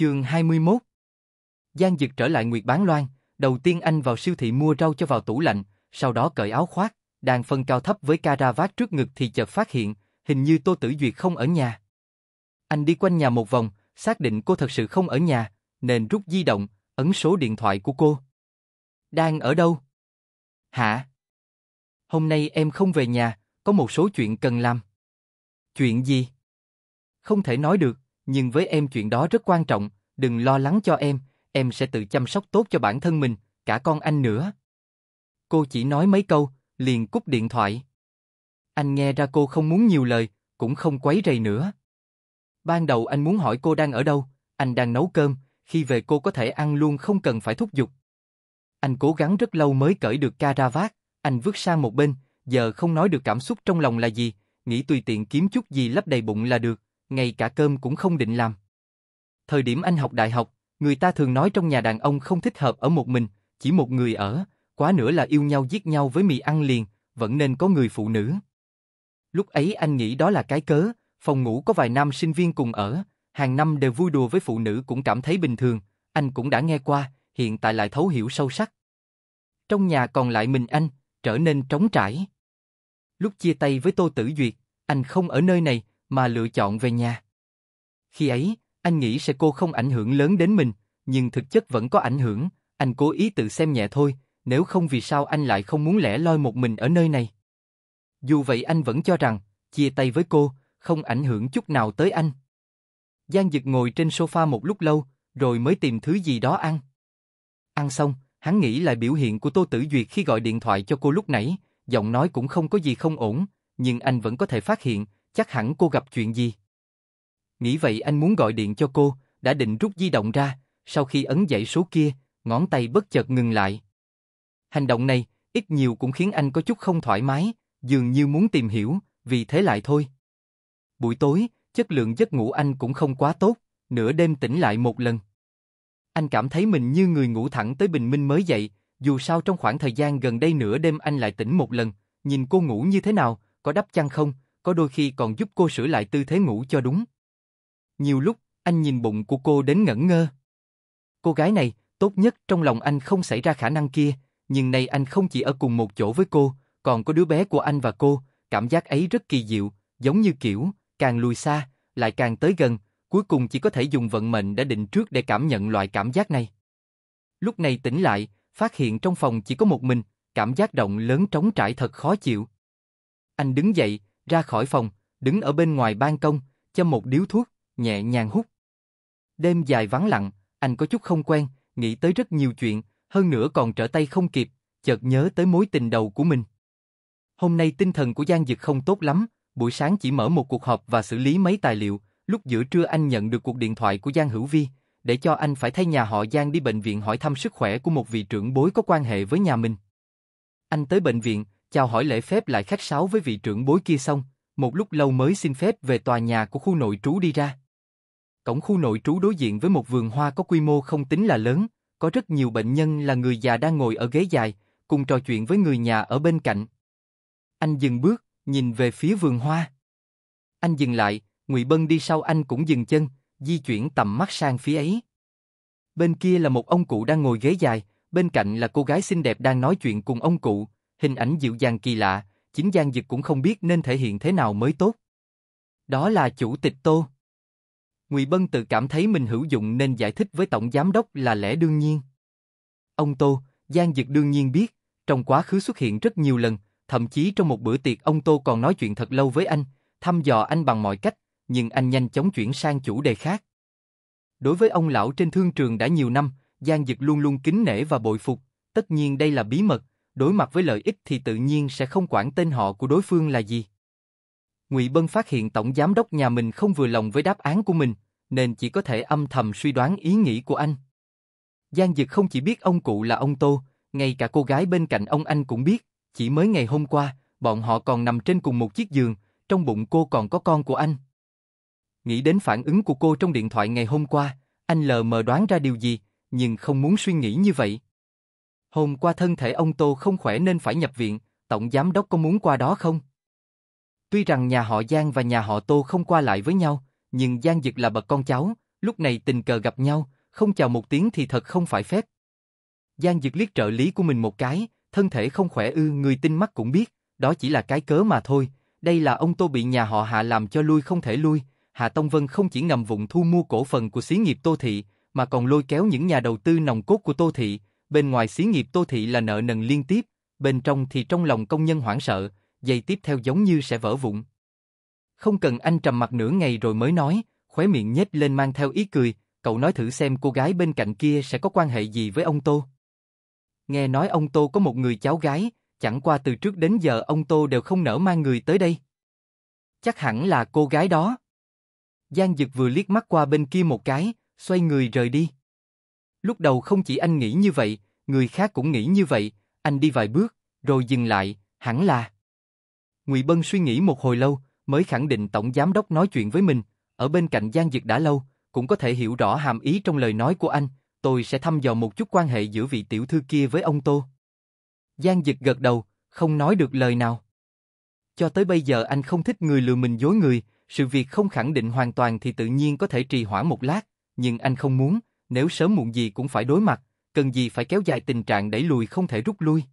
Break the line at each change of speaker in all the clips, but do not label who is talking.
Chương 21 Giang Dực trở lại Nguyệt Bán Loan, đầu tiên anh vào siêu thị mua rau cho vào tủ lạnh, sau đó cởi áo khoác, đang phân cao thấp với caravat trước ngực thì chợt phát hiện, hình như Tô Tử Duyệt không ở nhà. Anh đi quanh nhà một vòng, xác định cô thật sự không ở nhà, nên rút di động, ấn số điện thoại của cô. Đang ở đâu? Hả? Hôm nay em không về nhà, có một số chuyện cần làm. Chuyện gì? Không thể nói được, nhưng với em chuyện đó rất quan trọng, đừng lo lắng cho em, em sẽ tự chăm sóc tốt cho bản thân mình, cả con anh nữa. Cô chỉ nói mấy câu, liền cúp điện thoại. Anh nghe ra cô không muốn nhiều lời, cũng không quấy rầy nữa. Ban đầu anh muốn hỏi cô đang ở đâu, anh đang nấu cơm, khi về cô có thể ăn luôn không cần phải thúc giục. Anh cố gắng rất lâu mới cởi được caravat, anh vứt sang một bên, giờ không nói được cảm xúc trong lòng là gì, nghĩ tùy tiện kiếm chút gì lấp đầy bụng là được, ngay cả cơm cũng không định làm. Thời điểm anh học đại học, người ta thường nói trong nhà đàn ông không thích hợp ở một mình, chỉ một người ở, quá nữa là yêu nhau giết nhau với mì ăn liền, vẫn nên có người phụ nữ. Lúc ấy anh nghĩ đó là cái cớ, phòng ngủ có vài nam sinh viên cùng ở, hàng năm đều vui đùa với phụ nữ cũng cảm thấy bình thường, anh cũng đã nghe qua, hiện tại lại thấu hiểu sâu sắc. Trong nhà còn lại mình anh, trở nên trống trải. Lúc chia tay với Tô Tử Duyệt, anh không ở nơi này, mà lựa chọn về nhà. Khi ấy, anh nghĩ sẽ cô không ảnh hưởng lớn đến mình, nhưng thực chất vẫn có ảnh hưởng, anh cố ý tự xem nhẹ thôi, nếu không vì sao anh lại không muốn lẻ loi một mình ở nơi này. Dù vậy anh vẫn cho rằng, chia tay với cô, không ảnh hưởng chút nào tới anh. Giang Dực ngồi trên sofa một lúc lâu, rồi mới tìm thứ gì đó ăn. Ăn xong, hắn nghĩ lại biểu hiện của Tô Tử Duyệt khi gọi điện thoại cho cô lúc nãy, giọng nói cũng không có gì không ổn, nhưng anh vẫn có thể phát hiện, chắc hẳn cô gặp chuyện gì. Nghĩ vậy anh muốn gọi điện cho cô, đã định rút di động ra, sau khi ấn dãy số kia, ngón tay bất chợt ngừng lại. Hành động này, ít nhiều cũng khiến anh có chút không thoải mái, dường như muốn tìm hiểu, vì thế lại thôi. Buổi tối, chất lượng giấc ngủ anh cũng không quá tốt, nửa đêm tỉnh lại một lần. Anh cảm thấy mình như người ngủ thẳng tới bình minh mới dậy, dù sao trong khoảng thời gian gần đây nửa đêm anh lại tỉnh một lần, nhìn cô ngủ như thế nào, có đắp chăn không, có đôi khi còn giúp cô sửa lại tư thế ngủ cho đúng. Nhiều lúc, anh nhìn bụng của cô đến ngẩn ngơ. Cô gái này, tốt nhất trong lòng anh không xảy ra khả năng kia, nhưng nay anh không chỉ ở cùng một chỗ với cô, còn có đứa bé của anh và cô, cảm giác ấy rất kỳ diệu, giống như kiểu, càng lùi xa, lại càng tới gần, cuối cùng chỉ có thể dùng vận mệnh đã định trước để cảm nhận loại cảm giác này. Lúc này tỉnh lại, phát hiện trong phòng chỉ có một mình, cảm giác động lớn trống trải thật khó chịu. Anh đứng dậy, ra khỏi phòng, đứng ở bên ngoài ban công, châm một điếu thuốc, nhẹ nhàng hút. Đêm dài vắng lặng, anh có chút không quen, nghĩ tới rất nhiều chuyện, hơn nữa còn trở tay không kịp, chợt nhớ tới mối tình đầu của mình. Hôm nay tinh thần của Giang Dực không tốt lắm, buổi sáng chỉ mở một cuộc họp và xử lý mấy tài liệu, lúc giữa trưa anh nhận được cuộc điện thoại của Giang Hữu Vi, để cho anh phải thay nhà họ Giang đi bệnh viện hỏi thăm sức khỏe của một vị trưởng bối có quan hệ với nhà mình. Anh tới bệnh viện, chào hỏi lễ phép lại khách sáo với vị trưởng bối kia xong, một lúc lâu mới xin phép về tòa nhà của khu nội trú đi ra. Cổng khu nội trú đối diện với một vườn hoa có quy mô không tính là lớn, có rất nhiều bệnh nhân là người già đang ngồi ở ghế dài, cùng trò chuyện với người nhà ở bên cạnh. Anh dừng bước, nhìn về phía vườn hoa. Anh dừng lại, Ngụy Bân đi sau anh cũng dừng chân, di chuyển tầm mắt sang phía ấy. Bên kia là một ông cụ đang ngồi ghế dài, bên cạnh là cô gái xinh đẹp đang nói chuyện cùng ông cụ, hình ảnh dịu dàng kỳ lạ, chính Giang Dực cũng không biết nên thể hiện thế nào mới tốt. Đó là chủ tịch Tô. Ngụy Bân tự cảm thấy mình hữu dụng nên giải thích với tổng giám đốc là lẽ đương nhiên. Ông Tô, Giang Dực đương nhiên biết, trong quá khứ xuất hiện rất nhiều lần, thậm chí trong một bữa tiệc ông Tô còn nói chuyện thật lâu với anh, thăm dò anh bằng mọi cách, nhưng anh nhanh chóng chuyển sang chủ đề khác. Đối với ông lão trên thương trường đã nhiều năm, Giang Dực luôn luôn kính nể và bội phục, tất nhiên đây là bí mật, đối mặt với lợi ích thì tự nhiên sẽ không quản tên họ của đối phương là gì. Ngụy Bân phát hiện tổng giám đốc nhà mình không vừa lòng với đáp án của mình, nên chỉ có thể âm thầm suy đoán ý nghĩ của anh. Giang Dực không chỉ biết ông cụ là ông Tô, ngay cả cô gái bên cạnh ông anh cũng biết, chỉ mới ngày hôm qua, bọn họ còn nằm trên cùng một chiếc giường, trong bụng cô còn có con của anh. Nghĩ đến phản ứng của cô trong điện thoại ngày hôm qua, anh lờ mờ đoán ra điều gì, nhưng không muốn suy nghĩ như vậy. Hôm qua thân thể ông Tô không khỏe nên phải nhập viện, tổng giám đốc có muốn qua đó không? Tuy rằng nhà họ Giang và nhà họ Tô không qua lại với nhau, nhưng Giang Dực là bậc con cháu, lúc này tình cờ gặp nhau, không chào một tiếng thì thật không phải phép. Giang Dực liếc trợ lý của mình một cái, thân thể không khỏe ư người tinh mắt cũng biết, đó chỉ là cái cớ mà thôi, đây là ông Tô bị nhà họ Hạ làm cho lui không thể lui, Hạ Tông Vân không chỉ ngầm vụng thu mua cổ phần của xí nghiệp Tô Thị, mà còn lôi kéo những nhà đầu tư nòng cốt của Tô Thị, bên ngoài xí nghiệp Tô Thị là nợ nần liên tiếp, bên trong thì trong lòng công nhân hoảng sợ, dây tiếp theo giống như sẽ vỡ vụn. Không cần anh trầm mặt nửa ngày rồi mới nói, khóe miệng nhếch lên mang theo ý cười, cậu nói thử xem cô gái bên cạnh kia sẽ có quan hệ gì với ông Tô. Nghe nói ông Tô có một người cháu gái, chẳng qua từ trước đến giờ ông Tô đều không nỡ mang người tới đây. Chắc hẳn là cô gái đó. Giang Dực vừa liếc mắt qua bên kia một cái, xoay người rời đi. Lúc đầu không chỉ anh nghĩ như vậy, người khác cũng nghĩ như vậy, anh đi vài bước, rồi dừng lại, hẳn là. Ngụy Bân suy nghĩ một hồi lâu, mới khẳng định tổng giám đốc nói chuyện với mình, ở bên cạnh Giang Dực đã lâu, cũng có thể hiểu rõ hàm ý trong lời nói của anh, tôi sẽ thăm dò một chút quan hệ giữa vị tiểu thư kia với ông Tô. Giang Dực gật đầu, không nói được lời nào. Cho tới bây giờ anh không thích người lừa mình dối người, sự việc không khẳng định hoàn toàn thì tự nhiên có thể trì hoãn một lát, nhưng anh không muốn, nếu sớm muộn gì cũng phải đối mặt, cần gì phải kéo dài tình trạng đẩy lùi không thể rút lui.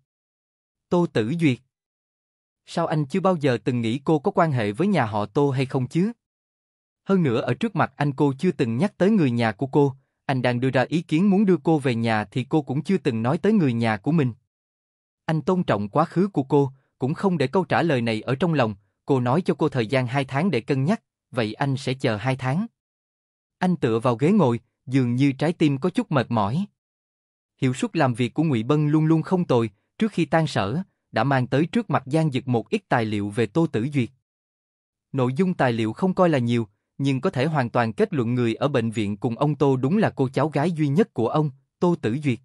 Tô Tử Duyệt Sao anh chưa bao giờ từng nghĩ cô có quan hệ với nhà họ Tô hay không chứ? Hơn nữa ở trước mặt anh cô chưa từng nhắc tới người nhà của cô, anh đang đưa ra ý kiến muốn đưa cô về nhà thì cô cũng chưa từng nói tới người nhà của mình. Anh tôn trọng quá khứ của cô, cũng không để câu trả lời này ở trong lòng, cô nói cho cô thời gian hai tháng để cân nhắc, vậy anh sẽ chờ hai tháng. Anh tựa vào ghế ngồi, dường như trái tim có chút mệt mỏi. Hiệu suất làm việc của Ngụy Bân luôn luôn không tồi, trước khi tan sở, đã mang tới trước mặt Giang Dực một ít tài liệu về Tô Tử Duyệt. Nội dung tài liệu không coi là nhiều, nhưng có thể hoàn toàn kết luận người ở bệnh viện cùng ông Tô đúng là cô cháu gái duy nhất của ông, Tô Tử Duyệt.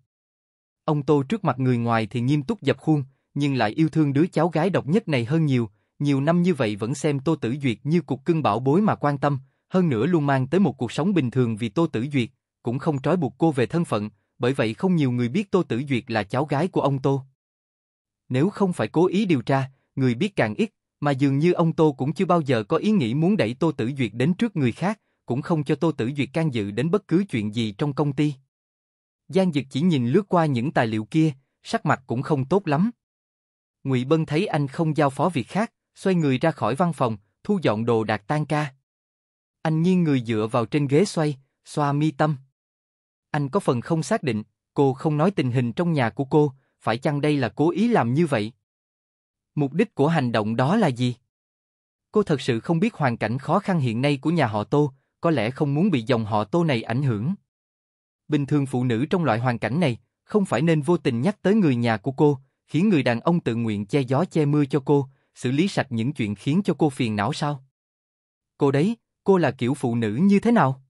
Ông Tô trước mặt người ngoài thì nghiêm túc dập khuôn, nhưng lại yêu thương đứa cháu gái độc nhất này hơn nhiều, nhiều năm như vậy vẫn xem Tô Tử Duyệt như cục cưng bảo bối mà quan tâm, hơn nữa luôn mang tới một cuộc sống bình thường vì Tô Tử Duyệt, cũng không trói buộc cô về thân phận, bởi vậy không nhiều người biết Tô Tử Duyệt là cháu gái của ông Tô. Nếu không phải cố ý điều tra, người biết càng ít, mà dường như ông Tô cũng chưa bao giờ có ý nghĩ muốn đẩy Tô Tử Duyệt đến trước người khác, cũng không cho Tô Tử Duyệt can dự đến bất cứ chuyện gì trong công ty. Giang Dực chỉ nhìn lướt qua những tài liệu kia, sắc mặt cũng không tốt lắm. Ngụy Bân thấy anh không giao phó việc khác, xoay người ra khỏi văn phòng, thu dọn đồ đạc tan ca. Anh nghiêng người dựa vào trên ghế xoay, xoa mi tâm. Anh có phần không xác định, cô không nói tình hình trong nhà của cô, phải chăng đây là cố ý làm như vậy? Mục đích của hành động đó là gì? Cô thật sự không biết hoàn cảnh khó khăn hiện nay của nhà họ Tô, có lẽ không muốn bị dòng họ Tô này ảnh hưởng. Bình thường phụ nữ trong loại hoàn cảnh này, không phải nên vô tình nhắc tới người nhà của cô, khiến người đàn ông tự nguyện che gió che mưa cho cô, xử lý sạch những chuyện khiến cho cô phiền não sao? Cô đấy, cô là kiểu phụ nữ như thế nào?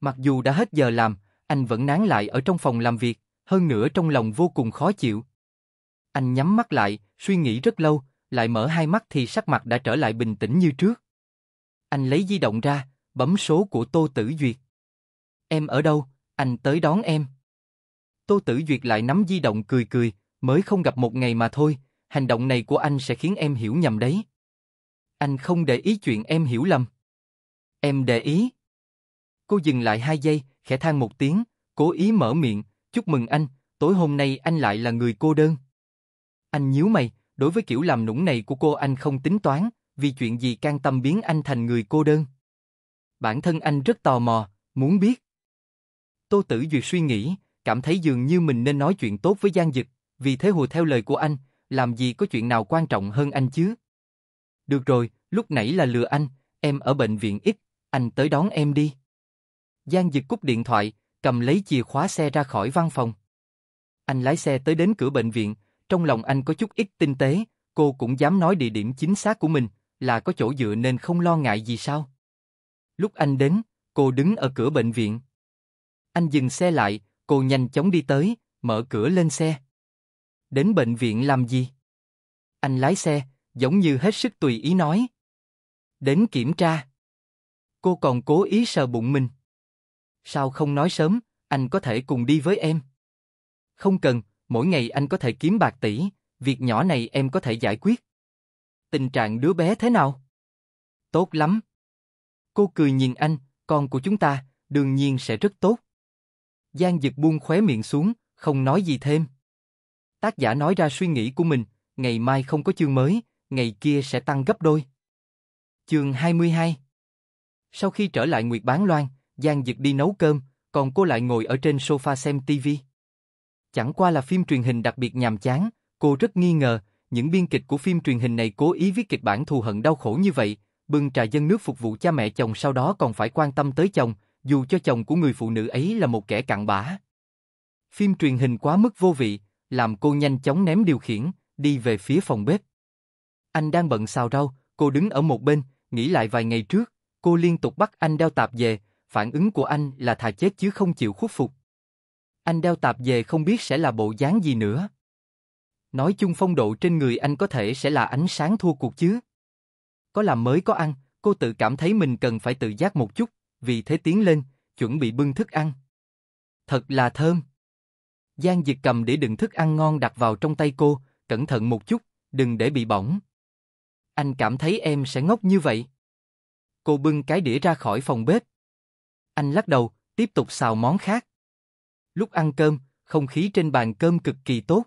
Mặc dù đã hết giờ làm, anh vẫn nán lại ở trong phòng làm việc, hơn nữa trong lòng vô cùng khó chịu. Anh nhắm mắt lại, suy nghĩ rất lâu, lại mở hai mắt thì sắc mặt đã trở lại bình tĩnh như trước. Anh lấy di động ra, bấm số của Tô Tử Duyệt. Em ở đâu, anh tới đón em. Tô Tử Duyệt lại nắm di động cười cười, mới không gặp một ngày mà thôi, hành động này của anh sẽ khiến em hiểu nhầm đấy. Anh không để ý chuyện em hiểu lầm. Em để ý. Cô dừng lại hai giây, khẽ than một tiếng, cố ý mở miệng, chúc mừng anh, tối hôm nay anh lại là người cô đơn. Anh nhíu mày, đối với kiểu làm nũng này của cô anh không tính toán, vì chuyện gì can tâm biến anh thành người cô đơn. Bản thân anh rất tò mò, muốn biết. Tô Tử Duyệt suy nghĩ, cảm thấy dường như mình nên nói chuyện tốt với Giang Dực, vì thế hùa theo lời của anh, làm gì có chuyện nào quan trọng hơn anh chứ. Được rồi, lúc nãy là lừa anh, em ở bệnh viện ít, anh tới đón em đi. Giang Dực cúp điện thoại, cầm lấy chìa khóa xe ra khỏi văn phòng. Anh lái xe tới đến cửa bệnh viện, trong lòng anh có chút ít tinh tế, cô cũng dám nói địa điểm chính xác của mình, là có chỗ dựa nên không lo ngại gì sao. Lúc anh đến, cô đứng ở cửa bệnh viện. Anh dừng xe lại, cô nhanh chóng đi tới, mở cửa lên xe. Đến bệnh viện làm gì? Anh lái xe, giống như hết sức tùy ý nói. Đến kiểm tra. Cô còn cố ý sờ bụng mình. Sao không nói sớm, anh có thể cùng đi với em. Không cần, mỗi ngày anh có thể kiếm bạc tỷ, việc nhỏ này em có thể giải quyết. Tình trạng đứa bé thế nào? Tốt lắm. Cô cười nhìn anh, con của chúng ta, đương nhiên sẽ rất tốt. Giang Dực buông khóe miệng xuống, không nói gì thêm. Tác giả nói ra suy nghĩ của mình, ngày mai không có chương mới, ngày kia sẽ tăng gấp đôi. Chương 22 sau khi trở lại Nguyệt Bán Loan, Giang Dực đi nấu cơm, còn cô lại ngồi ở trên sofa xem TV. Chẳng qua là phim truyền hình đặc biệt nhàm chán, cô rất nghi ngờ, những biên kịch của phim truyền hình này cố ý viết kịch bản thù hận đau khổ như vậy, bưng trà dân nước phục vụ cha mẹ chồng sau đó còn phải quan tâm tới chồng, dù cho chồng của người phụ nữ ấy là một kẻ cặn bã. Phim truyền hình quá mức vô vị, làm cô nhanh chóng ném điều khiển, đi về phía phòng bếp. Anh đang bận xào rau, cô đứng ở một bên, nghĩ lại vài ngày trước, cô liên tục bắt anh đeo tạp về, phản ứng của anh là thà chết chứ không chịu khuất phục. Anh đeo tạp về không biết sẽ là bộ dáng gì nữa. Nói chung phong độ trên người anh có thể sẽ là ánh sáng thua cuộc chứ. Có làm mới có ăn, cô tự cảm thấy mình cần phải tự giác một chút, vì thế tiến lên, chuẩn bị bưng thức ăn. Thật là thơm. Giang Diệt cầm để đựng thức ăn ngon đặt vào trong tay cô, cẩn thận một chút, đừng để bị bỏng. Anh cảm thấy em sẽ ngốc như vậy. Cô bưng cái đĩa ra khỏi phòng bếp. Anh lắc đầu, tiếp tục xào món khác. Lúc ăn cơm, không khí trên bàn cơm cực kỳ tốt.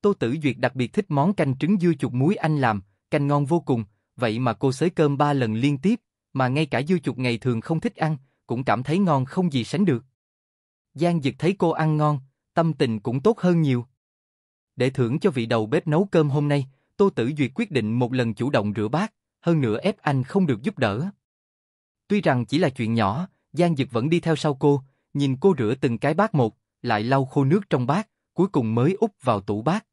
Tô Tử Duyệt đặc biệt thích món canh trứng dưa chuột muối anh làm, canh ngon vô cùng, vậy mà cô xới cơm ba lần liên tiếp, mà ngay cả dưa chuột ngày thường không thích ăn, cũng cảm thấy ngon không gì sánh được. Giang Dực thấy cô ăn ngon, tâm tình cũng tốt hơn nhiều. Để thưởng cho vị đầu bếp nấu cơm hôm nay, Tô Tử Duyệt quyết định một lần chủ động rửa bát, hơn nữa ép anh không được giúp đỡ. Tuy rằng chỉ là chuyện nhỏ, Giang Dực vẫn đi theo sau cô, nhìn cô rửa từng cái bát một, lại lau khô nước trong bát, cuối cùng mới úp vào tủ bát.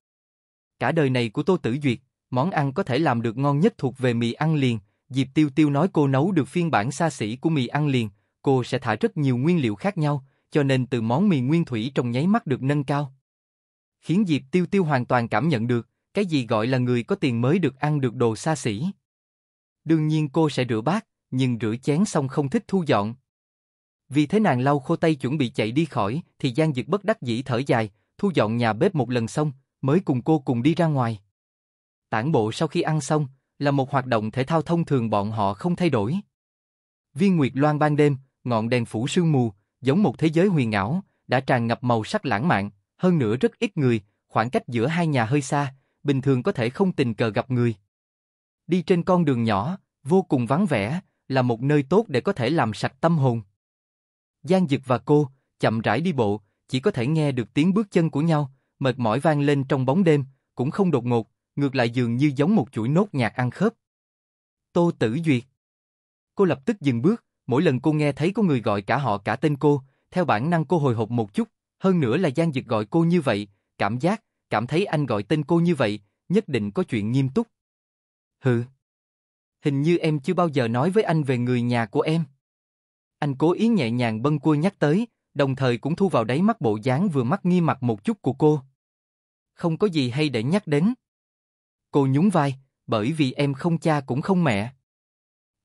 Cả đời này của Tô Tử Duyệt, món ăn có thể làm được ngon nhất thuộc về mì ăn liền. Diệp Tiêu Tiêu nói cô nấu được phiên bản xa xỉ của mì ăn liền, cô sẽ thả rất nhiều nguyên liệu khác nhau, cho nên từ món mì nguyên thủy trong nháy mắt được nâng cao. Khiến Diệp Tiêu Tiêu hoàn toàn cảm nhận được, cái gì gọi là người có tiền mới được ăn được đồ xa xỉ. Đương nhiên cô sẽ rửa bát, nhưng rửa chén xong không thích thu dọn. Vì thế nàng lau khô tay chuẩn bị chạy đi khỏi, thì Giang Dực bất đắc dĩ thở dài, thu dọn nhà bếp một lần xong, mới cùng cô cùng đi ra ngoài. Tản bộ sau khi ăn xong, là một hoạt động thể thao thông thường bọn họ không thay đổi. Viên Nguyệt Loan ban đêm, ngọn đèn phủ sương mù, giống một thế giới huyền ảo, đã tràn ngập màu sắc lãng mạn, hơn nữa rất ít người, khoảng cách giữa hai nhà hơi xa, bình thường có thể không tình cờ gặp người. Đi trên con đường nhỏ, vô cùng vắng vẻ, là một nơi tốt để có thể làm sạch tâm hồn. Giang Dực và cô, chậm rãi đi bộ, chỉ có thể nghe được tiếng bước chân của nhau, mệt mỏi vang lên trong bóng đêm, cũng không đột ngột, ngược lại dường như giống một chuỗi nốt nhạc ăn khớp. Tô Tử Duyệt. Cô lập tức dừng bước, mỗi lần cô nghe thấy có người gọi cả họ cả tên cô, theo bản năng cô hồi hộp một chút, hơn nữa là Giang Dực gọi cô như vậy, cảm giác, cảm thấy anh gọi tên cô như vậy, nhất định có chuyện nghiêm túc. Hừ. Hình như em chưa bao giờ nói với anh về người nhà của em. Anh cố ý nhẹ nhàng bâng cua nhắc tới, đồng thời cũng thu vào đáy mắt bộ dáng vừa mắt nghi mặt một chút của cô. Không có gì hay để nhắc đến. Cô nhún vai, bởi vì em không cha cũng không mẹ.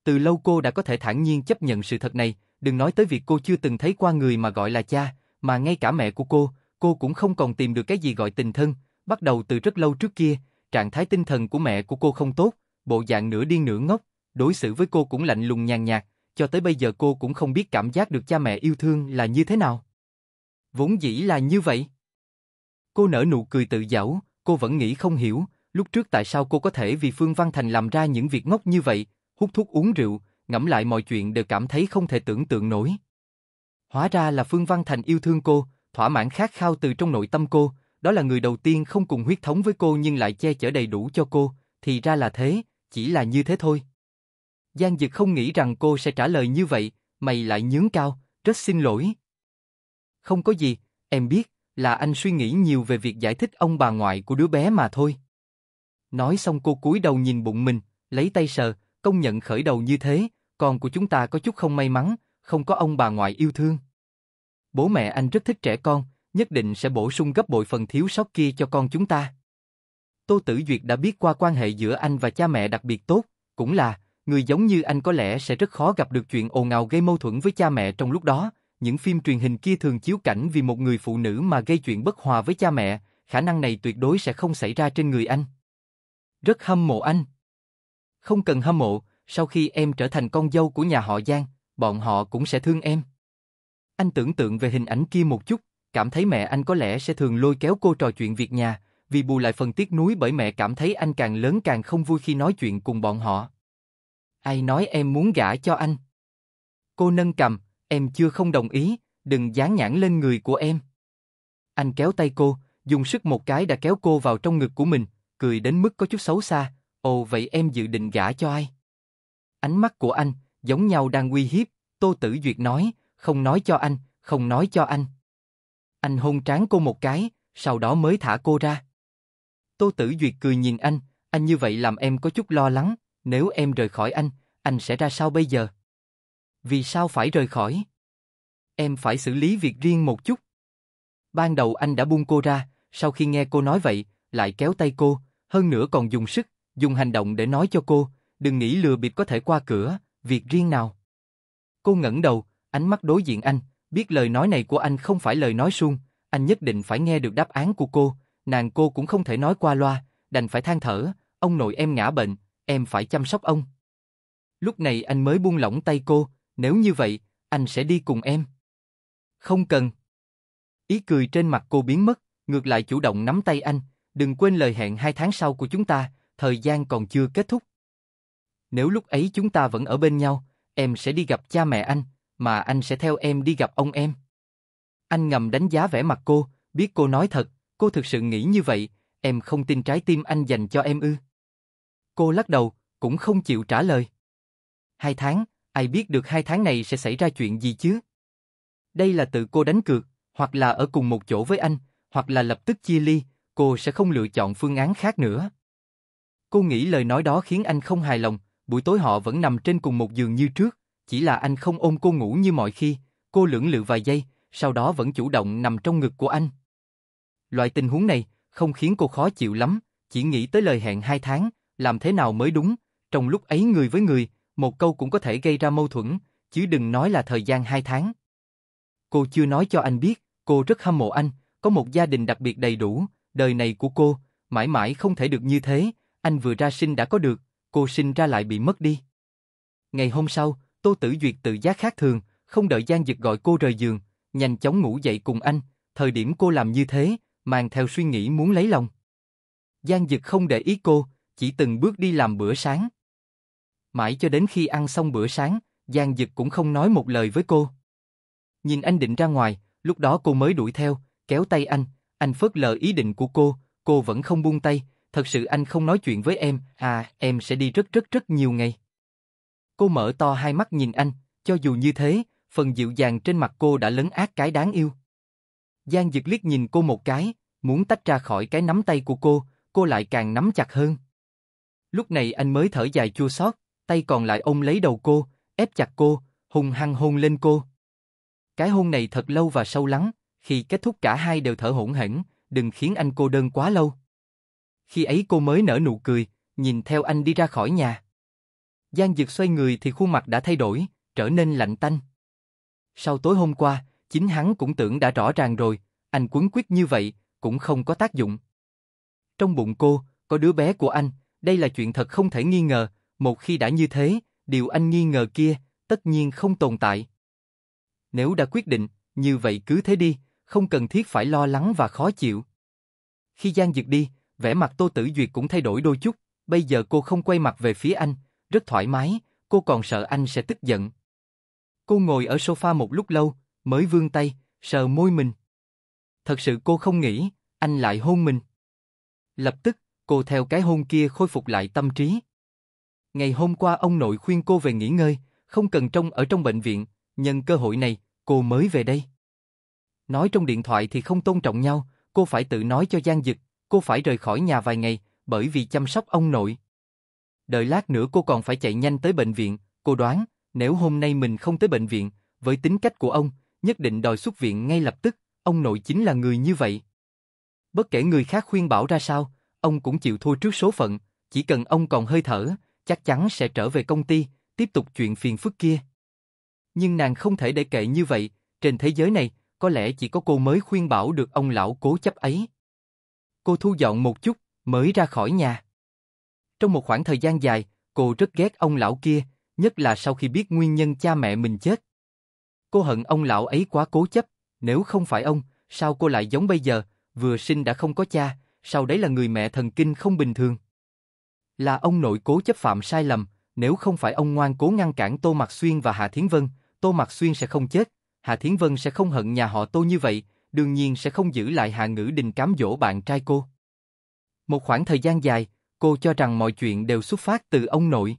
Từ lâu cô đã có thể thản nhiên chấp nhận sự thật này, đừng nói tới việc cô chưa từng thấy qua người mà gọi là cha, mà ngay cả mẹ của cô, cô cũng không còn tìm được cái gì gọi tình thân, bắt đầu từ rất lâu trước kia, trạng thái tinh thần của mẹ của cô không tốt, bộ dạng nửa điên nửa ngốc, đối xử với cô cũng lạnh lùng nhàn nhạt, cho tới bây giờ cô cũng không biết cảm giác được cha mẹ yêu thương là như thế nào. Vốn dĩ là như vậy. Cô nở nụ cười tự giảo, cô vẫn nghĩ không hiểu, lúc trước tại sao cô có thể vì Phương Văn Thành làm ra những việc ngốc như vậy, hút thuốc uống rượu, ngẫm lại mọi chuyện đều cảm thấy không thể tưởng tượng nổi. Hóa ra là Phương Văn Thành yêu thương cô, thỏa mãn khát khao từ trong nội tâm cô, đó là người đầu tiên không cùng huyết thống với cô nhưng lại che chở đầy đủ cho cô, thì ra là thế, chỉ là như thế thôi. Giang Dực không nghĩ rằng cô sẽ trả lời như vậy, mày lại nhướng cao, rất xin lỗi. Không có gì, em biết, là anh suy nghĩ nhiều về việc giải thích ông bà ngoại của đứa bé mà thôi. Nói xong cô cúi đầu nhìn bụng mình, lấy tay sờ, công nhận khởi đầu như thế, con của chúng ta có chút không may mắn, không có ông bà ngoại yêu thương. Bố mẹ anh rất thích trẻ con, nhất định sẽ bổ sung gấp bội phần thiếu sót kia cho con chúng ta. Tô Tử Duyệt đã biết qua quan hệ giữa anh và cha mẹ đặc biệt tốt, cũng là, người giống như anh có lẽ sẽ rất khó gặp được chuyện ồn ào gây mâu thuẫn với cha mẹ trong lúc đó. Những phim truyền hình kia thường chiếu cảnh vì một người phụ nữ mà gây chuyện bất hòa với cha mẹ, khả năng này tuyệt đối sẽ không xảy ra trên người anh. Rất hâm mộ anh. Không cần hâm mộ, sau khi em trở thành con dâu của nhà họ Giang, bọn họ cũng sẽ thương em. Anh tưởng tượng về hình ảnh kia một chút, cảm thấy mẹ anh có lẽ sẽ thường lôi kéo cô trò chuyện việc nhà, vì bù lại phần tiếc nuối bởi mẹ cảm thấy anh càng lớn càng không vui khi nói chuyện cùng bọn họ. Ai nói em muốn gả cho anh? Cô nâng cầm, em chưa không đồng ý, đừng dán nhãn lên người của em. Anh kéo tay cô, dùng sức một cái đã kéo cô vào trong ngực của mình, cười đến mức có chút xấu xa. Ồ vậy em dự định gả cho ai? Ánh mắt của anh, giống nhau đang uy hiếp, Tô Tử Duyệt nói, không nói cho anh, không nói cho anh. Anh hôn trán cô một cái, sau đó mới thả cô ra. Tô Tử Duyệt cười nhìn anh, anh như vậy làm em có chút lo lắng, nếu em rời khỏi anh, anh sẽ ra sao bây giờ? Vì sao phải rời khỏi? Em phải xử lý việc riêng một chút. Ban đầu anh đã buông cô ra, sau khi nghe cô nói vậy, lại kéo tay cô, hơn nữa còn dùng sức, dùng hành động để nói cho cô, đừng nghĩ lừa bịp có thể qua cửa, việc riêng nào. Cô ngẩng đầu, ánh mắt đối diện anh, biết lời nói này của anh không phải lời nói suông, anh nhất định phải nghe được đáp án của cô, nàng cô cũng không thể nói qua loa, đành phải than thở, ông nội em ngã bệnh, em phải chăm sóc ông. Lúc này anh mới buông lỏng tay cô, nếu như vậy, anh sẽ đi cùng em. Không cần. Ý cười trên mặt cô biến mất, ngược lại chủ động nắm tay anh, đừng quên lời hẹn hai tháng sau của chúng ta, thời gian còn chưa kết thúc. Nếu lúc ấy chúng ta vẫn ở bên nhau, em sẽ đi gặp cha mẹ anh, mà anh sẽ theo em đi gặp ông em. Anh ngầm đánh giá vẻ mặt cô, biết cô nói thật, cô thực sự nghĩ như vậy, em không tin trái tim anh dành cho em ư. Cô lắc đầu, cũng không chịu trả lời. Hai tháng, ai biết được hai tháng này sẽ xảy ra chuyện gì chứ? Đây là tự cô đánh cược, hoặc là ở cùng một chỗ với anh, hoặc là lập tức chia ly, cô sẽ không lựa chọn phương án khác nữa. Cô nghĩ lời nói đó khiến anh không hài lòng, buổi tối họ vẫn nằm trên cùng một giường như trước, chỉ là anh không ôm cô ngủ như mọi khi, cô lưỡng lự vài giây, sau đó vẫn chủ động nằm trong ngực của anh. Loại tình huống này không khiến cô khó chịu lắm, chỉ nghĩ tới lời hẹn hai tháng, làm thế nào mới đúng, trong lúc ấy người với người, một câu cũng có thể gây ra mâu thuẫn, chứ đừng nói là thời gian hai tháng. Cô chưa nói cho anh biết, cô rất hâm mộ anh, có một gia đình đặc biệt đầy đủ, đời này của cô, mãi mãi không thể được như thế, anh vừa ra sinh đã có được, cô sinh ra lại bị mất đi. Ngày hôm sau, Tô Tử Duyệt tự giác khác thường, không đợi Giang Dực gọi cô rời giường, nhanh chóng ngủ dậy cùng anh, thời điểm cô làm như thế, mang theo suy nghĩ muốn lấy lòng. Giang Dực không để ý cô, chỉ từng bước đi làm bữa sáng. Mãi cho đến khi ăn xong bữa sáng, Giang Dực cũng không nói một lời với cô. Nhìn anh định ra ngoài, lúc đó cô mới đuổi theo, kéo tay anh, anh phớt lờ ý định của cô, cô vẫn không buông tay, thật sự anh không nói chuyện với em, à, em sẽ đi rất rất rất nhiều ngày. Cô mở to hai mắt nhìn anh, cho dù như thế, phần dịu dàng trên mặt cô đã lấn át cái đáng yêu. Giang Dực liếc nhìn cô một cái, muốn tách ra khỏi cái nắm tay của cô, cô lại càng nắm chặt hơn. Lúc này anh mới thở dài chua xót, tay còn lại ôm lấy đầu cô, ép chặt cô, hùng hăng hôn lên cô. Cái hôn này thật lâu và sâu lắng, khi kết thúc cả hai đều thở hổn hển, đừng khiến anh cô đơn quá lâu. Khi ấy cô mới nở nụ cười, nhìn theo anh đi ra khỏi nhà. Giang Dực xoay người thì khuôn mặt đã thay đổi, trở nên lạnh tanh. Sau tối hôm qua, chính hắn cũng tưởng đã rõ ràng rồi, anh quấn quyết như vậy, cũng không có tác dụng. Trong bụng cô, có đứa bé của anh, đây là chuyện thật không thể nghi ngờ, một khi đã như thế, điều anh nghi ngờ kia, tất nhiên không tồn tại. Nếu đã quyết định, như vậy cứ thế đi, không cần thiết phải lo lắng và khó chịu. Khi Giang Dực đi, vẻ mặt Tô Tử Duyệt cũng thay đổi đôi chút, bây giờ cô không quay mặt về phía anh, rất thoải mái, cô còn sợ anh sẽ tức giận. Cô ngồi ở sofa một lúc lâu, mới vươn tay, sờ môi mình. Thật sự cô không nghĩ, anh lại hôn mình. Lập tức, cô theo cái hôn kia khôi phục lại tâm trí. Ngày hôm qua ông nội khuyên cô về nghỉ ngơi, không cần trông ở trong bệnh viện, nhân cơ hội này, cô mới về đây. Nói trong điện thoại thì không tôn trọng nhau, cô phải tự nói cho Giang Dực, cô phải rời khỏi nhà vài ngày, bởi vì chăm sóc ông nội. Đợi lát nữa cô còn phải chạy nhanh tới bệnh viện, cô đoán, nếu hôm nay mình không tới bệnh viện, với tính cách của ông, nhất định đòi xuất viện ngay lập tức, ông nội chính là người như vậy. Bất kể người khác khuyên bảo ra sao, ông cũng chịu thua trước số phận, chỉ cần ông còn hơi thở, chắc chắn sẽ trở về công ty, tiếp tục chuyện phiền phức kia. Nhưng nàng không thể để kệ như vậy, trên thế giới này, có lẽ chỉ có cô mới khuyên bảo được ông lão cố chấp ấy. Cô thu dọn một chút, mới ra khỏi nhà. Trong một khoảng thời gian dài, cô rất ghét ông lão kia, nhất là sau khi biết nguyên nhân cha mẹ mình chết. Cô hận ông lão ấy quá cố chấp, nếu không phải ông, sao cô lại giống bây giờ, vừa sinh đã không có cha, sau đấy là người mẹ thần kinh không bình thường. Là ông nội cố chấp phạm sai lầm, nếu không phải ông ngoan cố ngăn cản Tô Mặc Xuyên và Hà Thiến Vân, Tô Mặc Xuyên sẽ không chết, Hà Thiến Vân sẽ không hận nhà họ Tô như vậy, đương nhiên sẽ không giữ lại Hà Ngữ Đình cám dỗ bạn trai cô. Một khoảng thời gian dài, cô cho rằng mọi chuyện đều xuất phát từ ông nội.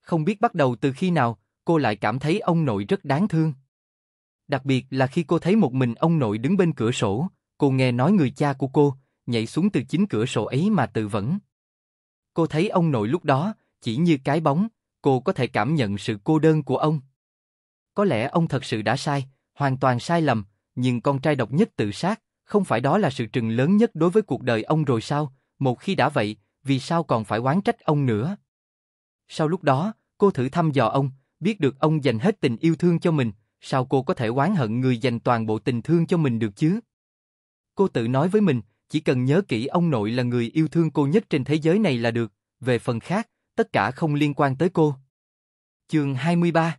Không biết bắt đầu từ khi nào, cô lại cảm thấy ông nội rất đáng thương. Đặc biệt là khi cô thấy một mình ông nội đứng bên cửa sổ, cô nghe nói người cha của cô, nhảy xuống từ chính cửa sổ ấy mà tự vẫn. Cô thấy ông nội lúc đó, chỉ như cái bóng, cô có thể cảm nhận sự cô đơn của ông. Có lẽ ông thật sự đã sai, hoàn toàn sai lầm, nhưng con trai độc nhất tự sát, không phải đó là sự trừng lớn nhất đối với cuộc đời ông rồi sao? Một khi đã vậy, vì sao còn phải oán trách ông nữa? Sau lúc đó, cô thử thăm dò ông, biết được ông dành hết tình yêu thương cho mình, sao cô có thể oán hận người dành toàn bộ tình thương cho mình được chứ? Cô tự nói với mình, chỉ cần nhớ kỹ ông nội là người yêu thương cô nhất trên thế giới này là được, về phần khác, tất cả không liên quan tới cô. Chương 23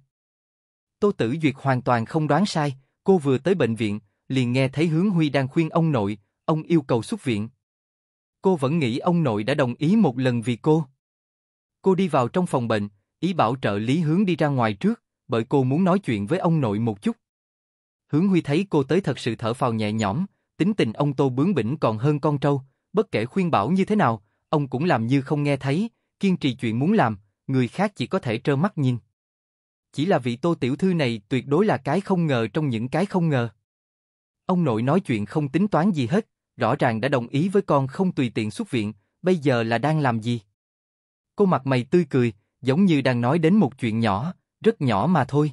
Tô Tử Duyệt hoàn toàn không đoán sai, cô vừa tới bệnh viện, liền nghe thấy Hướng Huy đang khuyên ông nội, ông yêu cầu xuất viện. Cô vẫn nghĩ ông nội đã đồng ý một lần vì cô. Cô đi vào trong phòng bệnh, ý bảo trợ lý hướng đi ra ngoài trước, bởi cô muốn nói chuyện với ông nội một chút. Hướng Huy thấy cô tới thật sự thở phào nhẹ nhõm, tính tình ông Tô bướng bỉnh còn hơn con trâu, bất kể khuyên bảo như thế nào, ông cũng làm như không nghe thấy, kiên trì chuyện muốn làm, người khác chỉ có thể trơ mắt nhìn. Chỉ là vị Tô tiểu thư này tuyệt đối là cái không ngờ trong những cái không ngờ. Ông nội nói chuyện không tính toán gì hết, rõ ràng đã đồng ý với con không tùy tiện xuất viện, bây giờ là đang làm gì? Cô mặt mày tươi cười, giống như đang nói đến một chuyện nhỏ, rất nhỏ mà thôi.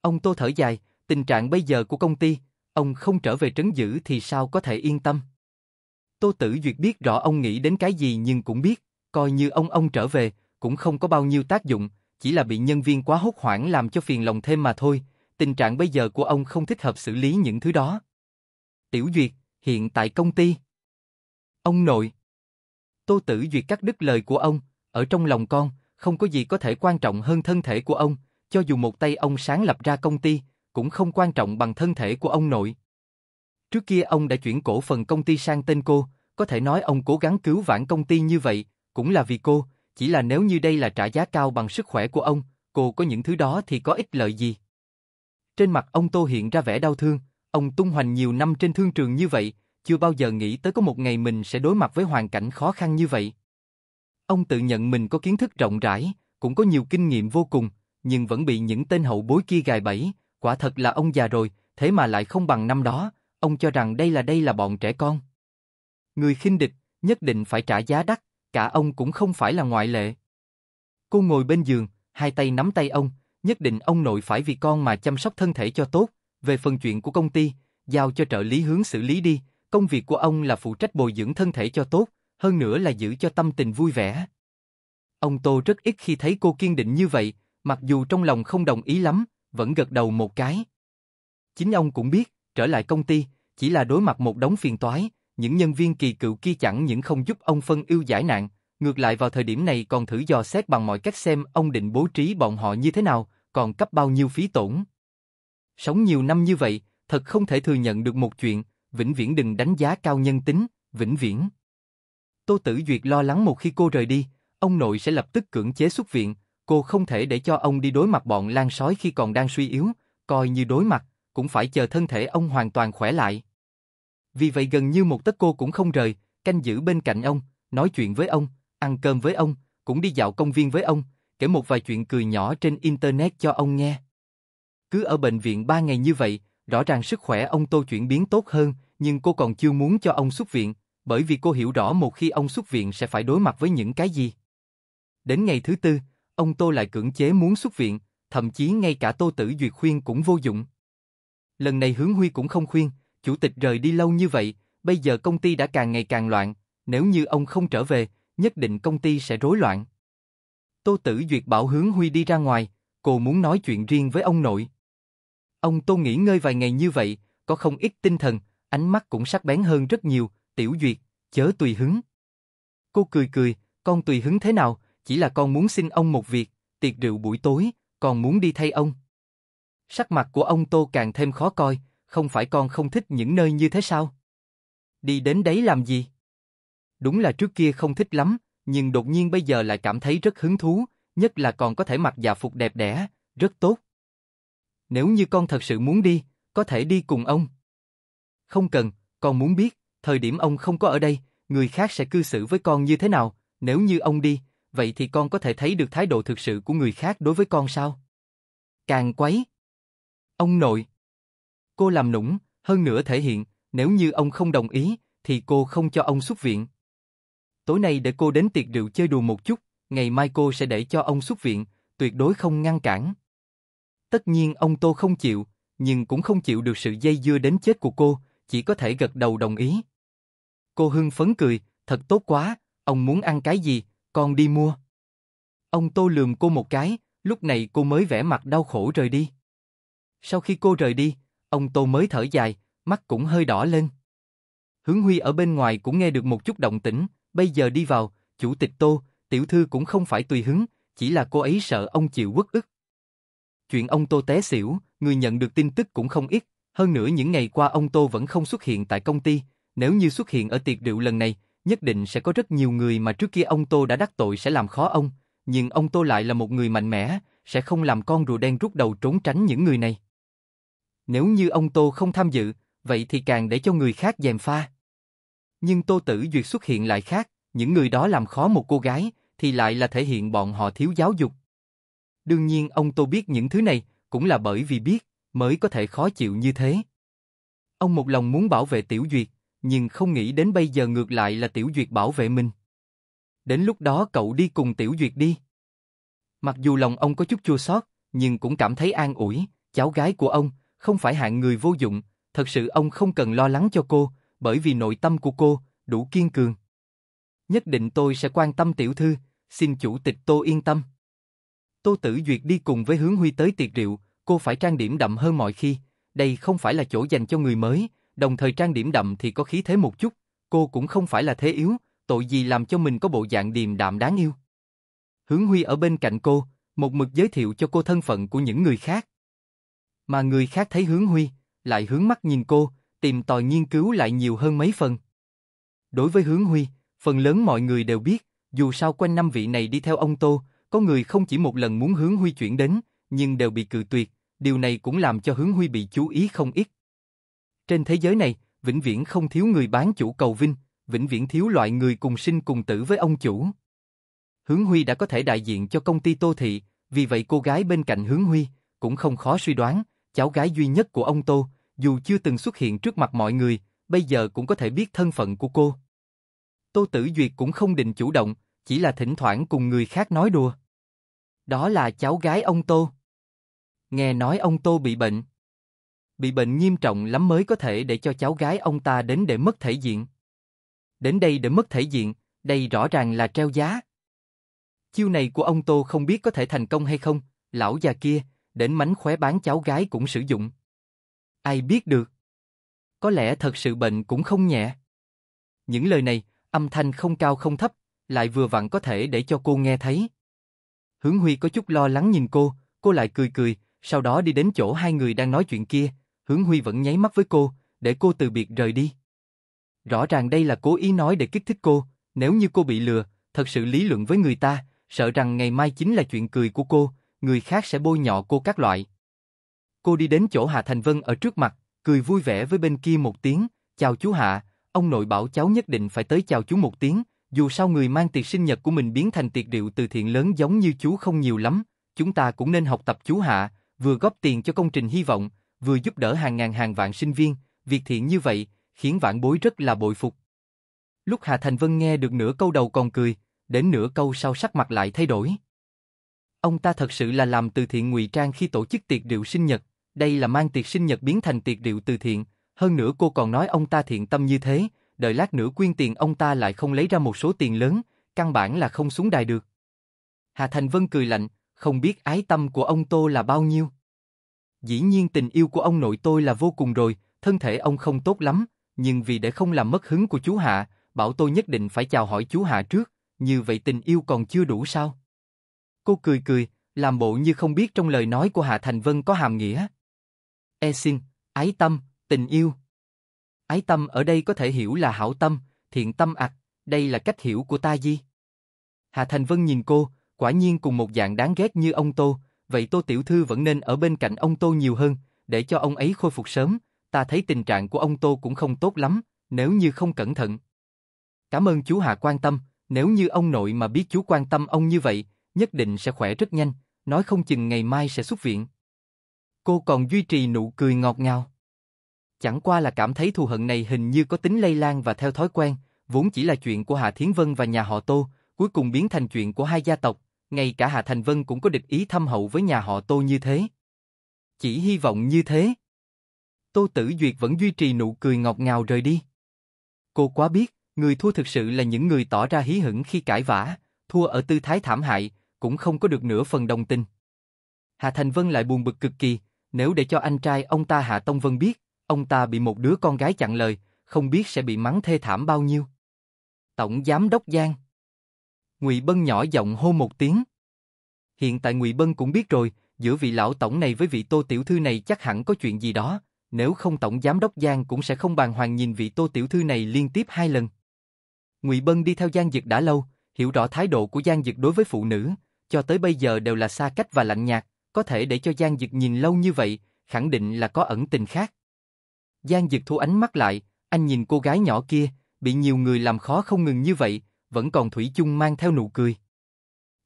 Ông Tô thở dài, tình trạng bây giờ của công ty, ông không trở về trấn giữ thì sao có thể yên tâm. Tô Tử Duyệt biết rõ ông nghĩ đến cái gì nhưng cũng biết, coi như ông ông trở về, cũng không có bao nhiêu tác dụng, chỉ là bị nhân viên quá hốt hoảng làm cho phiền lòng thêm mà thôi, tình trạng bây giờ của ông không thích hợp xử lý những thứ đó. Tiểu Duyệt, hiện tại công ty. Ông nội. Tô Tử Duyệt cắt đứt lời của ông, ở trong lòng con, không có gì có thể quan trọng hơn thân thể của ông, cho dù một tay ông sáng lập ra công ty, cũng không quan trọng bằng thân thể của ông nội. Trước kia ông đã chuyển cổ phần công ty sang tên cô, có thể nói ông cố gắng cứu vãn công ty như vậy, cũng là vì cô, chỉ là nếu như đây là trả giá cao bằng sức khỏe của ông, cô có những thứ đó thì có ích lợi gì. Trên mặt ông Tô hiện ra vẻ đau thương, ông tung hoành nhiều năm trên thương trường như vậy, chưa bao giờ nghĩ tới có một ngày mình sẽ đối mặt với hoàn cảnh khó khăn như vậy. Ông tự nhận mình có kiến thức rộng rãi, cũng có nhiều kinh nghiệm vô cùng, nhưng vẫn bị những tên hậu bối kia gài bẫy, quả thật là ông già rồi, thế mà lại không bằng năm đó, ông cho rằng đây là đây là bọn trẻ con. Người khinh địch, nhất định phải trả giá đắt, cả ông cũng không phải là ngoại lệ. Cô ngồi bên giường, hai tay nắm tay ông, nhất định ông nội phải vì con mà chăm sóc thân thể cho tốt, về phần chuyện của công ty, giao cho trợ lý hướng xử lý đi, công việc của ông là phụ trách bồi dưỡng thân thể cho tốt, hơn nữa là giữ cho tâm tình vui vẻ. Ông Tô rất ít khi thấy cô kiên định như vậy, mặc dù trong lòng không đồng ý lắm, vẫn gật đầu một cái. Chính ông cũng biết, trở lại công ty, chỉ là đối mặt một đống phiền toái, những nhân viên kỳ cựu kia chẳng những không giúp ông phân ưu giải nạn, ngược lại vào thời điểm này còn thử dò xét bằng mọi cách xem ông định bố trí bọn họ như thế nào, còn cấp bao nhiêu phí tổn. Sống nhiều năm như vậy, thật không thể thừa nhận được một chuyện, vĩnh viễn đừng đánh giá cao nhân tính, vĩnh viễn. Tô Tử Duyệt lo lắng một khi cô rời đi, ông nội sẽ lập tức cưỡng chế xuất viện, cô không thể để cho ông đi đối mặt bọn lan sói khi còn đang suy yếu, coi như đối mặt, cũng phải chờ thân thể ông hoàn toàn khỏe lại. Vì vậy gần như một tấc cô cũng không rời, canh giữ bên cạnh ông, nói chuyện với ông, ăn cơm với ông, cũng đi dạo công viên với ông, kể một vài chuyện cười nhỏ trên internet cho ông nghe. Cứ ở bệnh viện ba ngày như vậy, rõ ràng sức khỏe ông Tô chuyển biến tốt hơn, nhưng cô còn chưa muốn cho ông xuất viện, bởi vì cô hiểu rõ một khi ông xuất viện sẽ phải đối mặt với những cái gì. Đến ngày thứ tư, ông Tô lại cưỡng chế muốn xuất viện, thậm chí ngay cả Tô Tử Duyệt khuyên cũng vô dụng. Lần này Hướng Huy cũng không khuyên, chủ tịch rời đi lâu như vậy, bây giờ công ty đã càng ngày càng loạn, nếu như ông không trở về, nhất định công ty sẽ rối loạn. Tô Tử Duyệt bảo Hướng Huy đi ra ngoài, cô muốn nói chuyện riêng với ông nội. Ông Tô nghỉ ngơi vài ngày như vậy, có không ít tinh thần, ánh mắt cũng sắc bén hơn rất nhiều, Tiểu Duyệt, chớ tùy hứng. Cô cười cười, con tùy hứng thế nào, chỉ là con muốn xin ông một việc, tiệc rượu buổi tối, còn muốn đi thay ông. Sắc mặt của ông Tô càng thêm khó coi, không phải con không thích những nơi như thế sao? Đi đến đấy làm gì? Đúng là trước kia không thích lắm, nhưng đột nhiên bây giờ lại cảm thấy rất hứng thú, nhất là còn có thể mặc dạ phục đẹp đẽ, rất tốt. Nếu như con thật sự muốn đi, có thể đi cùng ông. Không cần, con muốn biết, thời điểm ông không có ở đây, người khác sẽ cư xử với con như thế nào, nếu như ông đi, vậy thì con có thể thấy được thái độ thực sự của người khác đối với con sao? Càng quấy. Ông nội. Cô làm nũng, hơn nữa thể hiện, nếu như ông không đồng ý, thì cô không cho ông xuất viện. Tối nay để cô đến tiệc rượu chơi đùa một chút, ngày mai cô sẽ để cho ông xuất viện, tuyệt đối không ngăn cản. Tất nhiên ông Tô không chịu, nhưng cũng không chịu được sự dây dưa đến chết của cô, chỉ có thể gật đầu đồng ý. Cô hưng phấn cười, thật tốt quá, ông muốn ăn cái gì, con đi mua. Ông Tô lườm cô một cái, lúc này cô mới vẻ mặt đau khổ rời đi. Sau khi cô rời đi, ông Tô mới thở dài, mắt cũng hơi đỏ lên. Hướng Huy ở bên ngoài cũng nghe được một chút động tĩnh, bây giờ đi vào, chủ tịch Tô, tiểu thư cũng không phải tùy hứng, chỉ là cô ấy sợ ông chịu quất ức. Chuyện ông Tô té xỉu, người nhận được tin tức cũng không ít, hơn nữa những ngày qua ông Tô vẫn không xuất hiện tại công ty, nếu như xuất hiện ở tiệc rượu lần này, nhất định sẽ có rất nhiều người mà trước kia ông Tô đã đắc tội sẽ làm khó ông, nhưng ông Tô lại là một người mạnh mẽ, sẽ không làm con rùa đen rút đầu trốn tránh những người này. Nếu như ông Tô không tham dự, vậy thì càng để cho người khác dèm pha. Nhưng Tô Tử Duyệt xuất hiện lại khác, những người đó làm khó một cô gái, thì lại là thể hiện bọn họ thiếu giáo dục. Đương nhiên ông Tô biết những thứ này, cũng là bởi vì biết, mới có thể khó chịu như thế. Ông một lòng muốn bảo vệ Tiểu Duyệt, nhưng không nghĩ đến bây giờ ngược lại là Tiểu Duyệt bảo vệ mình. Đến lúc đó cậu đi cùng Tiểu Duyệt đi. Mặc dù lòng ông có chút chua xót, nhưng cũng cảm thấy an ủi, cháu gái của ông, không phải hạng người vô dụng, thật sự ông không cần lo lắng cho cô, bởi vì nội tâm của cô, đủ kiên cường. Nhất định tôi sẽ quan tâm tiểu thư, xin chủ tịch Tô yên tâm. Tô Tử Duyệt đi cùng với hướng Huy tới tiệc rượu, cô phải trang điểm đậm hơn mọi khi, đây không phải là chỗ dành cho người mới, đồng thời trang điểm đậm thì có khí thế một chút, cô cũng không phải là thế yếu, tội gì làm cho mình có bộ dạng điềm đạm đáng yêu. Hướng Huy ở bên cạnh cô, một mực giới thiệu cho cô thân phận của những người khác. Mà người khác thấy hướng Huy, lại hướng mắt nhìn cô, tìm tòi nghiên cứu lại nhiều hơn mấy phần. Đối với hướng Huy, phần lớn mọi người đều biết, dù sao quanh năm vị này đi theo ông Tô, có người không chỉ một lần muốn hướng Huy chuyển đến, nhưng đều bị cự tuyệt, điều này cũng làm cho hướng Huy bị chú ý không ít. Trên thế giới này, vĩnh viễn không thiếu người bán chủ cầu vinh, vĩnh viễn thiếu loại người cùng sinh cùng tử với ông chủ. Hướng Huy đã có thể đại diện cho công ty Tô Thị, vì vậy cô gái bên cạnh Hướng Huy cũng không khó suy đoán, cháu gái duy nhất của ông Tô, dù chưa từng xuất hiện trước mặt mọi người, bây giờ cũng có thể biết thân phận của cô. Tô Tử Duyệt cũng không định chủ động, chỉ là thỉnh thoảng cùng người khác nói đùa. Đó là cháu gái ông Tô. Nghe nói ông Tô bị bệnh. Bị bệnh nghiêm trọng lắm mới có thể để cho cháu gái ông ta đến để mất thể diện. Đến đây để mất thể diện, đây rõ ràng là treo giá. Chiêu này của ông Tô không biết có thể thành công hay không, lão già kia, đến mánh khóe bán cháu gái cũng sử dụng. Ai biết được. Có lẽ thật sự bệnh cũng không nhẹ. Những lời này, âm thanh không cao không thấp, lại vừa vặn có thể để cho cô nghe thấy. Hướng Huy có chút lo lắng nhìn cô, cô lại cười cười, sau đó đi đến chỗ hai người đang nói chuyện kia, Hướng Huy vẫn nháy mắt với cô, để cô từ biệt rời đi. Rõ ràng đây là cố ý nói để kích thích cô, nếu như cô bị lừa, thật sự lý luận với người ta, sợ rằng ngày mai chính là chuyện cười của cô, người khác sẽ bôi nhọ cô các loại. Cô đi đến chỗ Hạ Thành Vân ở trước mặt, cười vui vẻ với bên kia một tiếng, chào chú Hạ, ông nội bảo cháu nhất định phải tới chào chú một tiếng, dù sao người mang tiệc sinh nhật của mình biến thành tiệc rượu từ thiện lớn giống như chú không nhiều lắm, chúng ta cũng nên học tập chú Hạ, vừa góp tiền cho công trình hy vọng, vừa giúp đỡ hàng ngàn hàng vạn sinh viên, việc thiện như vậy, khiến vạn bối rất là bội phục. Lúc Hà Thành Vân nghe được nửa câu đầu còn cười, đến nửa câu sau sắc mặt lại thay đổi. Ông ta thật sự là làm từ thiện ngụy trang khi tổ chức tiệc rượu sinh nhật, đây là mang tiệc sinh nhật biến thành tiệc rượu từ thiện, hơn nữa cô còn nói ông ta thiện tâm như thế, đợi lát nữa quyên tiền ông ta lại không lấy ra một số tiền lớn, căn bản là không xuống đài được. Hà Thành Vân cười lạnh, không biết ái tâm của ông Tô là bao nhiêu. Dĩ nhiên tình yêu của ông nội tôi là vô cùng rồi, thân thể ông không tốt lắm, nhưng vì để không làm mất hứng của chú Hạ, bảo tôi nhất định phải chào hỏi chú Hạ trước, như vậy tình yêu còn chưa đủ sao? Cô cười cười, làm bộ như không biết trong lời nói của Hạ Thành Vân có hàm nghĩa. e xin, ái tâm, tình yêu. Ái tâm ở đây có thể hiểu là hảo tâm, thiện tâm ạc, đây là cách hiểu của ta gì? Hạ Thành Vân nhìn cô, quả nhiên cùng một dạng đáng ghét như ông Tô, vậy Tô Tiểu Thư vẫn nên ở bên cạnh ông Tô nhiều hơn, để cho ông ấy khôi phục sớm, ta thấy tình trạng của ông Tô cũng không tốt lắm, nếu như không cẩn thận. Cảm ơn chú Hà quan tâm, nếu như ông nội mà biết chú quan tâm ông như vậy, nhất định sẽ khỏe rất nhanh, nói không chừng ngày mai sẽ xuất viện. Cô còn duy trì nụ cười ngọt ngào. Chẳng qua là cảm thấy thù hận này hình như có tính lây lan và theo thói quen, vốn chỉ là chuyện của Hà Thiến Vân và nhà họ Tô, cuối cùng biến thành chuyện của hai gia tộc, ngay cả Hà Thành Vân cũng có địch ý thâm hậu với nhà họ Tô như thế. Chỉ hy vọng như thế. Tô Tử Duyệt vẫn duy trì nụ cười ngọt ngào rời đi. Cô quá biết, người thua thực sự là những người tỏ ra hí hửng khi cãi vã, thua ở tư thái thảm hại, cũng không có được nửa phần đồng tình. Hà Thành Vân lại buồn bực cực kỳ, nếu để cho anh trai ông ta Hạ Tông Vân biết, ông ta bị một đứa con gái chặn lời, không biết sẽ bị mắng thê thảm bao nhiêu. Tổng Giám Đốc Giang Ngụy Bân nhỏ giọng hô một tiếng. Hiện tại Ngụy Bân cũng biết rồi, giữa vị lão tổng này với vị Tô tiểu thư này chắc hẳn có chuyện gì đó, nếu không tổng giám đốc Giang cũng sẽ không bàn hoàng nhìn vị Tô tiểu thư này liên tiếp hai lần. Ngụy Bân đi theo Giang Dực đã lâu, hiểu rõ thái độ của Giang Dực đối với phụ nữ, cho tới bây giờ đều là xa cách và lạnh nhạt, có thể để cho Giang Dực nhìn lâu như vậy, khẳng định là có ẩn tình khác. Giang Dực thu ánh mắt lại, anh nhìn cô gái nhỏ kia, bị nhiều người làm khó không ngừng như vậy, vẫn còn thủy chung mang theo nụ cười.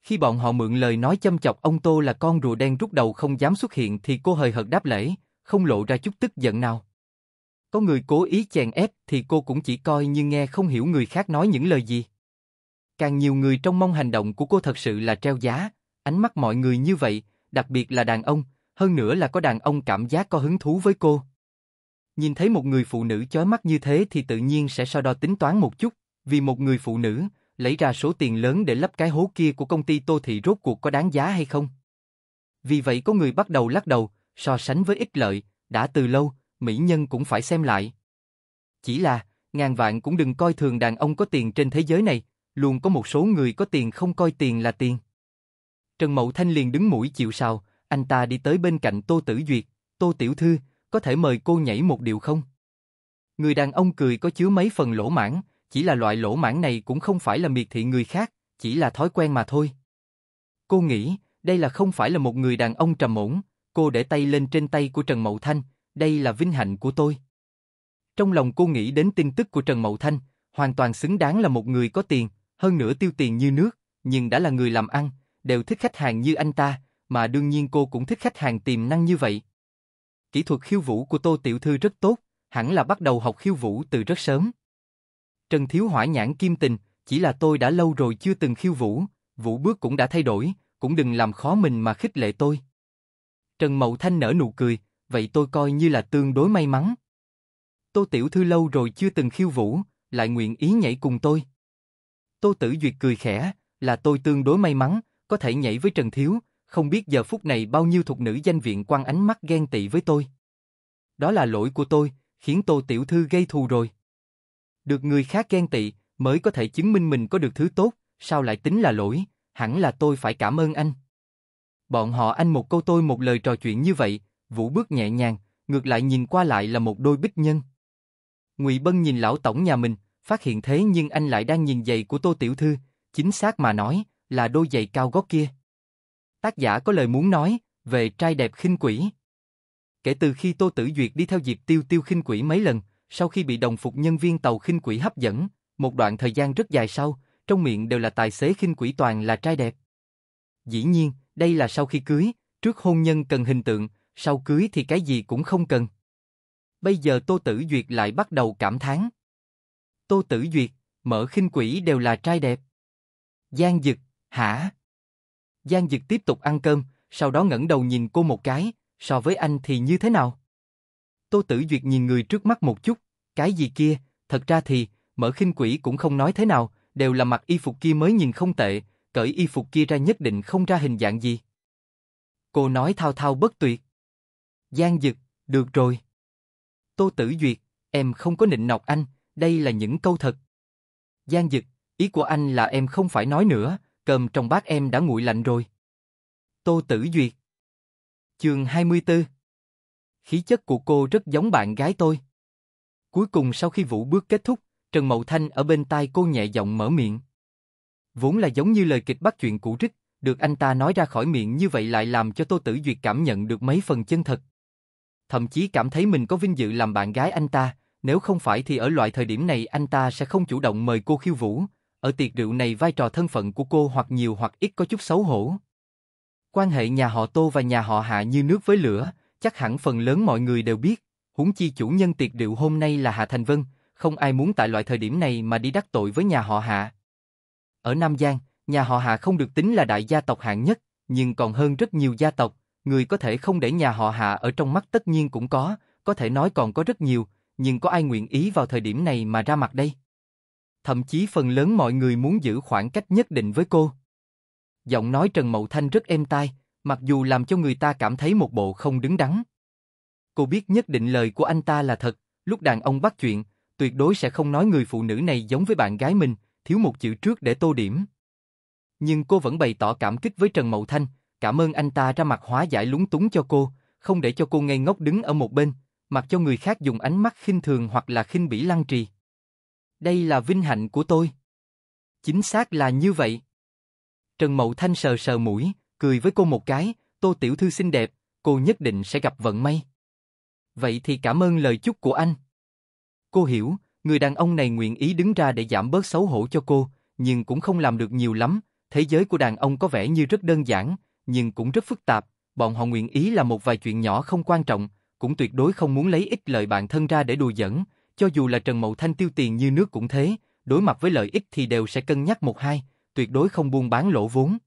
Khi bọn họ mượn lời nói châm chọc ông Tô là con rùa đen rút đầu không dám xuất hiện thì cô hời hợt đáp lễ, không lộ ra chút tức giận nào. Có người cố ý chèn ép thì cô cũng chỉ coi như nghe không hiểu người khác nói những lời gì. Càng nhiều người trong mong hành động của cô thật sự là treo giá, ánh mắt mọi người như vậy, đặc biệt là đàn ông, hơn nữa là có đàn ông cảm giác có hứng thú với cô. Nhìn thấy một người phụ nữ chói mắt như thế thì tự nhiên sẽ so đo tính toán một chút, vì một người phụ nữ, lấy ra số tiền lớn để lấp cái hố kia của công ty Tô Thị rốt cuộc có đáng giá hay không. Vì vậy có người bắt đầu lắc đầu, so sánh với ích lợi, đã từ lâu, mỹ nhân cũng phải xem lại. Chỉ là, ngàn vạn cũng đừng coi thường đàn ông có tiền trên thế giới này, luôn có một số người có tiền không coi tiền là tiền. Trần Mậu Thanh liền đứng mũi chịu sào, anh ta đi tới bên cạnh Tô Tử Duyệt, Tô Tiểu Thư, có thể mời cô nhảy một điệu không? Người đàn ông cười có chứa mấy phần lỗ mãn, chỉ là loại lỗ mãn này cũng không phải là miệt thị người khác, chỉ là thói quen mà thôi. Cô nghĩ, đây là không phải là một người đàn ông trầm ổn, cô để tay lên trên tay của Trần Mậu Thanh, đây là vinh hạnh của tôi. Trong lòng cô nghĩ đến tin tức của Trần Mậu Thanh, hoàn toàn xứng đáng là một người có tiền, hơn nữa tiêu tiền như nước, nhưng đã là người làm ăn, đều thích khách hàng như anh ta, mà đương nhiên cô cũng thích khách hàng tiềm năng như vậy. Kỹ thuật khiêu vũ của Tô Tiểu Thư rất tốt, hẳn là bắt đầu học khiêu vũ từ rất sớm. Trần Thiếu Hỏa nhãn kim tình, chỉ là tôi đã lâu rồi chưa từng khiêu vũ, vũ bước cũng đã thay đổi, cũng đừng làm khó mình mà khích lệ tôi. Trần Mậu Thanh nở nụ cười, vậy tôi coi như là tương đối may mắn. Tô Tiểu Thư lâu rồi chưa từng khiêu vũ, lại nguyện ý nhảy cùng tôi. Tô Tử Duyệt cười khẽ, là tôi tương đối may mắn, có thể nhảy với Trần Thiếu, không biết giờ phút này bao nhiêu thuộc nữ danh viện quan ánh mắt ghen tị với tôi. Đó là lỗi của tôi, khiến Tô Tiểu Thư gây thù rồi. Được người khác ghen tị, mới có thể chứng minh mình có được thứ tốt, sao lại tính là lỗi, hẳn là tôi phải cảm ơn anh. Bọn họ anh một câu tôi một lời trò chuyện như vậy, Vũ bước nhẹ nhàng, ngược lại nhìn qua lại là một đôi bích nhân. Ngụy Bân nhìn lão tổng nhà mình, phát hiện thế nhưng anh lại đang nhìn giày của Tô Tiểu Thư, chính xác mà nói, là đôi giày cao gót kia. Tác giả có lời muốn nói, về trai đẹp khinh quỷ. Kể từ khi Tô Tử Duyệt đi theo Diệp Tiêu Tiêu khinh quỷ mấy lần, sau khi bị đồng phục nhân viên tàu khinh quỷ hấp dẫn, một đoạn thời gian rất dài sau, trong miệng đều là tài xế khinh quỷ toàn là trai đẹp. Dĩ nhiên, đây là sau khi cưới, trước hôn nhân cần hình tượng, sau cưới thì cái gì cũng không cần. Bây giờ Tô Tử Duyệt lại bắt đầu cảm thán. Tô Tử Duyệt, mở khinh quỷ đều là trai đẹp. Giang Dực, hả? Giang Dực tiếp tục ăn cơm, sau đó ngẩng đầu nhìn cô một cái, so với anh thì như thế nào? Tô Tử Duyệt nhìn người trước mắt một chút, cái gì kia, thật ra thì, mở khinh quỷ cũng không nói thế nào, đều là mặc y phục kia mới nhìn không tệ, cởi y phục kia ra nhất định không ra hình dạng gì. Cô nói thao thao bất tuyệt. Giang Dực, được rồi. Tô Tử Duyệt, em không có nịnh nọc anh, đây là những câu thật. Giang Dực, ý của anh là em không phải nói nữa, cơm trong bát em đã nguội lạnh rồi. Tô Tử Duyệt Chương 24 khí chất của cô rất giống bạn gái tôi. Cuối cùng sau khi vũ bước kết thúc, Trần Mậu Thanh ở bên tai cô nhẹ giọng mở miệng. Vốn là giống như lời kịch bắt chuyện cũ rích, được anh ta nói ra khỏi miệng như vậy lại làm cho Tô Tử Duyệt cảm nhận được mấy phần chân thật. Thậm chí cảm thấy mình có vinh dự làm bạn gái anh ta, nếu không phải thì ở loại thời điểm này anh ta sẽ không chủ động mời cô khiêu vũ. Ở tiệc rượu này vai trò thân phận của cô hoặc nhiều hoặc ít có chút xấu hổ. Quan hệ nhà họ Tô và nhà họ Hạ như nước với lửa, chắc hẳn phần lớn mọi người đều biết. Huống chi chủ nhân tiệc rượu hôm nay là Hạ Thành Vân, không ai muốn tại loại thời điểm này mà đi đắc tội với nhà họ Hạ. Ở Nam Giang, nhà họ Hạ không được tính là đại gia tộc hạng nhất, nhưng còn hơn rất nhiều gia tộc, người có thể không để nhà họ Hạ ở trong mắt tất nhiên cũng có, có thể nói còn có rất nhiều, nhưng có ai nguyện ý vào thời điểm này mà ra mặt đây? Thậm chí phần lớn mọi người muốn giữ khoảng cách nhất định với cô. Giọng nói Trần Mậu Thanh rất êm tai, mặc dù làm cho người ta cảm thấy một bộ không đứng đắn. Cô biết nhất định lời của anh ta là thật, lúc đàn ông bắt chuyện, tuyệt đối sẽ không nói người phụ nữ này giống với bạn gái mình, thiếu một chữ trước để tô điểm. Nhưng cô vẫn bày tỏ cảm kích với Trần Mậu Thanh, cảm ơn anh ta ra mặt hóa giải lúng túng cho cô, không để cho cô ngây ngốc đứng ở một bên, mặc cho người khác dùng ánh mắt khinh thường hoặc là khinh bỉ lăng trì. Đây là vinh hạnh của tôi. Chính xác là như vậy. Trần Mậu Thanh sờ sờ mũi, cười với cô một cái, tô tiểu thư xinh đẹp, cô nhất định sẽ gặp vận may. Vậy thì cảm ơn lời chúc của anh. Cô hiểu, người đàn ông này nguyện ý đứng ra để giảm bớt xấu hổ cho cô, nhưng cũng không làm được nhiều lắm. Thế giới của đàn ông có vẻ như rất đơn giản, nhưng cũng rất phức tạp. Bọn họ nguyện ý là một vài chuyện nhỏ không quan trọng, cũng tuyệt đối không muốn lấy ích lợi bạn thân ra để đùa giỡn. Cho dù là Trần Mậu Thanh tiêu tiền như nước cũng thế, đối mặt với lợi ích thì đều sẽ cân nhắc một hai, tuyệt đối không buôn bán lỗ vốn.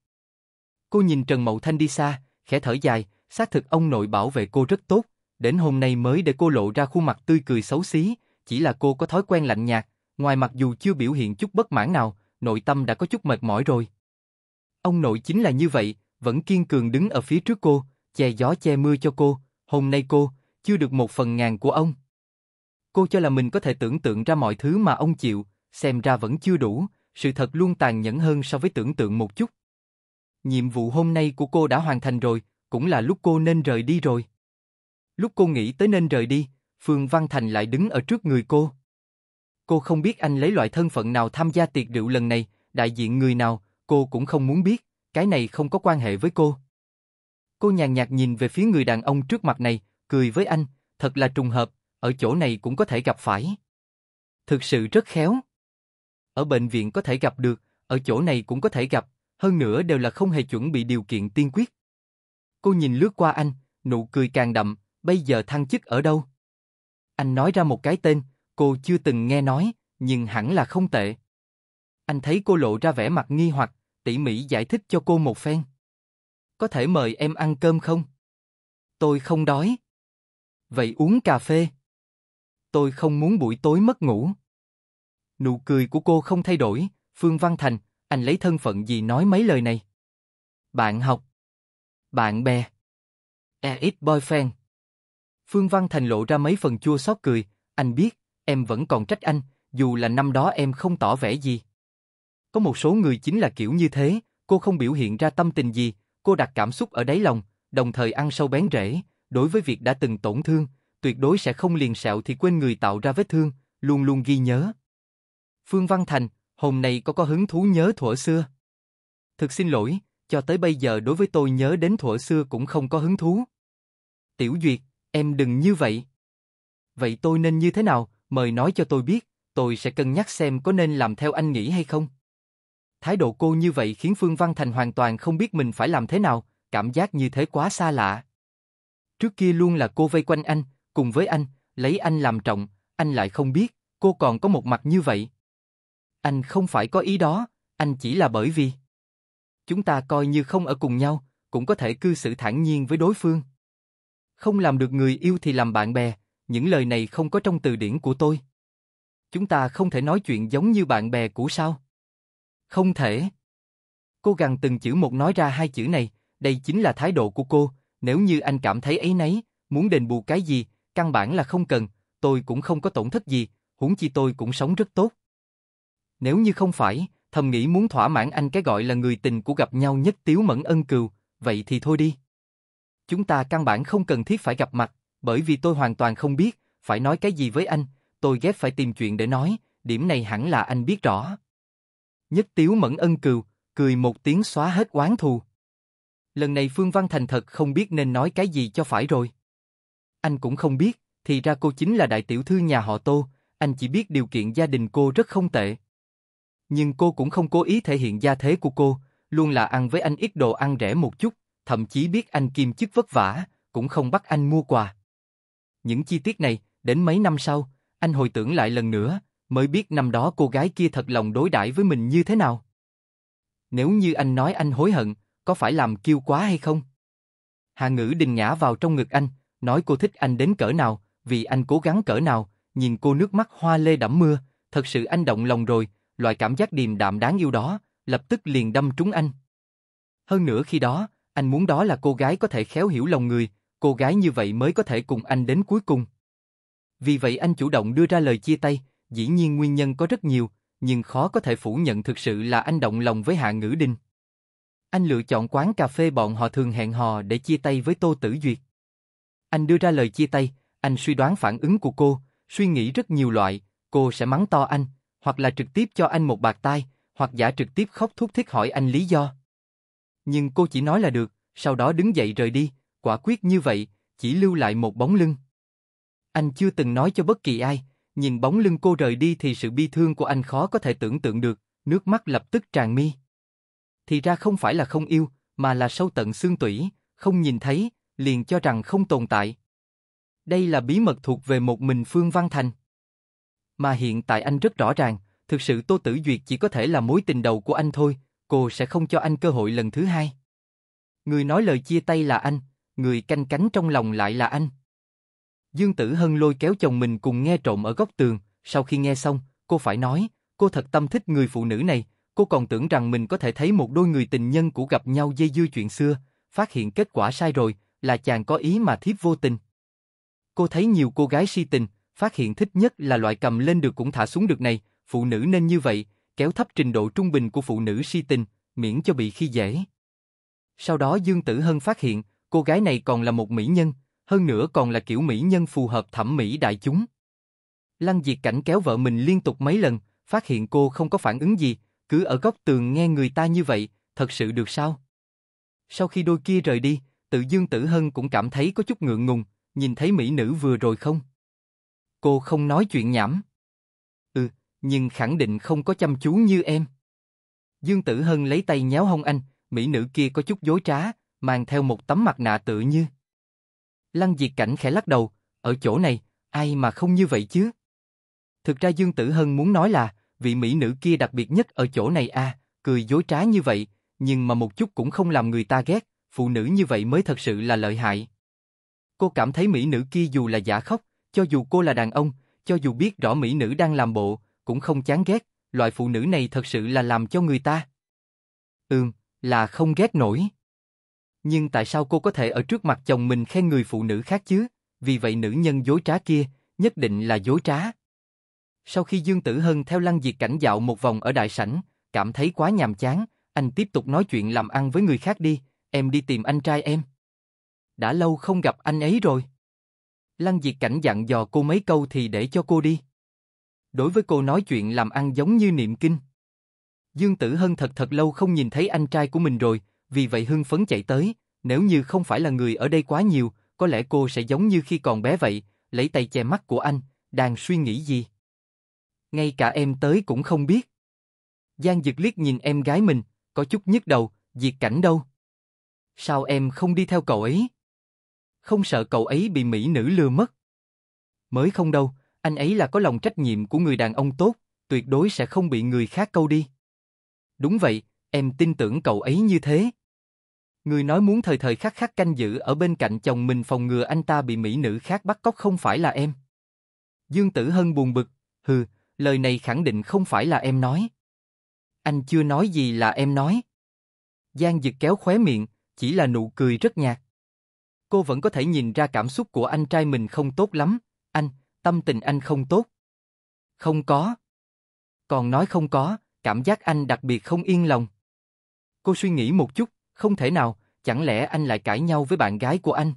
Cô nhìn Trần Mậu Thanh đi xa, khẽ thở dài, xác thực ông nội bảo vệ cô rất tốt, đến hôm nay mới để cô lộ ra khuôn mặt tươi cười xấu xí, chỉ là cô có thói quen lạnh nhạt, ngoài mặt dù chưa biểu hiện chút bất mãn nào, nội tâm đã có chút mệt mỏi rồi. Ông nội chính là như vậy, vẫn kiên cường đứng ở phía trước cô, che gió che mưa cho cô, hôm nay cô, chưa được một phần ngàn của ông. Cô cho là mình có thể tưởng tượng ra mọi thứ mà ông chịu, xem ra vẫn chưa đủ, sự thật luôn tàn nhẫn hơn so với tưởng tượng một chút. Nhiệm vụ hôm nay của cô đã hoàn thành rồi, cũng là lúc cô nên rời đi rồi. Lúc cô nghĩ tới nên rời đi, Phương Văn Thành lại đứng ở trước người cô. Cô không biết anh lấy loại thân phận nào tham gia tiệc rượu lần này, đại diện người nào, cô cũng không muốn biết, cái này không có quan hệ với cô. Cô nhàn nhạt nhìn về phía người đàn ông trước mặt này, cười với anh, thật là trùng hợp, ở chỗ này cũng có thể gặp phải. Thực sự rất khéo. Ở bệnh viện có thể gặp được, ở chỗ này cũng có thể gặp, hơn nữa đều là không hề chuẩn bị điều kiện tiên quyết. Cô nhìn lướt qua anh, nụ cười càng đậm, bây giờ thăng chức ở đâu? Anh nói ra một cái tên, cô chưa từng nghe nói, nhưng hẳn là không tệ. Anh thấy cô lộ ra vẻ mặt nghi hoặc, tỉ mỉ giải thích cho cô một phen. Có thể mời em ăn cơm không? Tôi không đói. Vậy uống cà phê. Tôi không muốn buổi tối mất ngủ. Nụ cười của cô không thay đổi, Phương Văn Thành, anh lấy thân phận gì nói mấy lời này? Bạn học. Bạn bè. Ex boyfriend. Phương Văn Thành lộ ra mấy phần chua xót cười, anh biết, em vẫn còn trách anh, dù là năm đó em không tỏ vẻ gì. Có một số người chính là kiểu như thế, cô không biểu hiện ra tâm tình gì, cô đặt cảm xúc ở đáy lòng, đồng thời ăn sâu bén rễ, đối với việc đã từng tổn thương, tuyệt đối sẽ không liền sẹo thì quên người tạo ra vết thương, luôn luôn ghi nhớ. Phương Văn Thành, hôm nay có có hứng thú nhớ thuở xưa. Thực xin lỗi, cho tới bây giờ đối với tôi nhớ đến thuở xưa cũng không có hứng thú. Tiểu Duyệt, em đừng như vậy. Vậy tôi nên như thế nào, mời nói cho tôi biết, tôi sẽ cân nhắc xem có nên làm theo anh nghĩ hay không. Thái độ cô như vậy khiến Phương Văn Thành hoàn toàn không biết mình phải làm thế nào, cảm giác như thế quá xa lạ. Trước kia luôn là cô vây quanh anh, cùng với anh, lấy anh làm trọng, anh lại không biết, cô còn có một mặt như vậy. Anh không phải có ý đó, anh chỉ là bởi vì chúng ta coi như không ở cùng nhau, cũng có thể cư xử thản nhiên với đối phương. Không làm được người yêu thì làm bạn bè, những lời này không có trong từ điển của tôi. Chúng ta không thể nói chuyện giống như bạn bè cũ sao? Không thể. Cô gằn từng chữ một nói ra hai chữ này, đây chính là thái độ của cô, nếu như anh cảm thấy ấy nấy, muốn đền bù cái gì, căn bản là không cần, tôi cũng không có tổn thất gì, huống chi tôi cũng sống rất tốt. Nếu như không phải, thầm nghĩ muốn thỏa mãn anh cái gọi là người tình của gặp nhau nhất tiếu mẫn ân cừu, vậy thì thôi đi. Chúng ta căn bản không cần thiết phải gặp mặt, bởi vì tôi hoàn toàn không biết, phải nói cái gì với anh, tôi ghét phải tìm chuyện để nói, điểm này hẳn là anh biết rõ. Nhất tiếu mẫn ân cừu, cười một tiếng xóa hết oán thù. Lần này Phương Văn Thành thật không biết nên nói cái gì cho phải rồi. Anh cũng không biết, thì ra cô chính là đại tiểu thư nhà họ Tô, anh chỉ biết điều kiện gia đình cô rất không tệ. Nhưng cô cũng không cố ý thể hiện gia thế của cô, luôn là ăn với anh ít đồ ăn rẻ một chút, thậm chí biết anh kim chức vất vả, cũng không bắt anh mua quà. Những chi tiết này, đến mấy năm sau, anh hồi tưởng lại lần nữa, mới biết năm đó cô gái kia thật lòng đối đãi với mình như thế nào. Nếu như anh nói anh hối hận, có phải làm kiêu quá hay không? Hà ngữ đình ngã vào trong ngực anh, nói cô thích anh đến cỡ nào, vì anh cố gắng cỡ nào, nhìn cô nước mắt hoa lê đẫm mưa, thật sự anh động lòng rồi, loại cảm giác điềm đạm đáng yêu đó, lập tức liền đâm trúng anh. Hơn nữa khi đó, anh muốn đó là cô gái có thể khéo hiểu lòng người, cô gái như vậy mới có thể cùng anh đến cuối cùng. Vì vậy anh chủ động đưa ra lời chia tay, dĩ nhiên nguyên nhân có rất nhiều, nhưng khó có thể phủ nhận thực sự là anh động lòng với Hạ Ngữ Đinh. Anh lựa chọn quán cà phê bọn họ thường hẹn hò để chia tay với Tô Tử Duyệt. Anh đưa ra lời chia tay, anh suy đoán phản ứng của cô, suy nghĩ rất nhiều loại, cô sẽ mắng to anh, hoặc là trực tiếp cho anh một bạc tai, hoặc giả trực tiếp khóc thúc thích hỏi anh lý do. Nhưng cô chỉ nói là được, sau đó đứng dậy rời đi, quả quyết như vậy, chỉ lưu lại một bóng lưng. Anh chưa từng nói cho bất kỳ ai, nhìn bóng lưng cô rời đi thì sự bi thương của anh khó có thể tưởng tượng được, nước mắt lập tức tràn mi. Thì ra không phải là không yêu, mà là sâu tận xương tủy, không nhìn thấy, liền cho rằng không tồn tại. Đây là bí mật thuộc về một mình Phương Văn Thành. Mà hiện tại anh rất rõ ràng, thực sự Tô Tử Duyệt chỉ có thể là mối tình đầu của anh thôi, cô sẽ không cho anh cơ hội lần thứ hai. Người nói lời chia tay là anh, người canh cánh trong lòng lại là anh. Dương Tử Hân lôi kéo chồng mình cùng nghe trộm ở góc tường, sau khi nghe xong, cô phải nói, cô thật tâm thích người phụ nữ này, cô còn tưởng rằng mình có thể thấy một đôi người tình nhân của gặp nhau dây dưa chuyện xưa, phát hiện kết quả sai rồi, là chàng có ý mà thiếp vô tình. Cô thấy nhiều cô gái si tình, phát hiện thích nhất là loại cầm lên được cũng thả xuống được này, phụ nữ nên như vậy, kéo thấp trình độ trung bình của phụ nữ si tình, miễn cho bị khi dễ. Sau đó Dương Tử Hân phát hiện, cô gái này còn là một mỹ nhân, hơn nữa còn là kiểu mỹ nhân phù hợp thẩm mỹ đại chúng. Lăng Diệt Cảnh kéo vợ mình liên tục mấy lần, phát hiện cô không có phản ứng gì, cứ ở góc tường nghe người ta như vậy, thật sự được sao? Sau khi đôi kia rời đi, tự Dương Tử Hân cũng cảm thấy có chút ngượng ngùng, nhìn thấy mỹ nữ vừa rồi không? Cô không nói chuyện nhảm. Nhưng khẳng định không có chăm chú như em. Dương Tử Hân lấy tay nhéo hông anh, mỹ nữ kia có chút dối trá, mang theo một tấm mặt nạ tự như. Lăng Diệt Cảnh khẽ lắc đầu, ở chỗ này, ai mà không như vậy chứ? Thực ra Dương Tử Hân muốn nói là, vị mỹ nữ kia đặc biệt nhất ở chỗ này à, cười dối trá như vậy, nhưng mà một chút cũng không làm người ta ghét, phụ nữ như vậy mới thật sự là lợi hại. Cô cảm thấy mỹ nữ kia dù là giả khóc, cho dù cô là đàn ông, cho dù biết rõ mỹ nữ đang làm bộ, cũng không chán ghét, loại phụ nữ này thật sự là làm cho người ta. Ừm, là không ghét nổi. Nhưng tại sao cô có thể ở trước mặt chồng mình khen người phụ nữ khác chứ? Vì vậy nữ nhân dối trá kia, nhất định là dối trá. Sau khi Dương Tử Hân theo Lăng Diệt Cảnh dạo một vòng ở đại sảnh, cảm thấy quá nhàm chán, anh tiếp tục nói chuyện làm ăn với người khác đi, em đi tìm anh trai em. Đã lâu không gặp anh ấy rồi. Lăng Diệt Cảnh dặn dò cô mấy câu thì để cho cô đi. Đối với cô nói chuyện làm ăn giống như niệm kinh. Dương Tử Hân thật thật lâu không nhìn thấy anh trai của mình rồi, vì vậy hưng phấn chạy tới, nếu như không phải là người ở đây quá nhiều, có lẽ cô sẽ giống như khi còn bé vậy, lấy tay che mắt của anh, đang suy nghĩ gì. Ngay cả em tới cũng không biết. Giang Dực liếc nhìn em gái mình, có chút nhức đầu, diệt cảnh đâu. Sao em không đi theo cậu ấy? Không sợ cậu ấy bị mỹ nữ lừa mất. Mới không đâu, anh ấy là có lòng trách nhiệm của người đàn ông tốt, tuyệt đối sẽ không bị người khác câu đi. Đúng vậy, em tin tưởng cậu ấy như thế. Người nói muốn thời thời khắc khắc canh giữ ở bên cạnh chồng mình phòng ngừa anh ta bị mỹ nữ khác bắt cóc không phải là em. Dương Tử Hân buồn bực, hừ, lời này khẳng định không phải là em nói. Anh chưa nói gì là em nói. Giang Dực kéo khóe miệng, chỉ là nụ cười rất nhạt. Cô vẫn có thể nhìn ra cảm xúc của anh trai mình không tốt lắm, anh, tâm tình anh không tốt. Không có. Còn nói không có, cảm giác anh đặc biệt không yên lòng. Cô suy nghĩ một chút, không thể nào, chẳng lẽ anh lại cãi nhau với bạn gái của anh?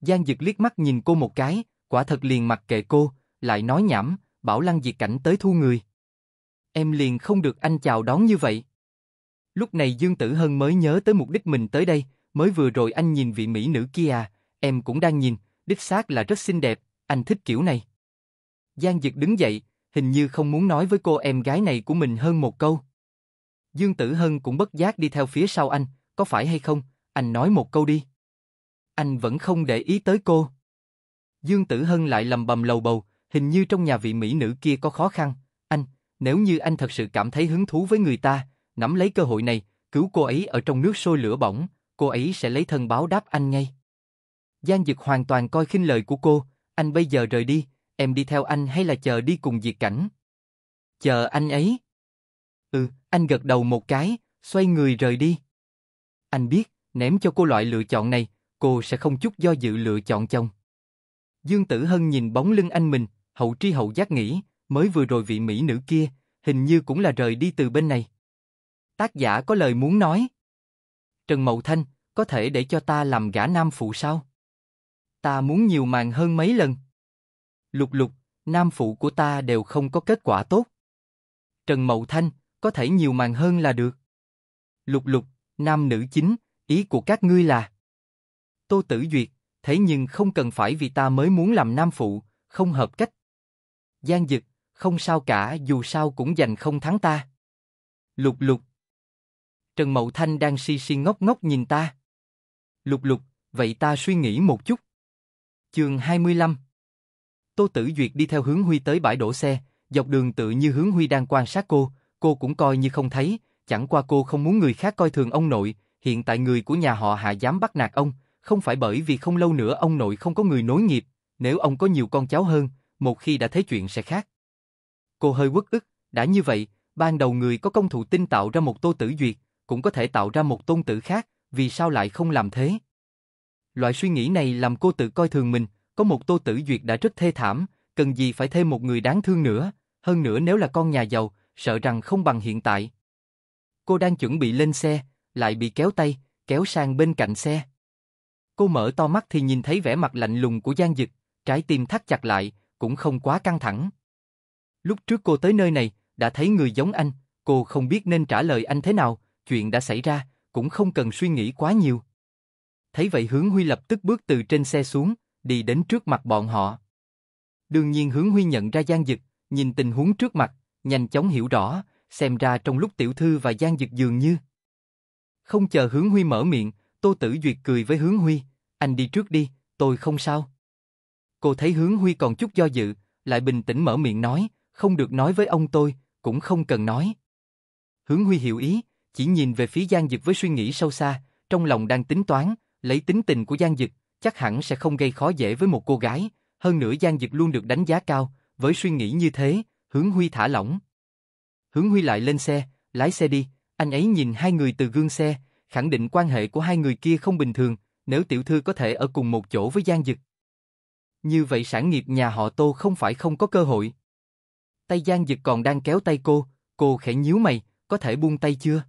Giang Dực liếc mắt nhìn cô một cái, quả thật liền mặc kệ cô, lại nói nhảm, bảo Lăng Diệt Cảnh tới thu người. Em liền không được anh chào đón như vậy. Lúc này Dương Tử Hân mới nhớ tới mục đích mình tới đây, mới vừa rồi anh nhìn vị mỹ nữ kia à, em cũng đang nhìn, đích xác là rất xinh đẹp, anh thích kiểu này. Giang Dực đứng dậy, hình như không muốn nói với cô em gái này của mình hơn một câu. Dương Tử Hân cũng bất giác đi theo phía sau anh, có phải hay không, anh nói một câu đi. Anh vẫn không để ý tới cô. Dương Tử Hân lại lầm bầm lầu bầu, hình như trong nhà vị mỹ nữ kia có khó khăn. Anh, nếu như anh thật sự cảm thấy hứng thú với người ta, nắm lấy cơ hội này, cứu cô ấy ở trong nước sôi lửa bỏng, cô ấy sẽ lấy thân báo đáp anh ngay. Giang Dực hoàn toàn coi khinh lời của cô, anh bây giờ rời đi, em đi theo anh hay là chờ đi cùng diệt cảnh? Chờ anh ấy. Ừ, anh gật đầu một cái, xoay người rời đi. Anh biết, ném cho cô loại lựa chọn này, cô sẽ không chút do dự lựa chọn chồng. Dương Tử Hân nhìn bóng lưng anh mình, hậu tri hậu giác nghĩ, mới vừa rồi vị mỹ nữ kia, hình như cũng là rời đi từ bên này. Tác giả có lời muốn nói. Trần Mậu Thanh, có thể để cho ta làm gã nam phụ sao? Ta muốn nhiều màn hơn mấy lần. Lục lục, nam phụ của ta đều không có kết quả tốt. Trần Mậu Thanh, có thể nhiều màn hơn là được. Lục lục, nam nữ chính, ý của các ngươi là. Tô Tử Duyệt, thế nhưng không cần phải vì ta mới muốn làm nam phụ, không hợp cách. Giang Dực, không sao cả dù sao cũng giành không thắng ta. Lục lục. Trần Mậu Thanh đang si si ngốc ngốc nhìn ta. Lục lục, vậy ta suy nghĩ một chút. Chương 25 Tô Tử Duyệt đi theo hướng Huy tới bãi đổ xe, dọc đường tự như hướng Huy đang quan sát cô, cô cũng coi như không thấy, chẳng qua cô không muốn người khác coi thường ông nội, hiện tại người của nhà họ Hạ dám bắt nạt ông, không phải bởi vì không lâu nữa ông nội không có người nối nghiệp, nếu ông có nhiều con cháu hơn, một khi đã thấy chuyện sẽ khác. Cô hơi uất ức, đã như vậy, ban đầu người có công thụ tinh tạo ra một Tô Tử Duyệt, cũng có thể tạo ra một tôn tử khác, vì sao lại không làm thế? Loại suy nghĩ này làm cô tự coi thường mình, có một Tô Tử Duyệt đã rất thê thảm, cần gì phải thêm một người đáng thương nữa, hơn nữa nếu là con nhà giàu, sợ rằng không bằng hiện tại. Cô đang chuẩn bị lên xe, lại bị kéo tay, kéo sang bên cạnh xe. Cô mở to mắt thì nhìn thấy vẻ mặt lạnh lùng của Giang Dực, trái tim thắt chặt lại, cũng không quá căng thẳng. Lúc trước cô tới nơi này, đã thấy người giống anh, cô không biết nên trả lời anh thế nào, chuyện đã xảy ra, cũng không cần suy nghĩ quá nhiều. Thấy vậy hướng Huy lập tức bước từ trên xe xuống, đi đến trước mặt bọn họ. Đương nhiên hướng Huy nhận ra Giang Dực, nhìn tình huống trước mặt, nhanh chóng hiểu rõ, xem ra trong lúc tiểu thư và Giang Dực dường như. Không chờ hướng Huy mở miệng, Tô Tử Duyệt cười với hướng Huy, anh đi trước đi, tôi không sao. Cô thấy hướng Huy còn chút do dự, lại bình tĩnh mở miệng nói, không được nói với ông tôi, cũng không cần nói. Hướng Huy hiểu ý, chỉ nhìn về phía Giang Dực với suy nghĩ sâu xa, trong lòng đang tính toán, lấy tính tình của Giang Dực, chắc hẳn sẽ không gây khó dễ với một cô gái, hơn nữa Giang Dực luôn được đánh giá cao, với suy nghĩ như thế, Hướng Huy thả lỏng. Hướng Huy lại lên xe, lái xe đi, anh ấy nhìn hai người từ gương xe, khẳng định quan hệ của hai người kia không bình thường, nếu tiểu thư có thể ở cùng một chỗ với Giang Dực. Như vậy sản nghiệp nhà họ Tô không phải không có cơ hội. Tay Giang Dực còn đang kéo tay cô, cô khẽ nhíu mày, có thể buông tay chưa?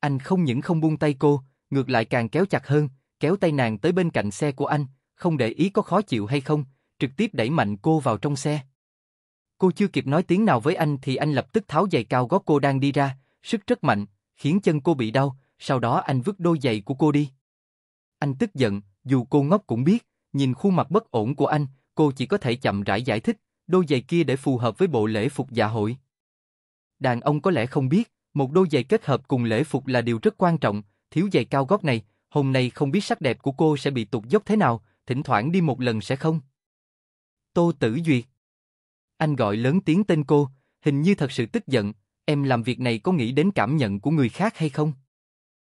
Anh không những không buông tay cô, ngược lại càng kéo chặt hơn, kéo tay nàng tới bên cạnh xe của anh, không để ý có khó chịu hay không, trực tiếp đẩy mạnh cô vào trong xe. Cô chưa kịp nói tiếng nào với anh thì anh lập tức tháo giày cao gót cô đang đi ra, sức rất mạnh, khiến chân cô bị đau, sau đó anh vứt đôi giày của cô đi. Anh tức giận, dù cô ngốc cũng biết, nhìn khuôn mặt bất ổn của anh, cô chỉ có thể chậm rãi giải thích, đôi giày kia để phù hợp với bộ lễ phục dạ hội. Đàn ông có lẽ không biết, một đôi giày kết hợp cùng lễ phục là điều rất quan trọng, thiếu giày cao gót này, hôm nay không biết sắc đẹp của cô sẽ bị tụt dốc thế nào, thỉnh thoảng đi một lần sẽ không. Tô Tử Duyệt Anh gọi lớn tiếng tên cô, hình như thật sự tức giận, em làm việc này có nghĩ đến cảm nhận của người khác hay không?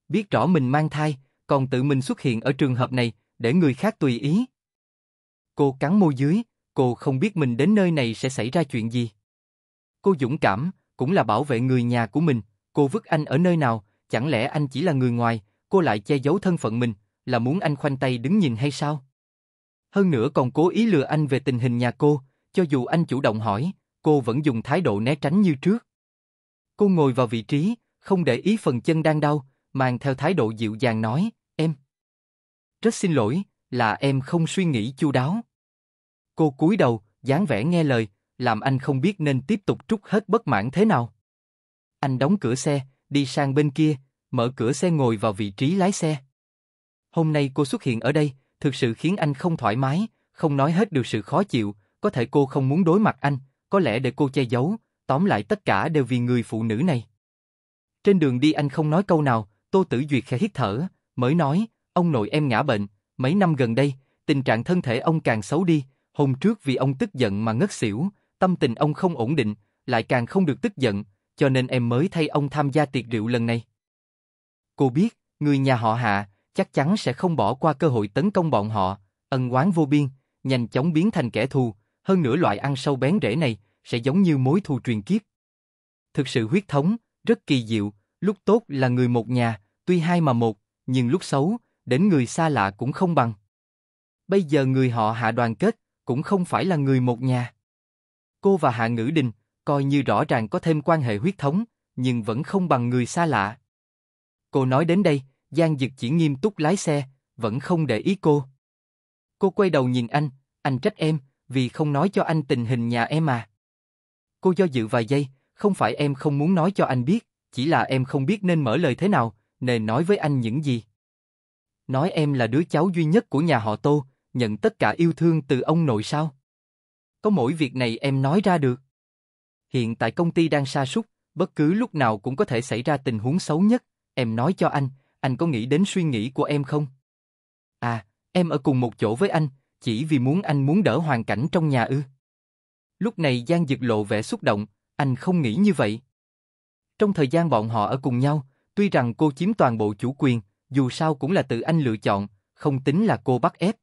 Biết rõ mình mang thai, còn tự mình xuất hiện ở trường hợp này, để người khác tùy ý. Cô cắn môi dưới, cô không biết mình đến nơi này sẽ xảy ra chuyện gì. Cô dũng cảm, cũng là bảo vệ người nhà của mình, cô vứt anh ở nơi nào, chẳng lẽ anh chỉ là người ngoài, cô lại che giấu thân phận mình, là muốn anh khoanh tay đứng nhìn hay sao? Hơn nữa còn cố ý lừa anh về tình hình nhà cô, cho dù anh chủ động hỏi, cô vẫn dùng thái độ né tránh như trước. Cô ngồi vào vị trí, không để ý phần chân đang đau, mang theo thái độ dịu dàng nói, em. Rất xin lỗi, là em không suy nghĩ chu đáo. Cô cúi đầu, dáng vẻ nghe lời, làm anh không biết nên tiếp tục trút hết bất mãn thế nào. Anh đóng cửa xe, đi sang bên kia, mở cửa xe ngồi vào vị trí lái xe. Hôm nay cô xuất hiện ở đây, thực sự khiến anh không thoải mái, không nói hết được sự khó chịu, có thể cô không muốn đối mặt anh, có lẽ để cô che giấu, tóm lại tất cả đều vì người phụ nữ này. Trên đường đi anh không nói câu nào, Tô Tử Duyệt khẽ hít thở, mới nói, ông nội em ngã bệnh, mấy năm gần đây, tình trạng thân thể ông càng xấu đi, hôm trước vì ông tức giận mà ngất xỉu, tâm tình ông không ổn định, lại càng không được tức giận, cho nên em mới thay ông tham gia tiệc rượu lần này. Cô biết, người nhà họ Hạ chắc chắn sẽ không bỏ qua cơ hội tấn công bọn họ, ân oán vô biên, nhanh chóng biến thành kẻ thù, hơn nữa loại ăn sâu bén rễ này sẽ giống như mối thù truyền kiếp. Thực sự huyết thống, rất kỳ diệu, lúc tốt là người một nhà, tuy hai mà một, nhưng lúc xấu, đến người xa lạ cũng không bằng. Bây giờ người họ hạ đoàn kết, cũng không phải là người một nhà. Cô và Hạ Ngữ Đình, coi như rõ ràng có thêm quan hệ huyết thống, nhưng vẫn không bằng người xa lạ. Cô nói đến đây, Giang Dực chỉ nghiêm túc lái xe, vẫn không để ý cô. Cô quay đầu nhìn anh, anh trách em, vì không nói cho anh tình hình nhà em à. Cô do dự vài giây, không phải em không muốn nói cho anh biết, chỉ là em không biết nên mở lời thế nào, nên nói với anh những gì. Nói em là đứa cháu duy nhất của nhà họ Tô, nhận tất cả yêu thương từ ông nội sao? Có mỗi việc này em nói ra được. Hiện tại công ty đang sa sút, bất cứ lúc nào cũng có thể xảy ra tình huống xấu nhất, em nói cho anh, anh có nghĩ đến suy nghĩ của em không? À, em ở cùng một chỗ với anh, chỉ vì muốn anh muốn đỡ hoàn cảnh trong nhà ư. Lúc này Giang Dực lộ vẻ xúc động, anh không nghĩ như vậy. Trong thời gian bọn họ ở cùng nhau, tuy rằng cô chiếm toàn bộ chủ quyền, dù sao cũng là tự anh lựa chọn, không tính là cô bắt ép.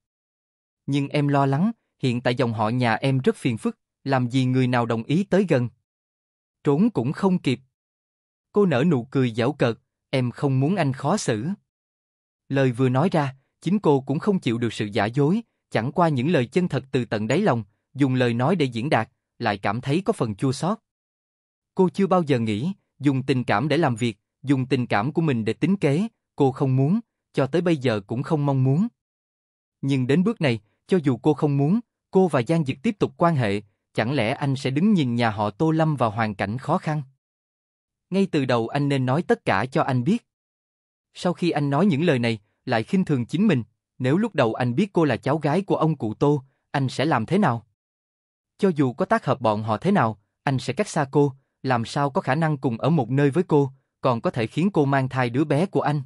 Nhưng em lo lắng, hiện tại dòng họ nhà em rất phiền phức, làm gì người nào đồng ý tới gần. Trốn cũng không kịp. Cô nở nụ cười giảo cợt, em không muốn anh khó xử. Lời vừa nói ra, chính cô cũng không chịu được sự giả dối, chẳng qua những lời chân thật từ tận đáy lòng, dùng lời nói để diễn đạt, lại cảm thấy có phần chua xót. Cô chưa bao giờ nghĩ, dùng tình cảm để làm việc, dùng tình cảm của mình để tính kế, cô không muốn, cho tới bây giờ cũng không mong muốn. Nhưng đến bước này, cho dù cô không muốn, cô và Giang Dực tiếp tục quan hệ, chẳng lẽ anh sẽ đứng nhìn nhà họ Tô Lâm vào hoàn cảnh khó khăn? Ngay từ đầu anh nên nói tất cả cho anh biết. Sau khi anh nói những lời này, lại khinh thường chính mình, nếu lúc đầu anh biết cô là cháu gái của ông cụ Tô, anh sẽ làm thế nào? Cho dù có tác hợp bọn họ thế nào, anh sẽ cách xa cô, làm sao có khả năng cùng ở một nơi với cô, còn có thể khiến cô mang thai đứa bé của anh.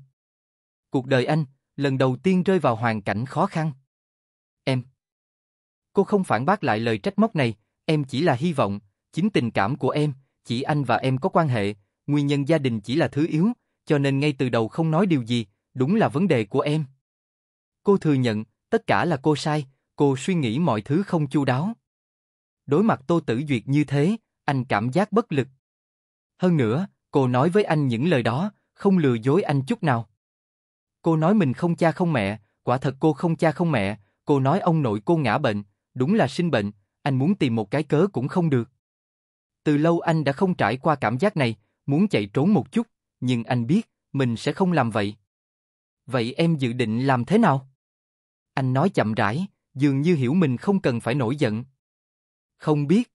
Cuộc đời anh, lần đầu tiên rơi vào hoàn cảnh khó khăn. Em. Cô không phản bác lại lời trách móc này, em chỉ là hy vọng, chính tình cảm của em, chỉ anh và em có quan hệ, nguyên nhân gia đình chỉ là thứ yếu, cho nên ngay từ đầu không nói điều gì, đúng là vấn đề của em. Cô thừa nhận, tất cả là cô sai, cô suy nghĩ mọi thứ không chu đáo. Đối mặt Tô Tử Duyệt như thế, anh cảm giác bất lực. Hơn nữa, cô nói với anh những lời đó, không lừa dối anh chút nào. Cô nói mình không cha không mẹ, quả thật cô không cha không mẹ, cô nói ông nội cô ngã bệnh, đúng là sinh bệnh, anh muốn tìm một cái cớ cũng không được. Từ lâu anh đã không trải qua cảm giác này, muốn chạy trốn một chút, nhưng anh biết, mình sẽ không làm vậy. Vậy em dự định làm thế nào? Anh nói chậm rãi, dường như hiểu mình không cần phải nổi giận. Không biết.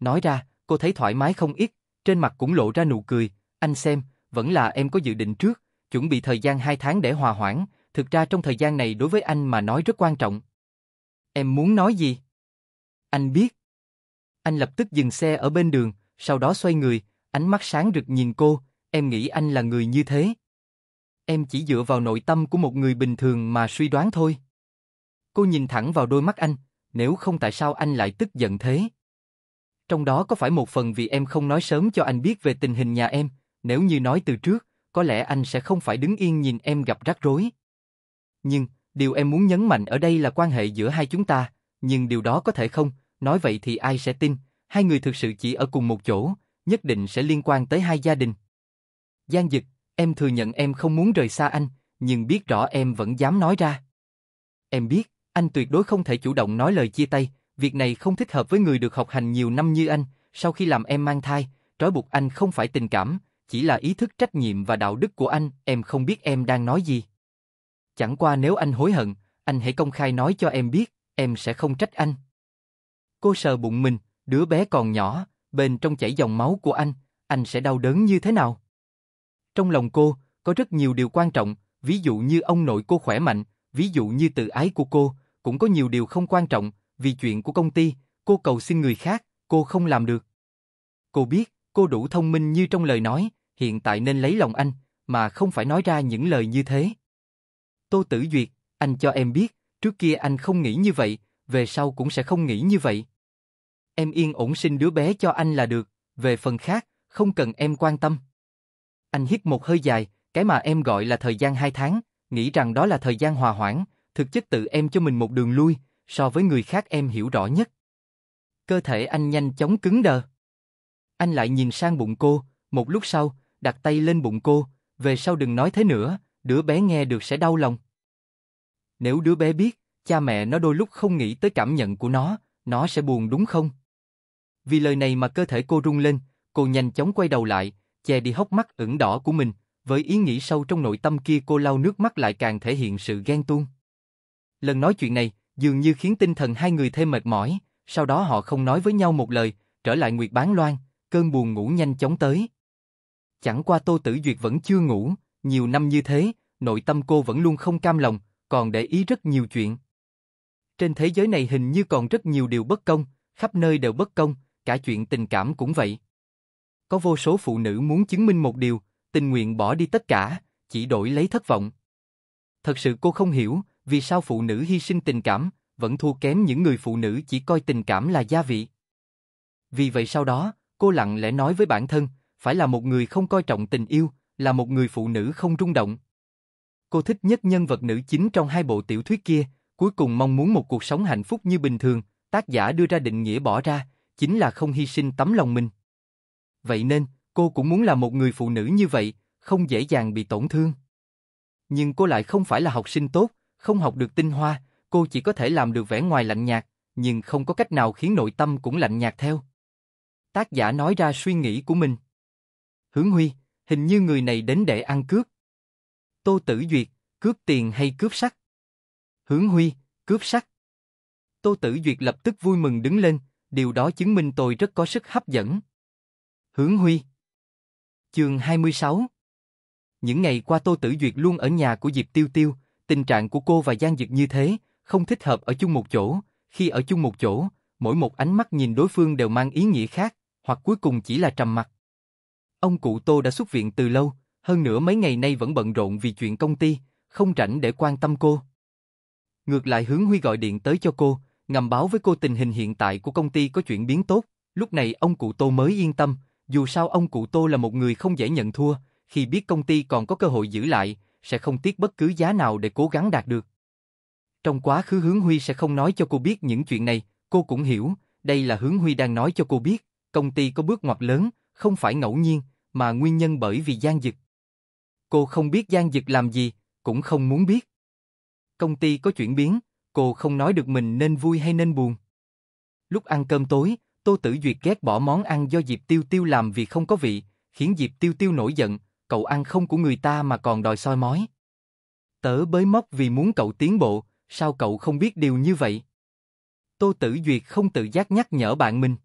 Nói ra, cô thấy thoải mái không ít, trên mặt cũng lộ ra nụ cười, anh xem, vẫn là em có dự định trước, chuẩn bị thời gian hai tháng để hòa hoãn, thực ra trong thời gian này đối với anh mà nói rất quan trọng. Em muốn nói gì? Anh biết. Anh lập tức dừng xe ở bên đường, sau đó xoay người, ánh mắt sáng rực nhìn cô, em nghĩ anh là người như thế. Em chỉ dựa vào nội tâm của một người bình thường mà suy đoán thôi. Cô nhìn thẳng vào đôi mắt anh, nếu không tại sao anh lại tức giận thế? Trong đó có phải một phần vì em không nói sớm cho anh biết về tình hình nhà em, nếu như nói từ trước, có lẽ anh sẽ không phải đứng yên nhìn em gặp rắc rối. Nhưng, điều em muốn nhấn mạnh ở đây là quan hệ giữa hai chúng ta, nhưng điều đó có thể không, nói vậy thì ai sẽ tin, hai người thực sự chỉ ở cùng một chỗ, nhất định sẽ liên quan tới hai gia đình. Giang Dực, em thừa nhận em không muốn rời xa anh, nhưng biết rõ em vẫn dám nói ra. Em biết, anh tuyệt đối không thể chủ động nói lời chia tay, việc này không thích hợp với người được học hành nhiều năm như anh, sau khi làm em mang thai, trói buộc anh không phải tình cảm, chỉ là ý thức trách nhiệm và đạo đức của anh, em không biết em đang nói gì. Chẳng qua nếu anh hối hận, anh hãy công khai nói cho em biết, em sẽ không trách anh. Cô sờ bụng mình, đứa bé còn nhỏ, bên trong chảy dòng máu của anh, anh sẽ đau đớn như thế nào? Trong lòng cô, có rất nhiều điều quan trọng, ví dụ như ông nội cô khỏe mạnh, ví dụ như tự ái của cô, cũng có nhiều điều không quan trọng, vì chuyện của công ty, cô cầu xin người khác, cô không làm được. Cô biết, cô đủ thông minh như trong lời nói, hiện tại nên lấy lòng anh, mà không phải nói ra những lời như thế. Tô Tử Duyệt, anh cho em biết, trước kia anh không nghĩ như vậy, về sau cũng sẽ không nghĩ như vậy. Em yên ổn sinh đứa bé cho anh là được, về phần khác, không cần em quan tâm. Anh hít một hơi dài, cái mà em gọi là thời gian hai tháng, nghĩ rằng đó là thời gian hòa hoãn, thực chất tự em cho mình một đường lui, so với người khác em hiểu rõ nhất. Cơ thể anh nhanh chóng cứng đờ. Anh lại nhìn sang bụng cô, một lúc sau, đặt tay lên bụng cô, về sau đừng nói thế nữa, đứa bé nghe được sẽ đau lòng. Nếu đứa bé biết, cha mẹ nó đôi lúc không nghĩ tới cảm nhận của nó, nó sẽ buồn đúng không? Vì lời này mà cơ thể cô rung lên, cô nhanh chóng quay đầu lại, che đi hốc mắt ửng đỏ của mình, với ý nghĩ sâu trong nội tâm kia cô lau nước mắt lại càng thể hiện sự ghen tuông. Lần nói chuyện này, dường như khiến tinh thần hai người thêm mệt mỏi, sau đó họ không nói với nhau một lời, trở lại Nguyệt Bán Loan, cơn buồn ngủ nhanh chóng tới. Chẳng qua Tô Tử Duyệt vẫn chưa ngủ, nhiều năm như thế, nội tâm cô vẫn luôn không cam lòng, còn để ý rất nhiều chuyện. Trên thế giới này hình như còn rất nhiều điều bất công, khắp nơi đều bất công, cả chuyện tình cảm cũng vậy. Có vô số phụ nữ muốn chứng minh một điều, tình nguyện bỏ đi tất cả, chỉ đổi lấy thất vọng. Thật sự cô không hiểu, vì sao phụ nữ hy sinh tình cảm, vẫn thua kém những người phụ nữ chỉ coi tình cảm là gia vị. Vì vậy sau đó, cô lặng lẽ nói với bản thân, phải là một người không coi trọng tình yêu, là một người phụ nữ không rung động. Cô thích nhất nhân vật nữ chính trong hai bộ tiểu thuyết kia, cuối cùng mong muốn một cuộc sống hạnh phúc như bình thường, tác giả đưa ra định nghĩa bỏ ra, chính là không hy sinh tấm lòng mình. Vậy nên, cô cũng muốn là một người phụ nữ như vậy, không dễ dàng bị tổn thương. Nhưng cô lại không phải là học sinh tốt, không học được tinh hoa, cô chỉ có thể làm được vẻ ngoài lạnh nhạt, nhưng không có cách nào khiến nội tâm cũng lạnh nhạt theo. Tác giả nói ra suy nghĩ của mình. Hướng Huy, hình như người này đến để ăn cướp. Tô Tử Duyệt, cướp tiền hay cướp sắt? Hướng Huy, cướp sắt. Tô Tử Duyệt lập tức vui mừng đứng lên, điều đó chứng minh tôi rất có sức hấp dẫn. Hướng Huy Chương 26 Những ngày qua Tô Tử Duyệt luôn ở nhà của Diệp Tiêu Tiêu, tình trạng của cô và Giang Dực như thế, không thích hợp ở chung một chỗ, khi ở chung một chỗ, mỗi một ánh mắt nhìn đối phương đều mang ý nghĩa khác, hoặc cuối cùng chỉ là trầm mặc. Ông cụ Tô đã xuất viện từ lâu, hơn nữa mấy ngày nay vẫn bận rộn vì chuyện công ty, không rảnh để quan tâm cô. Ngược lại hướng Huy gọi điện tới cho cô, ngầm báo với cô tình hình hiện tại của công ty có chuyển biến tốt, lúc này ông cụ Tô mới yên tâm, dù sao ông cụ Tô là một người không dễ nhận thua, khi biết công ty còn có cơ hội giữ lại, sẽ không tiếc bất cứ giá nào để cố gắng đạt được. Trong quá khứ hướng Huy sẽ không nói cho cô biết những chuyện này, cô cũng hiểu, đây là hướng Huy đang nói cho cô biết, công ty có bước ngoặt lớn, không phải ngẫu nhiên, mà nguyên nhân bởi vì Giang Dực. Cô không biết Giang Dực làm gì, cũng không muốn biết. Công ty có chuyển biến, cô không nói được mình nên vui hay nên buồn. Lúc ăn cơm tối, Tô Tử Duyệt ghét bỏ món ăn do Diệp Tiêu Tiêu làm vì không có vị, khiến Diệp Tiêu Tiêu nổi giận, cậu ăn không của người ta mà còn đòi soi mói. Tớ bới móc vì muốn cậu tiến bộ, sao cậu không biết điều như vậy? Tô Tử Duyệt không tự giác nhắc nhở bạn mình.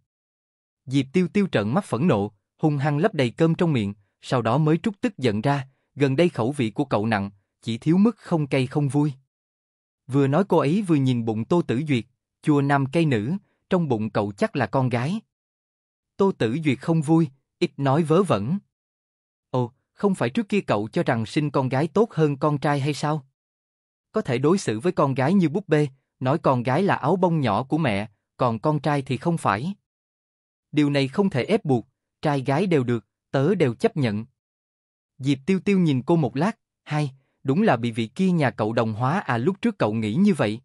Diệp Tiêu Tiêu trợn mắt phẫn nộ, hung hăng lấp đầy cơm trong miệng, sau đó mới trút tức giận ra, gần đây khẩu vị của cậu nặng, chỉ thiếu mức không cay không vui. Vừa nói cô ấy vừa nhìn bụng Tô Tử Duyệt, chua nam cây nữ, trong bụng cậu chắc là con gái. Tô Tử Duyệt không vui, ít nói vớ vẩn. Ồ, không phải trước kia cậu cho rằng sinh con gái tốt hơn con trai hay sao? Có thể đối xử với con gái như búp bê, nói con gái là áo bông nhỏ của mẹ, còn con trai thì không phải. Điều này không thể ép buộc, trai gái đều được, tớ đều chấp nhận. Diệp Tiêu Tiêu nhìn cô một lát, hai, đúng là bị vị kia nhà cậu đồng hóa à lúc trước cậu nghĩ như vậy.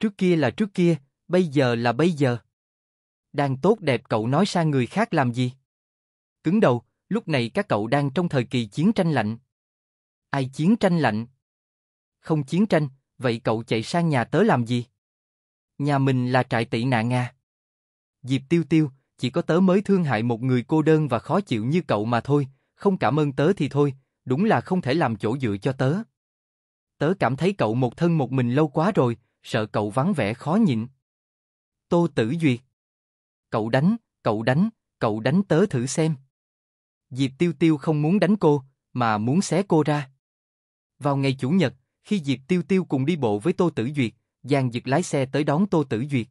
Trước kia là trước kia, bây giờ là bây giờ. Đang tốt đẹp cậu nói sang người khác làm gì? Cứng đầu, lúc này các cậu đang trong thời kỳ chiến tranh lạnh. Ai chiến tranh lạnh? Không chiến tranh, vậy cậu chạy sang nhà tớ làm gì? Nhà mình là trại tị nạn Nga. Diệp tiêu tiêu, chỉ có tớ mới thương hại một người cô đơn và khó chịu như cậu mà thôi, không cảm ơn tớ thì thôi, đúng là không thể làm chỗ dựa cho tớ. tớ cảm thấy cậu một thân một mình lâu quá rồi, sợ cậu vắng vẻ khó nhịn. Tô Tử Duyệt. Cậu đánh, cậu đánh, cậu đánh tớ thử xem. Diệp Tiêu Tiêu không muốn đánh cô, mà muốn xé cô ra. Vào ngày Chủ nhật, khi Diệp Tiêu Tiêu cùng đi bộ với Tô Tử Duyệt, Giang Dực lái xe tới đón Tô Tử Duyệt.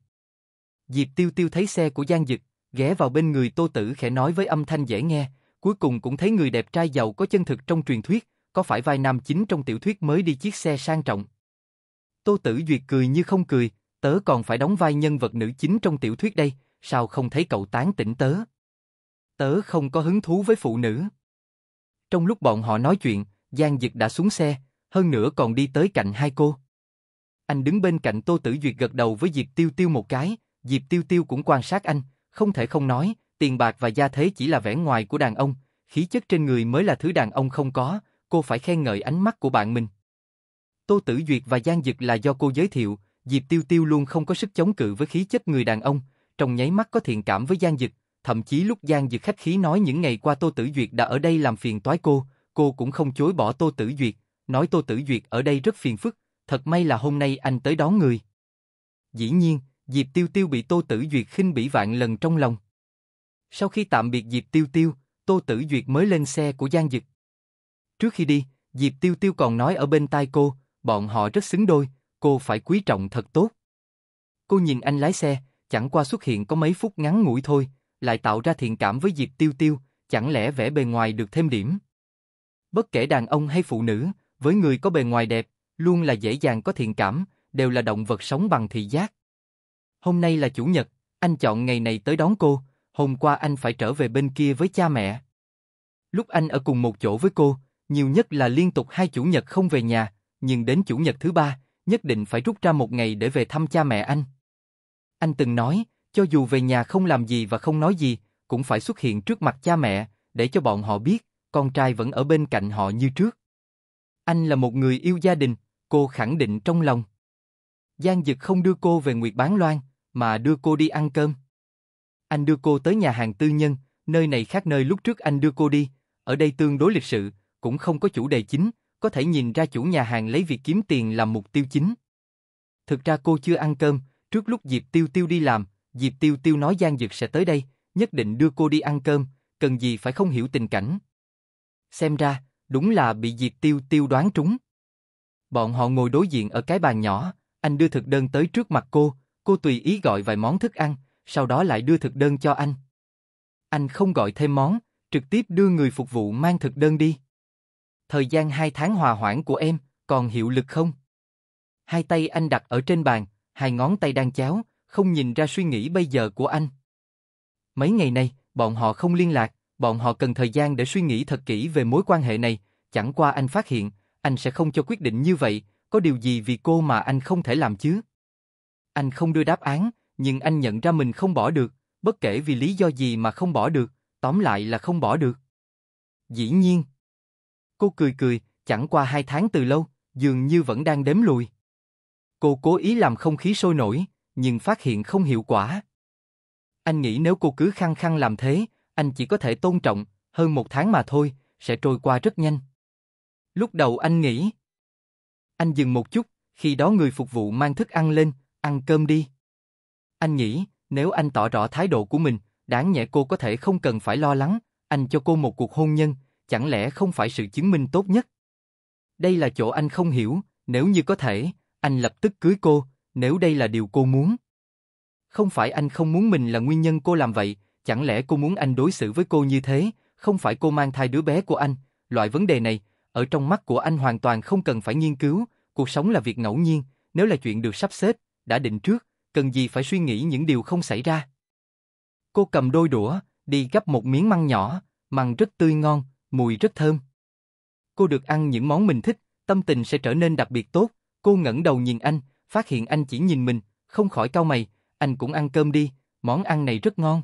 Diệp Tiêu Tiêu thấy xe của Giang Dực, ghé vào bên người Tô Tử khẽ nói với âm thanh dễ nghe, cuối cùng cũng thấy người đẹp trai giàu có chân thực trong truyền thuyết, có phải vai nam chính trong tiểu thuyết mới đi chiếc xe sang trọng. Tô Tử Duyệt cười như không cười, tớ còn phải đóng vai nhân vật nữ chính trong tiểu thuyết đây, sao không thấy cậu tán tỉnh tớ? Tớ không có hứng thú với phụ nữ. Trong lúc bọn họ nói chuyện, Giang Dực đã xuống xe, hơn nữa còn đi tới cạnh hai cô. Anh đứng bên cạnh Tô Tử Duyệt gật đầu với Diệp Tiêu Tiêu một cái, Diệp Tiêu Tiêu cũng quan sát anh, không thể không nói, tiền bạc và gia thế chỉ là vẻ ngoài của đàn ông, khí chất trên người mới là thứ đàn ông không có, cô phải khen ngợi ánh mắt của bạn mình. Tô Tử Duyệt và Giang Dực là do cô giới thiệu, Diệp Tiêu Tiêu luôn không có sức chống cự với khí chất người đàn ông, trong nháy mắt có thiện cảm với Giang Dực, thậm chí lúc Giang Dực khách khí nói những ngày qua Tô Tử Duyệt đã ở đây làm phiền toái cô, cô cũng không chối bỏ Tô Tử Duyệt, nói Tô Tử Duyệt ở đây rất phiền phức, thật may là hôm nay anh tới đón người. Dĩ nhiên, Diệp Tiêu Tiêu bị Tô Tử Duyệt khinh bỉ vạn lần trong lòng. Sau khi tạm biệt Diệp Tiêu Tiêu, Tô Tử Duyệt mới lên xe của Giang Dực. Trước khi đi, Diệp Tiêu Tiêu còn nói ở bên tai cô, bọn họ rất xứng đôi, cô phải quý trọng thật tốt. Cô nhìn anh lái xe, chẳng qua xuất hiện có mấy phút ngắn ngủi thôi, lại tạo ra thiện cảm với Diệp Tiêu Tiêu, chẳng lẽ vẻ bề ngoài được thêm điểm. Bất kể đàn ông hay phụ nữ, với người có bề ngoài đẹp, luôn là dễ dàng có thiện cảm, đều là động vật sống bằng thị giác. Hôm nay là chủ nhật, anh chọn ngày này tới đón cô, hôm qua anh phải trở về bên kia với cha mẹ. Lúc anh ở cùng một chỗ với cô, nhiều nhất là liên tục hai chủ nhật không về nhà, nhưng đến chủ nhật thứ ba, nhất định phải rút ra một ngày để về thăm cha mẹ anh. Anh từng nói, cho dù về nhà không làm gì và không nói gì, cũng phải xuất hiện trước mặt cha mẹ, để cho bọn họ biết, con trai vẫn ở bên cạnh họ như trước. Anh là một người yêu gia đình, cô khẳng định trong lòng. Giang Dực không đưa cô về Nguyệt Bán Loan, mà đưa cô đi ăn cơm. Anh đưa cô tới nhà hàng tư nhân, nơi này khác nơi lúc trước anh đưa cô đi, ở đây tương đối lịch sự, cũng không có chủ đề chính, có thể nhìn ra chủ nhà hàng lấy việc kiếm tiền làm mục tiêu chính. Thực ra cô chưa ăn cơm, trước lúc Diệp Tiêu Tiêu đi làm, Diệp Tiêu Tiêu nói Giang Dực sẽ tới đây, nhất định đưa cô đi ăn cơm, cần gì phải không hiểu tình cảnh. Xem ra, đúng là bị Diệp Tiêu Tiêu đoán trúng. Bọn họ ngồi đối diện ở cái bàn nhỏ, anh đưa thực đơn tới trước mặt cô, cô tùy ý gọi vài món thức ăn, sau đó lại đưa thực đơn cho anh. Anh không gọi thêm món, trực tiếp đưa người phục vụ mang thực đơn đi. Thời gian hai tháng hòa hoãn của em, còn hiệu lực không? Hai tay anh đặt ở trên bàn, hai ngón tay đang chéo, không nhìn ra suy nghĩ bây giờ của anh. Mấy ngày nay, bọn họ không liên lạc, bọn họ cần thời gian để suy nghĩ thật kỹ về mối quan hệ này, chẳng qua anh phát hiện, anh sẽ không cho quyết định như vậy, có điều gì vì cô mà anh không thể làm chứ? Anh không đưa đáp án, nhưng anh nhận ra mình không bỏ được, bất kể vì lý do gì mà không bỏ được, tóm lại là không bỏ được. Dĩ nhiên. Cô cười cười, chẳng qua hai tháng từ lâu, dường như vẫn đang đếm lùi. Cô cố ý làm không khí sôi nổi, nhưng phát hiện không hiệu quả. Anh nghĩ nếu cô cứ khăng khăng làm thế, anh chỉ có thể tôn trọng, hơn một tháng mà thôi, sẽ trôi qua rất nhanh. Lúc đầu anh nghĩ. Anh dừng một chút, khi đó người phục vụ mang thức ăn lên, ăn cơm đi. Anh nghĩ, nếu anh tỏ rõ thái độ của mình, đáng nhẽ cô có thể không cần phải lo lắng, anh cho cô một cuộc hôn nhân, chẳng lẽ không phải sự chứng minh tốt nhất? Đây là chỗ anh không hiểu, nếu như có thể, anh lập tức cưới cô, nếu đây là điều cô muốn. Không phải anh không muốn mình là nguyên nhân cô làm vậy, chẳng lẽ cô muốn anh đối xử với cô như thế, không phải cô mang thai đứa bé của anh, loại vấn đề này, ở trong mắt của anh hoàn toàn không cần phải nghiên cứu, cuộc sống là việc ngẫu nhiên, nếu là chuyện được sắp xếp, đã định trước, cần gì phải suy nghĩ những điều không xảy ra. Cô cầm đôi đũa, đi gấp một miếng măng nhỏ, măng rất tươi ngon, mùi rất thơm. Cô được ăn những món mình thích, tâm tình sẽ trở nên đặc biệt tốt, cô ngẩng đầu nhìn anh, phát hiện anh chỉ nhìn mình, không khỏi cau mày, anh cũng ăn cơm đi, món ăn này rất ngon.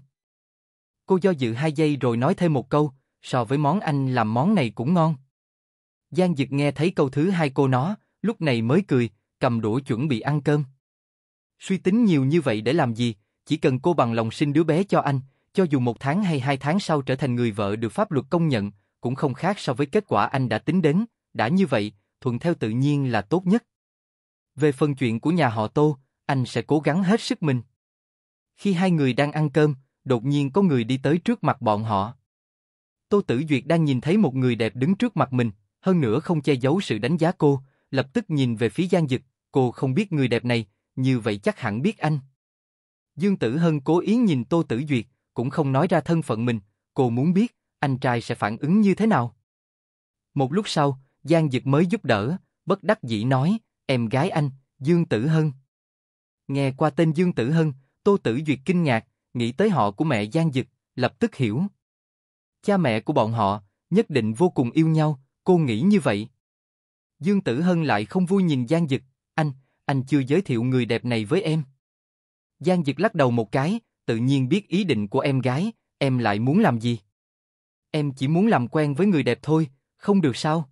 Cô do dự hai giây rồi nói thêm một câu, so với món anh làm món này cũng ngon. Giang Dực nghe thấy câu thứ hai cô nó, lúc này mới cười, cầm đũa chuẩn bị ăn cơm. Suy tính nhiều như vậy để làm gì, chỉ cần cô bằng lòng sinh đứa bé cho anh, cho dù một tháng hay hai tháng sau trở thành người vợ được pháp luật công nhận, cũng không khác so với kết quả anh đã tính đến, đã như vậy, thuận theo tự nhiên là tốt nhất. Về phần chuyện của nhà họ Tô, anh sẽ cố gắng hết sức mình. Khi hai người đang ăn cơm, đột nhiên có người đi tới trước mặt bọn họ. Tô Tử Duyệt đang nhìn thấy một người đẹp đứng trước mặt mình, hơn nữa không che giấu sự đánh giá cô, lập tức nhìn về phía Giang Dực, cô không biết người đẹp này, như vậy chắc hẳn biết anh. Dương Tử Hân cố ý nhìn Tô Tử Duyệt, cũng không nói ra thân phận mình, cô muốn biết, anh trai sẽ phản ứng như thế nào. Một lúc sau, Giang Dực mới giúp đỡ, bất đắc dĩ nói, em gái anh, Dương Tử Hân. Nghe qua tên Dương Tử Hân, Tô Tử Duyệt kinh ngạc, nghĩ tới họ của mẹ Giang Dực, lập tức hiểu. Cha mẹ của bọn họ, nhất định vô cùng yêu nhau, cô nghĩ như vậy. Dương Tử Hân lại không vui nhìn Giang Dực, anh, anh chưa giới thiệu người đẹp này với em. Giang Dực lắc đầu một cái, tự nhiên biết ý định của em gái, em lại muốn làm gì? Em chỉ muốn làm quen với người đẹp thôi, không được sao?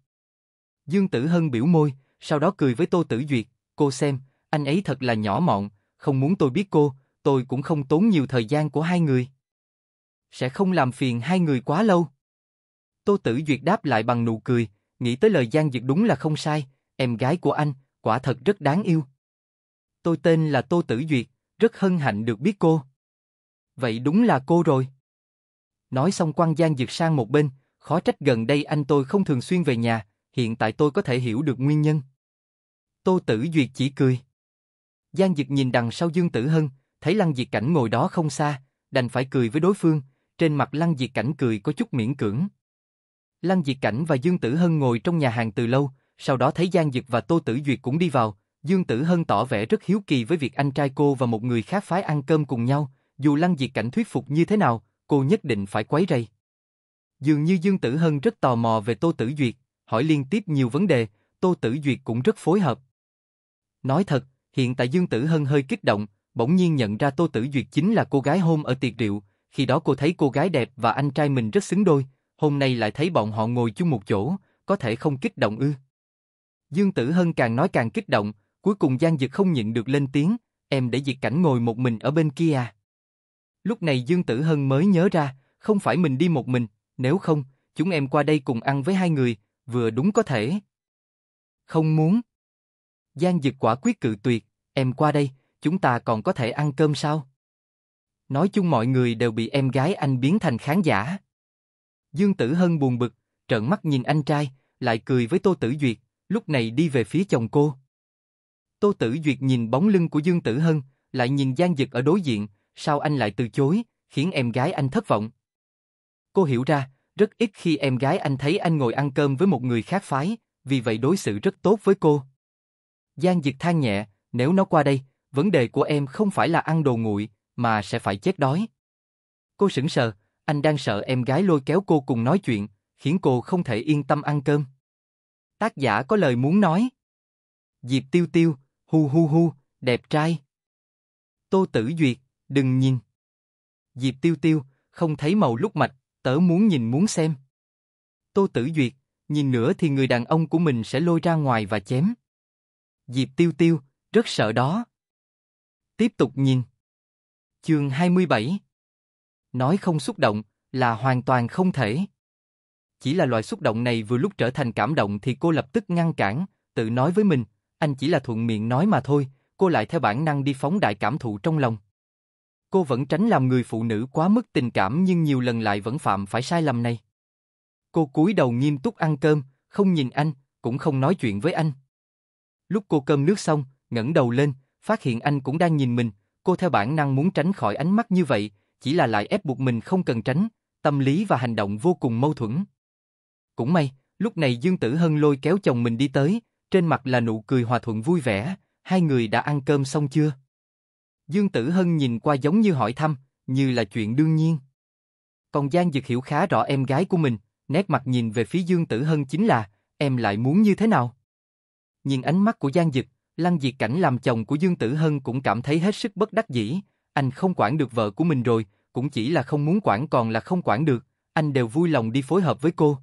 Dương Tử Hân biểu môi, sau đó cười với Tô Tử Duyệt, cô xem, anh ấy thật là nhỏ mọn, không muốn tôi biết cô, tôi cũng không tốn nhiều thời gian của hai người. Sẽ không làm phiền hai người quá lâu. Tô Tử Duyệt đáp lại bằng nụ cười, nghĩ tới lời Giang Dực đúng là không sai, em gái của anh, quả thật rất đáng yêu. Tôi tên là Tô Tử Duyệt, rất hân hạnh được biết cô. Vậy đúng là cô rồi. Nói xong quan Giang dược sang một bên, khó trách gần đây anh tôi không thường xuyên về nhà, hiện tại tôi có thể hiểu được nguyên nhân. Tô Tử Duyệt chỉ cười. Giang Dực nhìn đằng sau Dương Tử Hân, thấy Lăng Diệt Cảnh ngồi đó không xa, đành phải cười với đối phương, trên mặt Lăng Diệt Cảnh cười có chút miễn cưỡng. Lăng Diệt Cảnh và Dương Tử Hân ngồi trong nhà hàng từ lâu, sau đó thấy Giang Dực và Tô Tử Duyệt cũng đi vào, Dương Tử Hân tỏ vẻ rất hiếu kỳ với việc anh trai cô và một người khác phái ăn cơm cùng nhau, dù Lăng Diệt Cảnh thuyết phục như thế nào, cô nhất định phải quấy rầy. Dường như Dương Tử Hân rất tò mò về Tô Tử Duyệt, hỏi liên tiếp nhiều vấn đề, Tô Tử Duyệt cũng rất phối hợp. Nói thật, hiện tại Dương Tử Hân hơi kích động, bỗng nhiên nhận ra Tô Tử Duyệt chính là cô gái hôm ở tiệc rượu, khi đó cô thấy cô gái đẹp và anh trai mình rất xứng đôi, hôm nay lại thấy bọn họ ngồi chung một chỗ, có thể không kích động ư. Dương Tử Hân càng nói càng kích động, cuối cùng Giang Dực không nhịn được lên tiếng, em để Diệt Cảnh ngồi một mình ở bên kia à. Lúc này Dương Tử Hân mới nhớ ra, không phải mình đi một mình, nếu không, chúng em qua đây cùng ăn với hai người, vừa đúng có thể. Không muốn. Giang Dực quả quyết cự tuyệt, em qua đây, chúng ta còn có thể ăn cơm sao? Nói chung mọi người đều bị em gái anh biến thành khán giả. Dương Tử Hân buồn bực, trợn mắt nhìn anh trai, lại cười với Tô Tử Duyệt, lúc này đi về phía chồng cô. Tô Tử Duyệt nhìn bóng lưng của Dương Tử Hân, lại nhìn Giang Dực ở đối diện, sao anh lại từ chối, khiến em gái anh thất vọng. Cô hiểu ra, rất ít khi em gái anh thấy anh ngồi ăn cơm với một người khác phái, vì vậy đối xử rất tốt với cô. Giang Dực than nhẹ, nếu nó qua đây, vấn đề của em không phải là ăn đồ nguội, mà sẽ phải chết đói. Cô sững sờ, anh đang sợ em gái lôi kéo cô cùng nói chuyện, khiến cô không thể yên tâm ăn cơm. Tác giả có lời muốn nói. Diệp Tiêu Tiêu, hu hu hu, đẹp trai. Tô Tử Duyệt, đừng nhìn. Diệp Tiêu Tiêu, không thấy màu lúc mạch, tớ muốn nhìn muốn xem. Tô Tử Duyệt, nhìn nữa thì người đàn ông của mình sẽ lôi ra ngoài và chém. Diệp Tiêu Tiêu, rất sợ đó. Tiếp tục nhìn. Chương 27 Nói không xúc động, là hoàn toàn không thể. Chỉ là loại xúc động này vừa lúc trở thành cảm động thì cô lập tức ngăn cản, tự nói với mình, anh chỉ là thuận miệng nói mà thôi, cô lại theo bản năng đi phóng đại cảm thụ trong lòng. Cô vẫn tránh làm người phụ nữ quá mức tình cảm nhưng nhiều lần lại vẫn phạm phải sai lầm này. Cô cúi đầu nghiêm túc ăn cơm, không nhìn anh, cũng không nói chuyện với anh. Lúc cô cơm nước xong, ngẩng đầu lên, phát hiện anh cũng đang nhìn mình, cô theo bản năng muốn tránh khỏi ánh mắt như vậy, chỉ là lại ép buộc mình không cần tránh, tâm lý và hành động vô cùng mâu thuẫn. Cũng may, lúc này Dương Tử Hân lôi kéo chồng mình đi tới, trên mặt là nụ cười hòa thuận vui vẻ, hai người đã ăn cơm xong chưa? Dương Tử Hân nhìn qua giống như hỏi thăm, như là chuyện đương nhiên. Còn Giang Dực hiểu khá rõ em gái của mình, nét mặt nhìn về phía Dương Tử Hân chính là, em lại muốn như thế nào? Nhìn ánh mắt của Giang Dực, Lăng Diệt Cảnh làm chồng của Dương Tử Hân cũng cảm thấy hết sức bất đắc dĩ, anh không quản được vợ của mình rồi, cũng chỉ là không muốn quản còn là không quản được, anh đều vui lòng đi phối hợp với cô.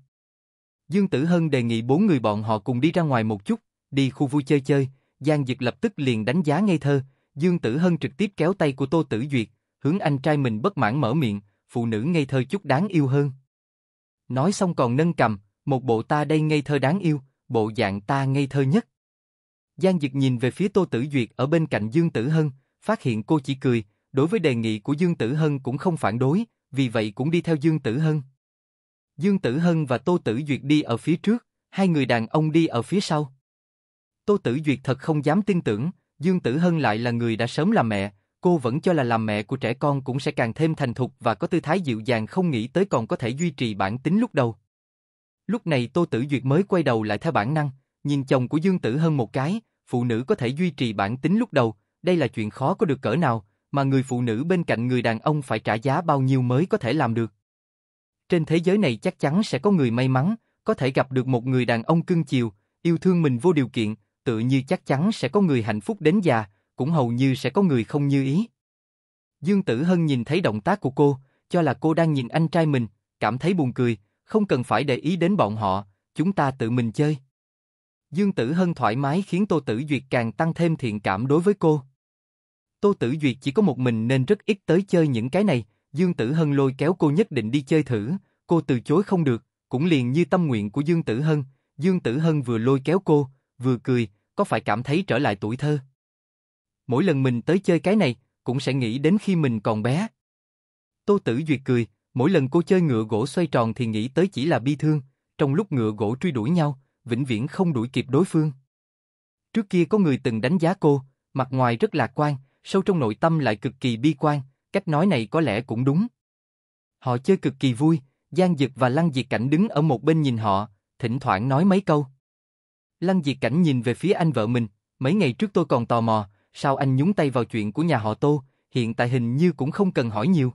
Dương Tử Hân đề nghị bốn người bọn họ cùng đi ra ngoài một chút, đi khu vui chơi chơi, Giang Dực lập tức liền đánh giá ngây thơ, Dương Tử Hân trực tiếp kéo tay của Tô Tử Duyệt, hướng anh trai mình bất mãn mở miệng, phụ nữ ngây thơ chút đáng yêu hơn. Nói xong còn nâng cầm, một bộ ta đây ngây thơ đáng yêu, bộ dạng ta ngây thơ nhất. Giang Dực nhìn về phía Tô Tử Duyệt ở bên cạnh Dương Tử Hân, phát hiện cô chỉ cười, đối với đề nghị của Dương Tử Hân cũng không phản đối, vì vậy cũng đi theo Dương Tử Hân. Dương Tử Hân và Tô Tử Duyệt đi ở phía trước, hai người đàn ông đi ở phía sau. Tô Tử Duyệt thật không dám tin tưởng, Dương Tử Hân lại là người đã sớm làm mẹ, cô vẫn cho là làm mẹ của trẻ con cũng sẽ càng thêm thành thục và có tư thái dịu dàng không nghĩ tới còn có thể duy trì bản tính lúc đầu. Lúc này Tô Tử Duyệt mới quay đầu lại theo bản năng, nhìn chồng của Dương Tử Hân một cái, phụ nữ có thể duy trì bản tính lúc đầu, đây là chuyện khó có được cỡ nào, mà người phụ nữ bên cạnh người đàn ông phải trả giá bao nhiêu mới có thể làm được. Trên thế giới này chắc chắn sẽ có người may mắn, có thể gặp được một người đàn ông cưng chiều, yêu thương mình vô điều kiện, tự như chắc chắn sẽ có người hạnh phúc đến già, cũng hầu như sẽ có người không như ý. Dương Tử Hân nhìn thấy động tác của cô, cho là cô đang nhìn anh trai mình, cảm thấy buồn cười, không cần phải để ý đến bọn họ, chúng ta tự mình chơi. Dương Tử Hân thoải mái khiến Tô Tử Duyệt càng tăng thêm thiện cảm đối với cô. Tô Tử Duyệt chỉ có một mình nên rất ít tới chơi những cái này, Dương Tử Hân lôi kéo cô nhất định đi chơi thử, cô từ chối không được, cũng liền như tâm nguyện của Dương Tử Hân, Dương Tử Hân vừa lôi kéo cô, vừa cười, có phải cảm thấy trở lại tuổi thơ. Mỗi lần mình tới chơi cái này, cũng sẽ nghĩ đến khi mình còn bé. Tô Tử Duyệt cười, mỗi lần cô chơi ngựa gỗ xoay tròn thì nghĩ tới chỉ là bi thương, trong lúc ngựa gỗ truy đuổi nhau, vĩnh viễn không đuổi kịp đối phương. Trước kia có người từng đánh giá cô, mặt ngoài rất lạc quan, sâu trong nội tâm lại cực kỳ bi quan, cách nói này có lẽ cũng đúng. Họ chơi cực kỳ vui, Giang Dực và Lăng Diệt Cảnh đứng ở một bên nhìn họ, thỉnh thoảng nói mấy câu. Lăng Diệt Cảnh nhìn về phía anh vợ mình, mấy ngày trước tôi còn tò mò, sao anh nhúng tay vào chuyện của nhà họ Tô, hiện tại hình như cũng không cần hỏi nhiều.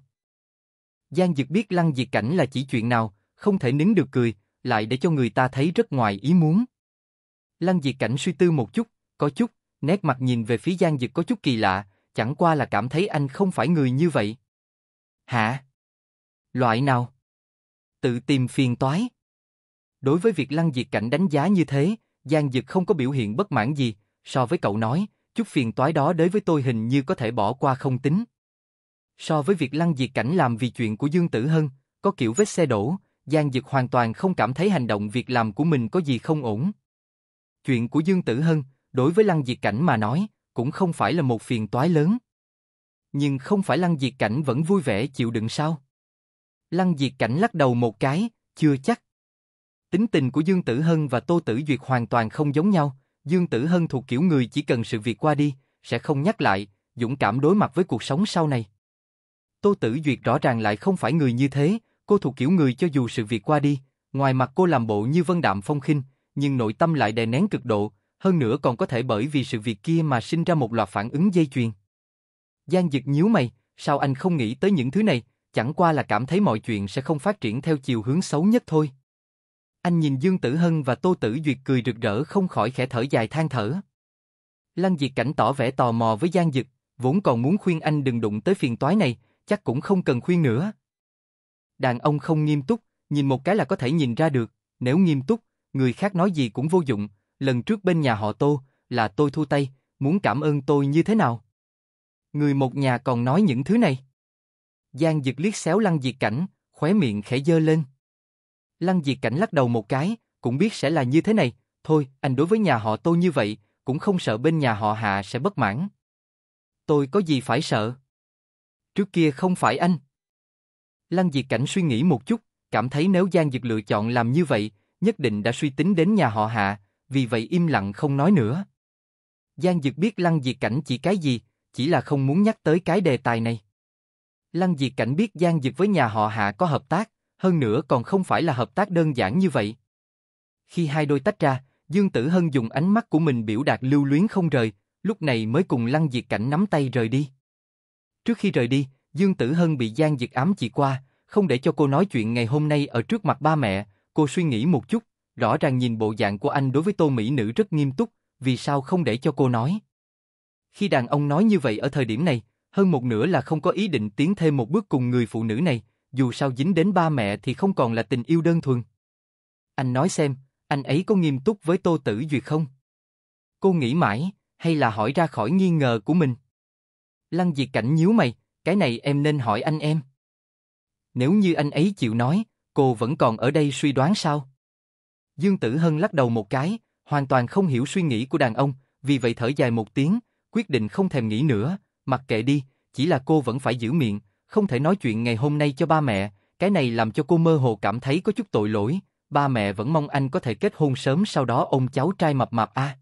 Giang Dực biết Lăng Diệt Cảnh là chỉ chuyện nào, không thể nín được cười, lại để cho người ta thấy rất ngoài ý muốn. Lăng Diệt Cảnh suy tư một chút, có chút, nét mặt nhìn về phía Giang Dực có chút kỳ lạ, chẳng qua là cảm thấy anh không phải người như vậy. Hả? Loại nào? Tự tìm phiền toái. Đối với việc Lăng Diệt Cảnh đánh giá như thế, Giang Dực không có biểu hiện bất mãn gì, so với cậu nói, chút phiền toái đó đối với tôi hình như có thể bỏ qua không tính. So với việc Lăng Diệt Cảnh làm vì chuyện của Dương Tử Hân, có kiểu vết xe đổ, Giang Dực hoàn toàn không cảm thấy hành động việc làm của mình có gì không ổn. Chuyện của Dương Tử Hân, đối với Lăng Diệt Cảnh mà nói, cũng không phải là một phiền toái lớn. Nhưng không phải Lăng Diệt Cảnh vẫn vui vẻ chịu đựng sao? Lăng Diệt Cảnh lắc đầu một cái, chưa chắc. Tính tình của Dương Tử Hân và Tô Tử Duyệt hoàn toàn không giống nhau, Dương Tử Hân thuộc kiểu người chỉ cần sự việc qua đi, sẽ không nhắc lại, dũng cảm đối mặt với cuộc sống sau này. Tô Tử Duyệt rõ ràng lại không phải người như thế, cô thuộc kiểu người cho dù sự việc qua đi, ngoài mặt cô làm bộ như vân đạm phong khinh, nhưng nội tâm lại đè nén cực độ, hơn nữa còn có thể bởi vì sự việc kia mà sinh ra một loạt phản ứng dây chuyền. Giang Dực nhíu mày, sao anh không nghĩ tới những thứ này, chẳng qua là cảm thấy mọi chuyện sẽ không phát triển theo chiều hướng xấu nhất thôi. Anh nhìn Dương Tử Hân và Tô Tử Duyệt cười rực rỡ không khỏi khẽ thở dài than thở. Lăng Diệt Cảnh tỏ vẻ tò mò với Giang Dực, vốn còn muốn khuyên anh đừng đụng tới phiền toái này, chắc cũng không cần khuyên nữa. Đàn ông không nghiêm túc, nhìn một cái là có thể nhìn ra được, nếu nghiêm túc, người khác nói gì cũng vô dụng, lần trước bên nhà họ Tô, là tôi thu tay, muốn cảm ơn tôi như thế nào? Người một nhà còn nói những thứ này. Giang Dực liếc xéo Lăng Diệt Cảnh, khóe miệng khẽ dơ lên. Lăng Diệt Cảnh lắc đầu một cái, cũng biết sẽ là như thế này, thôi, anh đối với nhà họ Tô như vậy, cũng không sợ bên nhà họ Hạ sẽ bất mãn. Tôi có gì phải sợ? Trước kia không phải anh. Lăng Diệt Cảnh suy nghĩ một chút, cảm thấy nếu Giang Dực lựa chọn làm như vậy, nhất định đã suy tính đến nhà họ Hạ, vì vậy im lặng không nói nữa. Giang Dực biết Lăng Diệt Cảnh chỉ cái gì, chỉ là không muốn nhắc tới cái đề tài này. Lăng Diệt Cảnh biết Giang Dực với nhà họ Hạ có hợp tác, hơn nữa còn không phải là hợp tác đơn giản như vậy. Khi hai đôi tách ra, Dương Tử Hân dùng ánh mắt của mình biểu đạt lưu luyến không rời, lúc này mới cùng Lăng Diệt Cảnh nắm tay rời đi. Trước khi rời đi, Dương Tử Hân bị Giang Diệt ám chỉ qua, không để cho cô nói chuyện ngày hôm nay ở trước mặt ba mẹ, cô suy nghĩ một chút, rõ ràng nhìn bộ dạng của anh đối với tô mỹ nữ rất nghiêm túc, vì sao không để cho cô nói. Khi đàn ông nói như vậy ở thời điểm này, hơn một nửa là không có ý định tiến thêm một bước cùng người phụ nữ này, dù sao dính đến ba mẹ thì không còn là tình yêu đơn thuần. Anh nói xem, anh ấy có nghiêm túc với Tô Tử Duyệt không? Cô nghĩ mãi, hay là hỏi ra khỏi nghi ngờ của mình? Lăng Diệt Cảnh nhíu mày, cái này em nên hỏi anh em. Nếu như anh ấy chịu nói, cô vẫn còn ở đây suy đoán sao? Dương Tử Hân lắc đầu một cái, hoàn toàn không hiểu suy nghĩ của đàn ông, vì vậy thở dài một tiếng, quyết định không thèm nghĩ nữa, mặc kệ đi, chỉ là cô vẫn phải giữ miệng, không thể nói chuyện ngày hôm nay cho ba mẹ, cái này làm cho cô mơ hồ cảm thấy có chút tội lỗi, ba mẹ vẫn mong anh có thể kết hôn sớm sau đó ôm cháu trai mập mạp a.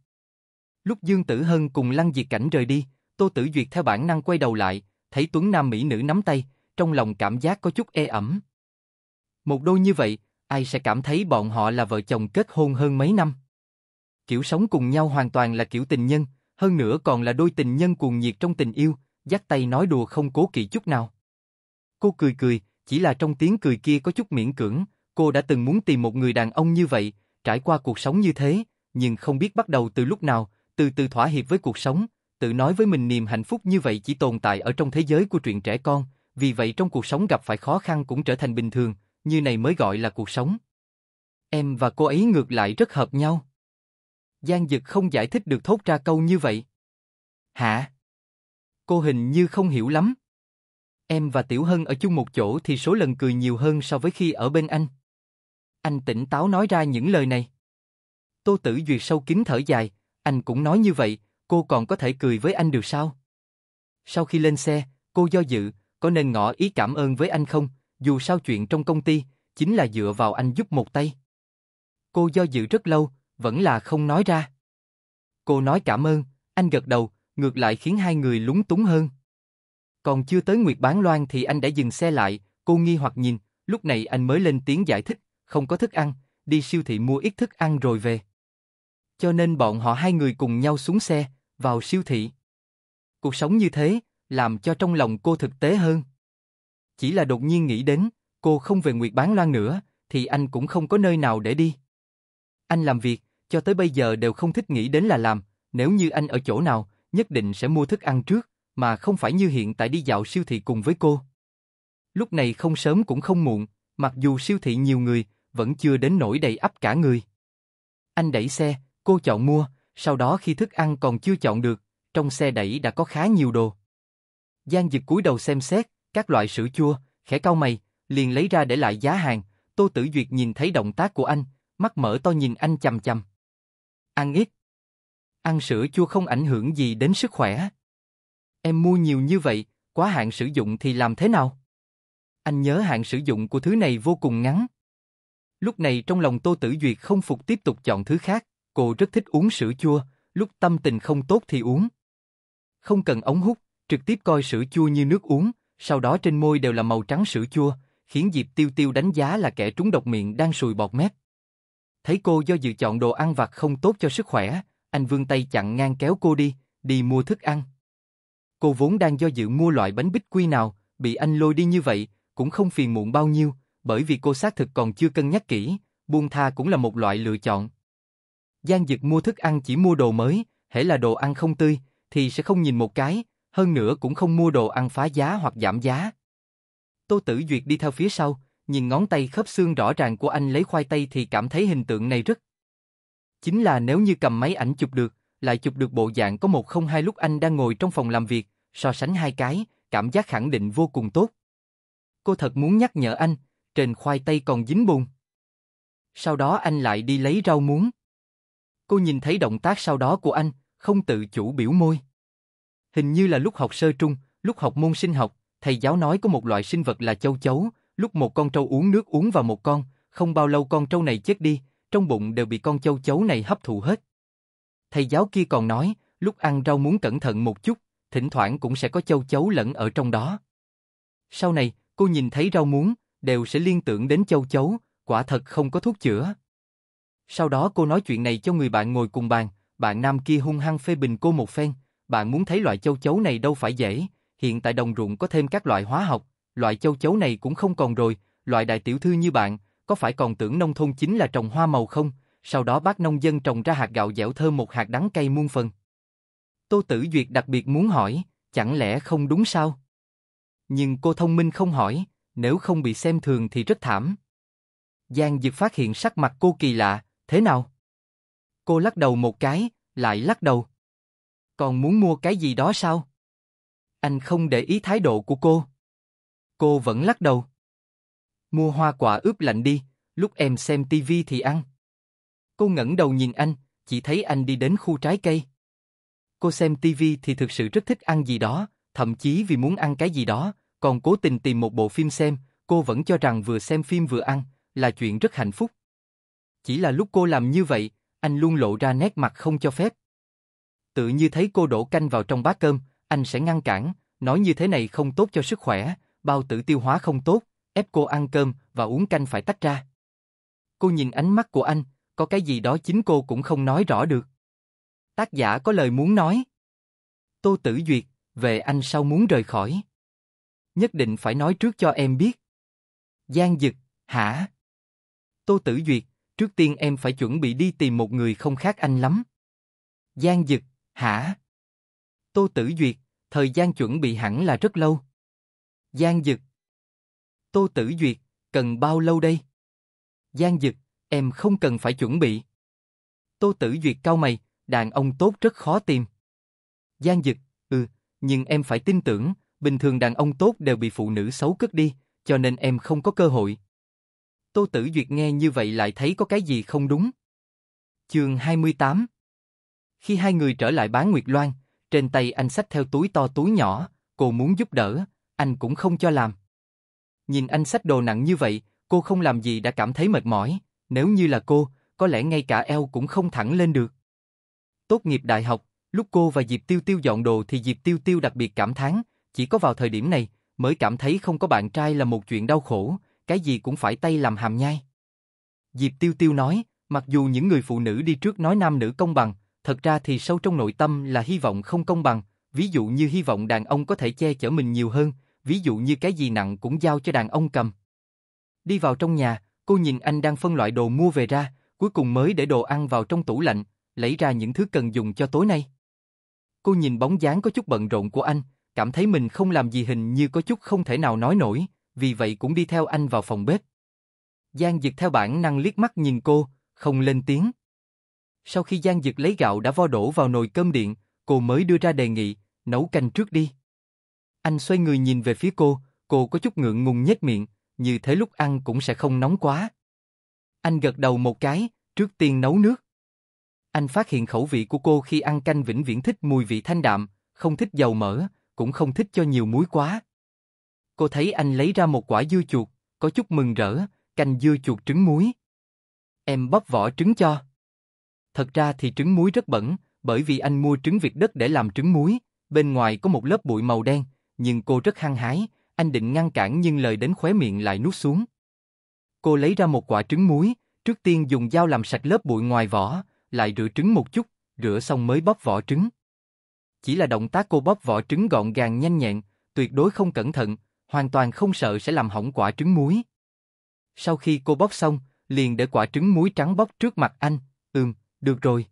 Lúc Dương Tử Hân cùng Lăng Diệt Cảnh rời đi, Tô Tử Duyệt theo bản năng quay đầu lại, thấy Tuấn Nam Mỹ nữ nắm tay, trong lòng cảm giác có chút ê ẩm. Một đôi như vậy, ai sẽ cảm thấy bọn họ là vợ chồng kết hôn hơn mấy năm? Kiểu sống cùng nhau hoàn toàn là kiểu tình nhân, hơn nữa còn là đôi tình nhân cuồng nhiệt trong tình yêu, dắt tay nói đùa không cố kỵ chút nào. Cô cười cười, chỉ là trong tiếng cười kia có chút miễn cưỡng, cô đã từng muốn tìm một người đàn ông như vậy, trải qua cuộc sống như thế, nhưng không biết bắt đầu từ lúc nào, từ từ thỏa hiệp với cuộc sống, tự nói với mình niềm hạnh phúc như vậy chỉ tồn tại ở trong thế giới của truyện trẻ con, vì vậy trong cuộc sống gặp phải khó khăn cũng trở thành bình thường, như này mới gọi là cuộc sống. Em và cô ấy ngược lại rất hợp nhau. Giang Dực không giải thích được thốt ra câu như vậy. Hả? Cô hình như không hiểu lắm. Em và Tiểu Hân ở chung một chỗ thì số lần cười nhiều hơn so với khi ở bên anh. Anh tỉnh táo nói ra những lời này. Tô Tử Duyệt sâu kín thở dài, anh cũng nói như vậy, cô còn có thể cười với anh được sao? Sau khi lên xe, cô do dự, có nên ngỏ ý cảm ơn với anh không, dù sao chuyện trong công ty, chính là dựa vào anh giúp một tay. Cô do dự rất lâu, vẫn là không nói ra. Cô nói cảm ơn, anh gật đầu, ngược lại khiến hai người lúng túng hơn. Còn chưa tới Nguyệt Bán Loan thì anh đã dừng xe lại, cô nghi hoặc nhìn, lúc này anh mới lên tiếng giải thích, không có thức ăn, đi siêu thị mua ít thức ăn rồi về. Cho nên bọn họ hai người cùng nhau xuống xe, vào siêu thị. Cuộc sống như thế, làm cho trong lòng cô thực tế hơn. Chỉ là đột nhiên nghĩ đến, cô không về Nguyệt Bán Loan nữa, thì anh cũng không có nơi nào để đi. Anh làm việc, cho tới bây giờ đều không thích nghĩ đến là làm, nếu như anh ở chỗ nào, nhất định sẽ mua thức ăn trước, mà không phải như hiện tại đi dạo siêu thị cùng với cô. Lúc này không sớm cũng không muộn, mặc dù siêu thị nhiều người, vẫn chưa đến nỗi đầy ắp cả người. Anh đẩy xe, cô chọn mua, sau đó khi thức ăn còn chưa chọn được, trong xe đẩy đã có khá nhiều đồ. Giang Dực cúi đầu xem xét, các loại sữa chua, khẽ cau mày, liền lấy ra để lại giá hàng, Tô Tử Duyệt nhìn thấy động tác của anh, mắt mở to nhìn anh chằm chằm. Ăn ít. Ăn sữa chua không ảnh hưởng gì đến sức khỏe. Em mua nhiều như vậy, quá hạn sử dụng thì làm thế nào? Anh nhớ hạn sử dụng của thứ này vô cùng ngắn. Lúc này trong lòng Tô Tử Duyệt không phục tiếp tục chọn thứ khác, cô rất thích uống sữa chua, lúc tâm tình không tốt thì uống. Không cần ống hút, trực tiếp coi sữa chua như nước uống, sau đó trên môi đều là màu trắng sữa chua, khiến Diệp Tiêu Tiêu đánh giá là kẻ trúng độc miệng đang sùi bọt mép. Thấy cô do dự chọn đồ ăn vặt không tốt cho sức khỏe, anh vươn tay chặn ngang kéo cô đi, đi mua thức ăn. Cô vốn đang do dự mua loại bánh bích quy nào, bị anh lôi đi như vậy, cũng không phiền muộn bao nhiêu, bởi vì cô xác thực còn chưa cân nhắc kỹ, buông tha cũng là một loại lựa chọn. Giang Dực mua thức ăn chỉ mua đồ mới, hễ là đồ ăn không tươi, thì sẽ không nhìn một cái, hơn nữa cũng không mua đồ ăn phá giá hoặc giảm giá. Tô Tử Duyệt đi theo phía sau, nhìn ngón tay khớp xương rõ ràng của anh lấy khoai tây thì cảm thấy hình tượng này rất. Chính là nếu như cầm máy ảnh chụp được, lại chụp được bộ dạng có một không hai lúc anh đang ngồi trong phòng làm việc, so sánh hai cái, cảm giác khẳng định vô cùng tốt. Cô thật muốn nhắc nhở anh, trên khoai tây còn dính bùn. Sau đó anh lại đi lấy rau muống. Cô nhìn thấy động tác sau đó của anh, không tự chủ biểu môi. Hình như là lúc học sơ trung, lúc học môn sinh học, thầy giáo nói có một loại sinh vật là châu chấu, lúc một con trâu uống nước uống vào một con, không bao lâu con trâu này chết đi, trong bụng đều bị con châu chấu này hấp thụ hết. Thầy giáo kia còn nói, lúc ăn rau muốn cẩn thận một chút, thỉnh thoảng cũng sẽ có châu chấu lẫn ở trong đó. Sau này, cô nhìn thấy rau muống, đều sẽ liên tưởng đến châu chấu, quả thật không có thuốc chữa. Sau đó cô nói chuyện này cho người bạn ngồi cùng bàn, bạn nam kia hung hăng phê bình cô một phen, bạn muốn thấy loại châu chấu này đâu phải dễ, hiện tại đồng ruộng có thêm các loại hóa học, loại châu chấu này cũng không còn rồi, loại đại tiểu thư như bạn, có phải còn tưởng nông thôn chính là trồng hoa màu không, sau đó bác nông dân trồng ra hạt gạo dẻo thơm một hạt đắng cay muôn phần. Tô Tử Duyệt đặc biệt muốn hỏi, chẳng lẽ không đúng sao? Nhưng cô thông minh không hỏi, nếu không bị xem thường thì rất thảm. Giang Dực phát hiện sắc mặt cô kỳ lạ, thế nào? Cô lắc đầu một cái, lại lắc đầu. Còn muốn mua cái gì đó sao? Anh không để ý thái độ của cô. Cô vẫn lắc đầu. Mua hoa quả ướp lạnh đi, lúc em xem tivi thì ăn. Cô ngẩng đầu nhìn anh, chỉ thấy anh đi đến khu trái cây. Cô xem tivi thì thực sự rất thích ăn gì đó, thậm chí vì muốn ăn cái gì đó, còn cố tình tìm một bộ phim xem, cô vẫn cho rằng vừa xem phim vừa ăn, là chuyện rất hạnh phúc. Chỉ là lúc cô làm như vậy, anh luôn lộ ra nét mặt không cho phép. Tự như thấy cô đổ canh vào trong bát cơm, anh sẽ ngăn cản, nói như thế này không tốt cho sức khỏe, bao tử tiêu hóa không tốt, ép cô ăn cơm và uống canh phải tách ra. Cô nhìn ánh mắt của anh, có cái gì đó chính cô cũng không nói rõ được. Tác giả có lời muốn nói. Tô Tử Duyệt, về anh sau muốn rời khỏi. Nhất định phải nói trước cho em biết. Giang Dực, hả? Tô Tử Duyệt, trước tiên em phải chuẩn bị đi tìm một người không khác anh lắm. Giang Dực, hả? Tô Tử Duyệt, thời gian chuẩn bị hẳn là rất lâu. Giang Dực. Tô Tử Duyệt, cần bao lâu đây? Giang Dực, em không cần phải chuẩn bị. Tô Tử Duyệt cao mày, đàn ông tốt rất khó tìm. Giang Dực, ừ, nhưng em phải tin tưởng, bình thường đàn ông tốt đều bị phụ nữ xấu cất đi, cho nên em không có cơ hội. Tô Tử Duyệt nghe như vậy lại thấy có cái gì không đúng. Chương 28 khi hai người trở lại bán Nguyệt Loan, trên tay anh xách theo túi to túi nhỏ, cô muốn giúp đỡ, anh cũng không cho làm. Nhìn anh xách đồ nặng như vậy, cô không làm gì đã cảm thấy mệt mỏi, nếu như là cô, có lẽ ngay cả eo cũng không thẳng lên được. Tốt nghiệp đại học, lúc cô và Diệp Tiêu Tiêu dọn đồ thì Diệp Tiêu Tiêu đặc biệt cảm thán, chỉ có vào thời điểm này, mới cảm thấy không có bạn trai là một chuyện đau khổ, cái gì cũng phải tay làm hàm nhai. Diệp Tiêu Tiêu nói, mặc dù những người phụ nữ đi trước nói nam nữ công bằng, thật ra thì sâu trong nội tâm là hy vọng không công bằng, ví dụ như hy vọng đàn ông có thể che chở mình nhiều hơn, ví dụ như cái gì nặng cũng giao cho đàn ông cầm. Đi vào trong nhà, cô nhìn anh đang phân loại đồ mua về ra, cuối cùng mới để đồ ăn vào trong tủ lạnh, lấy ra những thứ cần dùng cho tối nay. Cô nhìn bóng dáng có chút bận rộn của anh, cảm thấy mình không làm gì hình như có chút không thể nào nói nổi, vì vậy cũng đi theo anh vào phòng bếp. Giang Dực theo bản năng liếc mắt nhìn cô, không lên tiếng. Sau khi Giang Dực lấy gạo đã vo đổ vào nồi cơm điện, cô mới đưa ra đề nghị, nấu canh trước đi. Anh xoay người nhìn về phía cô, cô có chút ngượng ngùng nhếch miệng, như thế lúc ăn cũng sẽ không nóng quá. Anh gật đầu một cái, trước tiên nấu nước. Anh phát hiện khẩu vị của cô khi ăn canh vĩnh viễn thích mùi vị thanh đạm, không thích dầu mỡ, cũng không thích cho nhiều muối quá. Cô thấy anh lấy ra một quả dưa chuột, có chút mừng rỡ, canh dưa chuột trứng muối. Em bóc vỏ trứng cho. Thật ra thì trứng muối rất bẩn, bởi vì anh mua trứng vịt đất để làm trứng muối, bên ngoài có một lớp bụi màu đen, nhưng cô rất hăng hái, anh định ngăn cản nhưng lời đến khóe miệng lại nuốt xuống. Cô lấy ra một quả trứng muối, trước tiên dùng dao làm sạch lớp bụi ngoài vỏ, lại rửa trứng một chút, rửa xong mới bóc vỏ trứng. Chỉ là động tác cô bóc vỏ trứng gọn gàng nhanh nhẹn, tuyệt đối không cẩn thận, hoàn toàn không sợ sẽ làm hỏng quả trứng muối. Sau khi cô bóc xong, liền để quả trứng muối trắng bóc trước mặt anh, ừm, được rồi.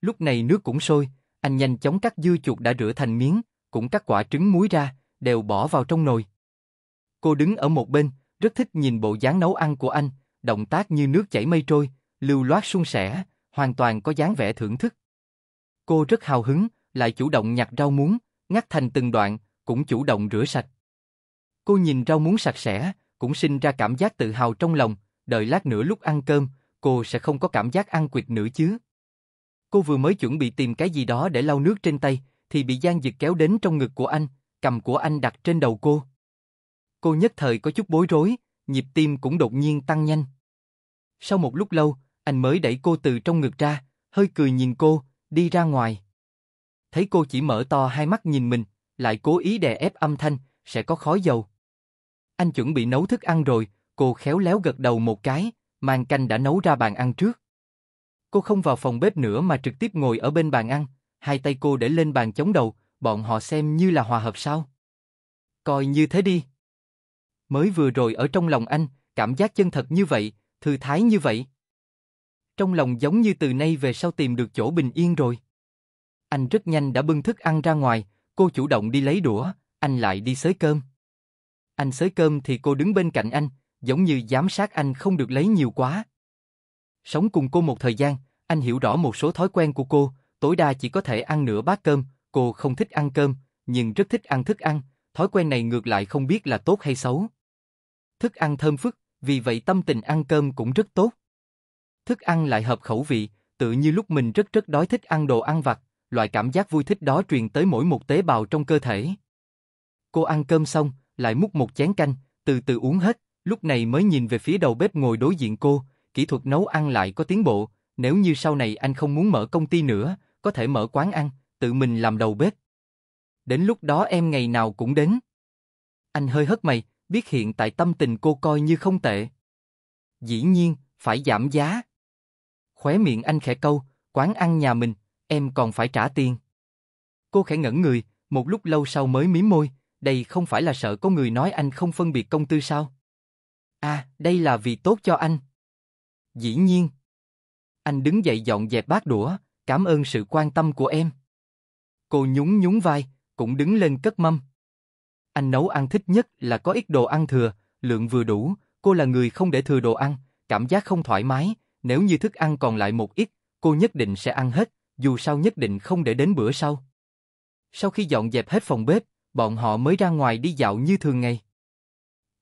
Lúc này nước cũng sôi, anh nhanh chóng cắt dưa chuột đã rửa thành miếng, cũng cắt quả trứng muối ra, đều bỏ vào trong nồi. Cô đứng ở một bên, rất thích nhìn bộ dáng nấu ăn của anh, động tác như nước chảy mây trôi, lưu loát suôn sẻ, hoàn toàn có dáng vẻ thưởng thức. Cô rất hào hứng, lại chủ động nhặt rau muống, ngắt thành từng đoạn, cũng chủ động rửa sạch. Cô nhìn rau muống sạch sẽ, cũng sinh ra cảm giác tự hào trong lòng, đợi lát nữa lúc ăn cơm, cô sẽ không có cảm giác ăn quỵt nữa chứ. Cô vừa mới chuẩn bị tìm cái gì đó để lau nước trên tay, thì bị Giang Dực kéo đến trong ngực của anh, cầm của anh đặt trên đầu cô. Cô nhất thời có chút bối rối, nhịp tim cũng đột nhiên tăng nhanh. Sau một lúc lâu, anh mới đẩy cô từ trong ngực ra, hơi cười nhìn cô, đi ra ngoài. Thấy cô chỉ mở to hai mắt nhìn mình, lại cố ý đè ép âm thanh, sẽ có khói dầu. Anh chuẩn bị nấu thức ăn rồi, cô khéo léo gật đầu một cái, mang canh đã nấu ra bàn ăn trước. Cô không vào phòng bếp nữa mà trực tiếp ngồi ở bên bàn ăn, hai tay cô để lên bàn chống đầu, bọn họ xem như là hòa hợp sao. Coi như thế đi. Mới vừa rồi ở trong lòng anh, cảm giác chân thật như vậy, thư thái như vậy. Trong lòng giống như từ nay về sau tìm được chỗ bình yên rồi. Anh rất nhanh đã bưng thức ăn ra ngoài, cô chủ động đi lấy đũa, anh lại đi xới cơm. Anh xới cơm thì cô đứng bên cạnh anh, giống như giám sát anh không được lấy nhiều quá. Sống cùng cô một thời gian, anh hiểu rõ một số thói quen của cô, tối đa chỉ có thể ăn nửa bát cơm, cô không thích ăn cơm, nhưng rất thích ăn thức ăn, thói quen này ngược lại không biết là tốt hay xấu. Thức ăn thơm phức, vì vậy tâm tình ăn cơm cũng rất tốt. Thức ăn lại hợp khẩu vị, tự như lúc mình rất rất đói thích ăn đồ ăn vặt, loại cảm giác vui thích đó truyền tới mỗi một tế bào trong cơ thể. Cô ăn cơm xong, lại múc một chén canh, từ từ uống hết, lúc này mới nhìn về phía đầu bếp ngồi đối diện cô, kỹ thuật nấu ăn lại có tiến bộ, nếu như sau này anh không muốn mở công ty nữa, có thể mở quán ăn, tự mình làm đầu bếp. Đến lúc đó em ngày nào cũng đến. Anh hơi hất mày, biết hiện tại tâm tình cô coi như không tệ. Dĩ nhiên, phải giảm giá. Khóe miệng anh khẽ câu, quán ăn nhà mình, em còn phải trả tiền. Cô khẽ ngẩn người, một lúc lâu sau mới mím môi, đây không phải là sợ có người nói anh không phân biệt công tư sao? À, đây là vì tốt cho anh. Dĩ nhiên. Anh đứng dậy dọn dẹp bát đũa, cảm ơn sự quan tâm của em. Cô nhún nhún vai, cũng đứng lên cất mâm. Anh nấu ăn thích nhất là có ít đồ ăn thừa, lượng vừa đủ, cô là người không để thừa đồ ăn, cảm giác không thoải mái, nếu như thức ăn còn lại một ít, cô nhất định sẽ ăn hết, dù sao nhất định không để đến bữa sau. Sau khi dọn dẹp hết phòng bếp, bọn họ mới ra ngoài đi dạo như thường ngày.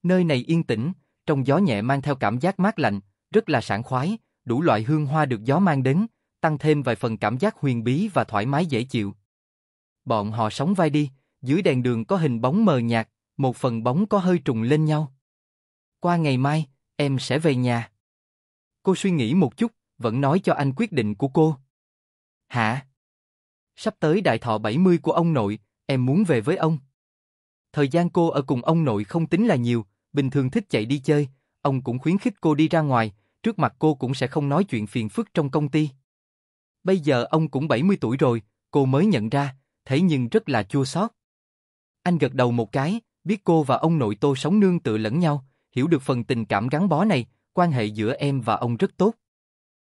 Nơi này yên tĩnh, trong gió nhẹ mang theo cảm giác mát lạnh, rất là sảng khoái, đủ loại hương hoa được gió mang đến, tăng thêm vài phần cảm giác huyền bí và thoải mái dễ chịu. Bọn họ sóng vai đi, dưới đèn đường có hình bóng mờ nhạt, một phần bóng có hơi trùng lên nhau. Qua ngày mai, em sẽ về nhà. Cô suy nghĩ một chút, vẫn nói cho anh quyết định của cô. Hả? Sắp tới đại thọ 70 của ông nội, em muốn về với ông. Thời gian cô ở cùng ông nội không tính là nhiều, bình thường thích chạy đi chơi, ông cũng khuyến khích cô đi ra ngoài, trước mặt cô cũng sẽ không nói chuyện phiền phức trong công ty. Bây giờ ông cũng 70 tuổi rồi, cô mới nhận ra, thế nhưng rất là chua xót. Anh gật đầu một cái, biết cô và ông nội Tô sống nương tựa lẫn nhau, hiểu được phần tình cảm gắn bó này, quan hệ giữa em và ông rất tốt.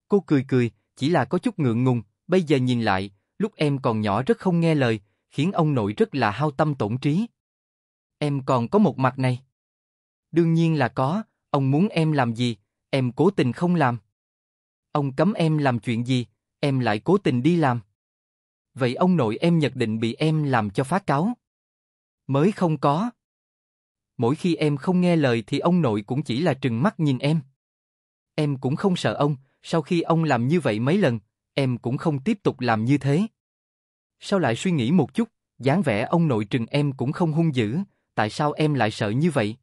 Cô cười cười, chỉ là có chút ngượng ngùng, bây giờ nhìn lại, lúc em còn nhỏ rất không nghe lời, khiến ông nội rất là hao tâm tổn trí. Em còn có một mặt này. Đương nhiên là có, ông muốn em làm gì, em cố tình không làm. Ông cấm em làm chuyện gì, em lại cố tình đi làm. Vậy ông nội em nhận định bị em làm cho phát cáo. Mới không có. Mỗi khi em không nghe lời thì ông nội cũng chỉ là trừng mắt nhìn em. Em cũng không sợ ông, sau khi ông làm như vậy mấy lần, em cũng không tiếp tục làm như thế. Sao lại suy nghĩ một chút, dáng vẻ ông nội trừng em cũng không hung dữ, tại sao em lại sợ như vậy?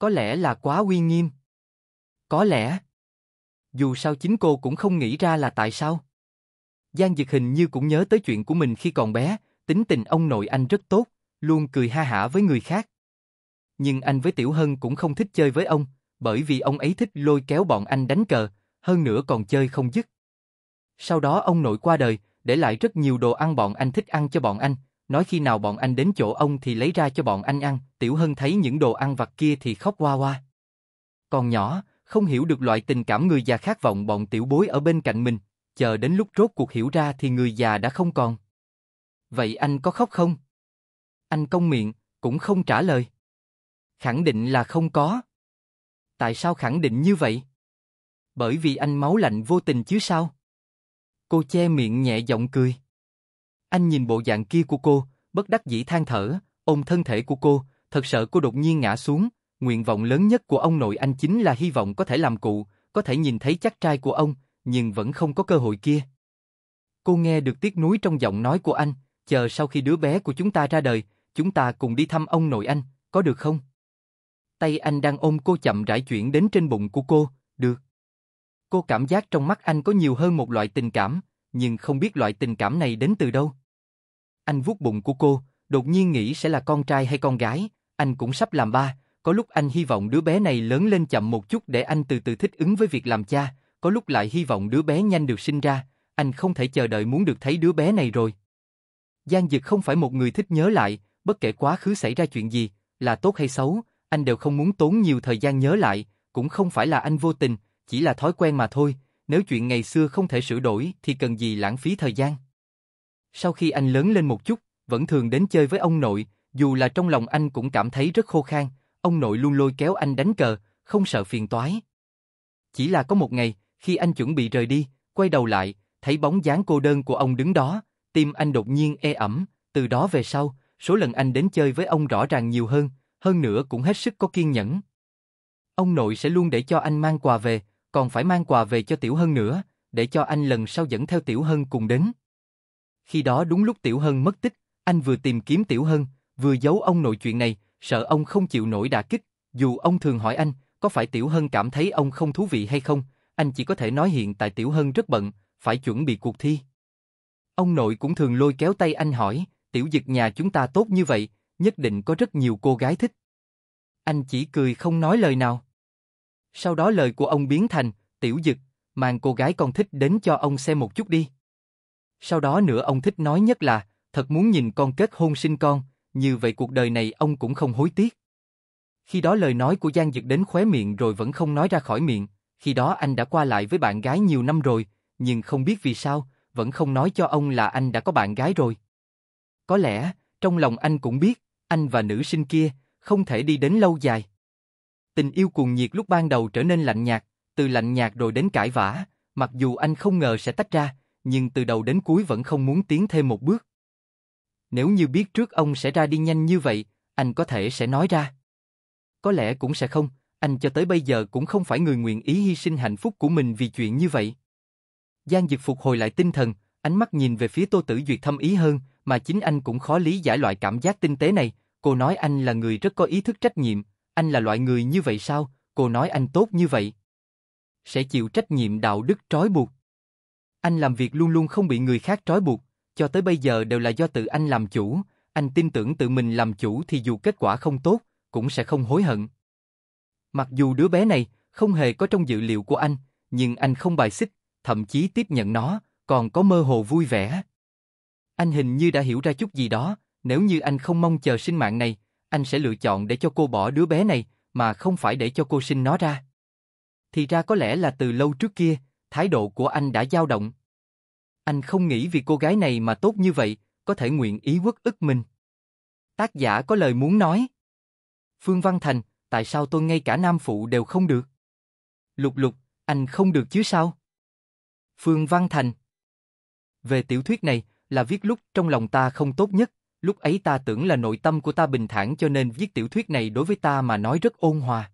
Có lẽ là quá uy nghiêm. Có lẽ. Dù sao chính cô cũng không nghĩ ra là tại sao. Giang Dực hình như cũng nhớ tới chuyện của mình khi còn bé, tính tình ông nội anh rất tốt, luôn cười ha hả với người khác. Nhưng anh với Tiểu Hân cũng không thích chơi với ông, bởi vì ông ấy thích lôi kéo bọn anh đánh cờ, hơn nữa còn chơi không dứt. Sau đó ông nội qua đời, để lại rất nhiều đồ ăn bọn anh thích ăn cho bọn anh, nói khi nào bọn anh đến chỗ ông thì lấy ra cho bọn anh ăn, Tiểu Hân thấy những đồ ăn vặt kia thì khóc hoa hoa. Còn nhỏ, không hiểu được loại tình cảm người già khát vọng bọn tiểu bối ở bên cạnh mình, chờ đến lúc rốt cuộc hiểu ra thì người già đã không còn. Vậy anh có khóc không? Anh công miệng, cũng không trả lời. Khẳng định là không có. Tại sao khẳng định như vậy? Bởi vì anh máu lạnh vô tình chứ sao? Cô che miệng nhẹ giọng cười. Anh nhìn bộ dạng kia của cô, bất đắc dĩ than thở, ôm thân thể của cô, thật sợ cô đột nhiên ngã xuống. Nguyện vọng lớn nhất của ông nội anh chính là hy vọng có thể làm cụ, có thể nhìn thấy chắc trai của ông, nhưng vẫn không có cơ hội kia. Cô nghe được tiếc nuối trong giọng nói của anh, chờ sau khi đứa bé của chúng ta ra đời, chúng ta cùng đi thăm ông nội anh, có được không? Tay anh đang ôm cô chậm rãi chuyển đến trên bụng của cô, được. Cô cảm giác trong mắt anh có nhiều hơn một loại tình cảm, nhưng không biết loại tình cảm này đến từ đâu. Anh vuốt bụng của cô, đột nhiên nghĩ sẽ là con trai hay con gái, anh cũng sắp làm ba, có lúc anh hy vọng đứa bé này lớn lên chậm một chút để anh từ từ thích ứng với việc làm cha, có lúc lại hy vọng đứa bé nhanh được sinh ra, anh không thể chờ đợi muốn được thấy đứa bé này rồi. Giang Dực không phải một người thích nhớ lại, bất kể quá khứ xảy ra chuyện gì, là tốt hay xấu, anh đều không muốn tốn nhiều thời gian nhớ lại, cũng không phải là anh vô tình, chỉ là thói quen mà thôi, nếu chuyện ngày xưa không thể sửa đổi thì cần gì lãng phí thời gian. Sau khi anh lớn lên một chút, vẫn thường đến chơi với ông nội, dù là trong lòng anh cũng cảm thấy rất khô khan, ông nội luôn lôi kéo anh đánh cờ, không sợ phiền toái. Chỉ là có một ngày, khi anh chuẩn bị rời đi, quay đầu lại, thấy bóng dáng cô đơn của ông đứng đó, tim anh đột nhiên e ẩm, từ đó về sau, số lần anh đến chơi với ông rõ ràng nhiều hơn, hơn nữa cũng hết sức có kiên nhẫn. Ông nội sẽ luôn để cho anh mang quà về, còn phải mang quà về cho Tiểu Hân nữa, để cho anh lần sau dẫn theo Tiểu Hân cùng đến. Khi đó đúng lúc Tiểu Hân mất tích, anh vừa tìm kiếm Tiểu Hân, vừa giấu ông nội chuyện này, sợ ông không chịu nổi đả kích, dù ông thường hỏi anh, có phải Tiểu Hân cảm thấy ông không thú vị hay không, anh chỉ có thể nói hiện tại Tiểu Hân rất bận, phải chuẩn bị cuộc thi. Ông nội cũng thường lôi kéo tay anh hỏi, Tiểu Dực nhà chúng ta tốt như vậy, nhất định có rất nhiều cô gái thích. Anh chỉ cười không nói lời nào. Sau đó lời của ông biến thành, Tiểu Dực, mang cô gái con thích đến cho ông xem một chút đi. Sau đó nữa ông thích nói nhất là, thật muốn nhìn con kết hôn sinh con, như vậy cuộc đời này ông cũng không hối tiếc. Khi đó lời nói của Giang Dực đến khóe miệng rồi vẫn không nói ra khỏi miệng, khi đó anh đã qua lại với bạn gái nhiều năm rồi, nhưng không biết vì sao, vẫn không nói cho ông là anh đã có bạn gái rồi. Có lẽ, trong lòng anh cũng biết, anh và nữ sinh kia, không thể đi đến lâu dài. Tình yêu cuồng nhiệt lúc ban đầu trở nên lạnh nhạt, từ lạnh nhạt rồi đến cãi vã, mặc dù anh không ngờ sẽ tách ra, nhưng từ đầu đến cuối vẫn không muốn tiến thêm một bước. Nếu như biết trước ông sẽ ra đi nhanh như vậy, anh có thể sẽ nói ra. Có lẽ cũng sẽ không, anh cho tới bây giờ cũng không phải người nguyện ý hy sinh hạnh phúc của mình vì chuyện như vậy. Giang Dực phục hồi lại tinh thần, ánh mắt nhìn về phía Tô Tử Duyệt thâm ý hơn, mà chính anh cũng khó lý giải loại cảm giác tinh tế này. Cô nói anh là người rất có ý thức trách nhiệm, anh là loại người như vậy sao? Cô nói anh tốt như vậy. Sẽ chịu trách nhiệm đạo đức trói buộc. Anh làm việc luôn luôn không bị người khác trói buộc, cho tới bây giờ đều là do tự anh làm chủ, anh tin tưởng tự mình làm chủ thì dù kết quả không tốt, cũng sẽ không hối hận. Mặc dù đứa bé này không hề có trong dự liệu của anh, nhưng anh không bài xích, thậm chí tiếp nhận nó, còn có mơ hồ vui vẻ. Anh hình như đã hiểu ra chút gì đó, nếu như anh không mong chờ sinh mạng này, anh sẽ lựa chọn để cho cô bỏ đứa bé này, mà không phải để cho cô sinh nó ra. Thì ra có lẽ là từ lâu trước kia, thái độ của anh đã dao động. Anh không nghĩ vì cô gái này mà tốt như vậy, có thể nguyện ý quất ức mình. Tác giả có lời muốn nói. Phương Văn Thành, tại sao tôi ngay cả nam phụ đều không được? Lục lục, anh không được chứ sao? Phương Văn Thành Về tiểu thuyết này, là viết lúc trong lòng ta không tốt nhất, lúc ấy ta tưởng là nội tâm của ta bình thản cho nên viết tiểu thuyết này đối với ta mà nói rất ôn hòa.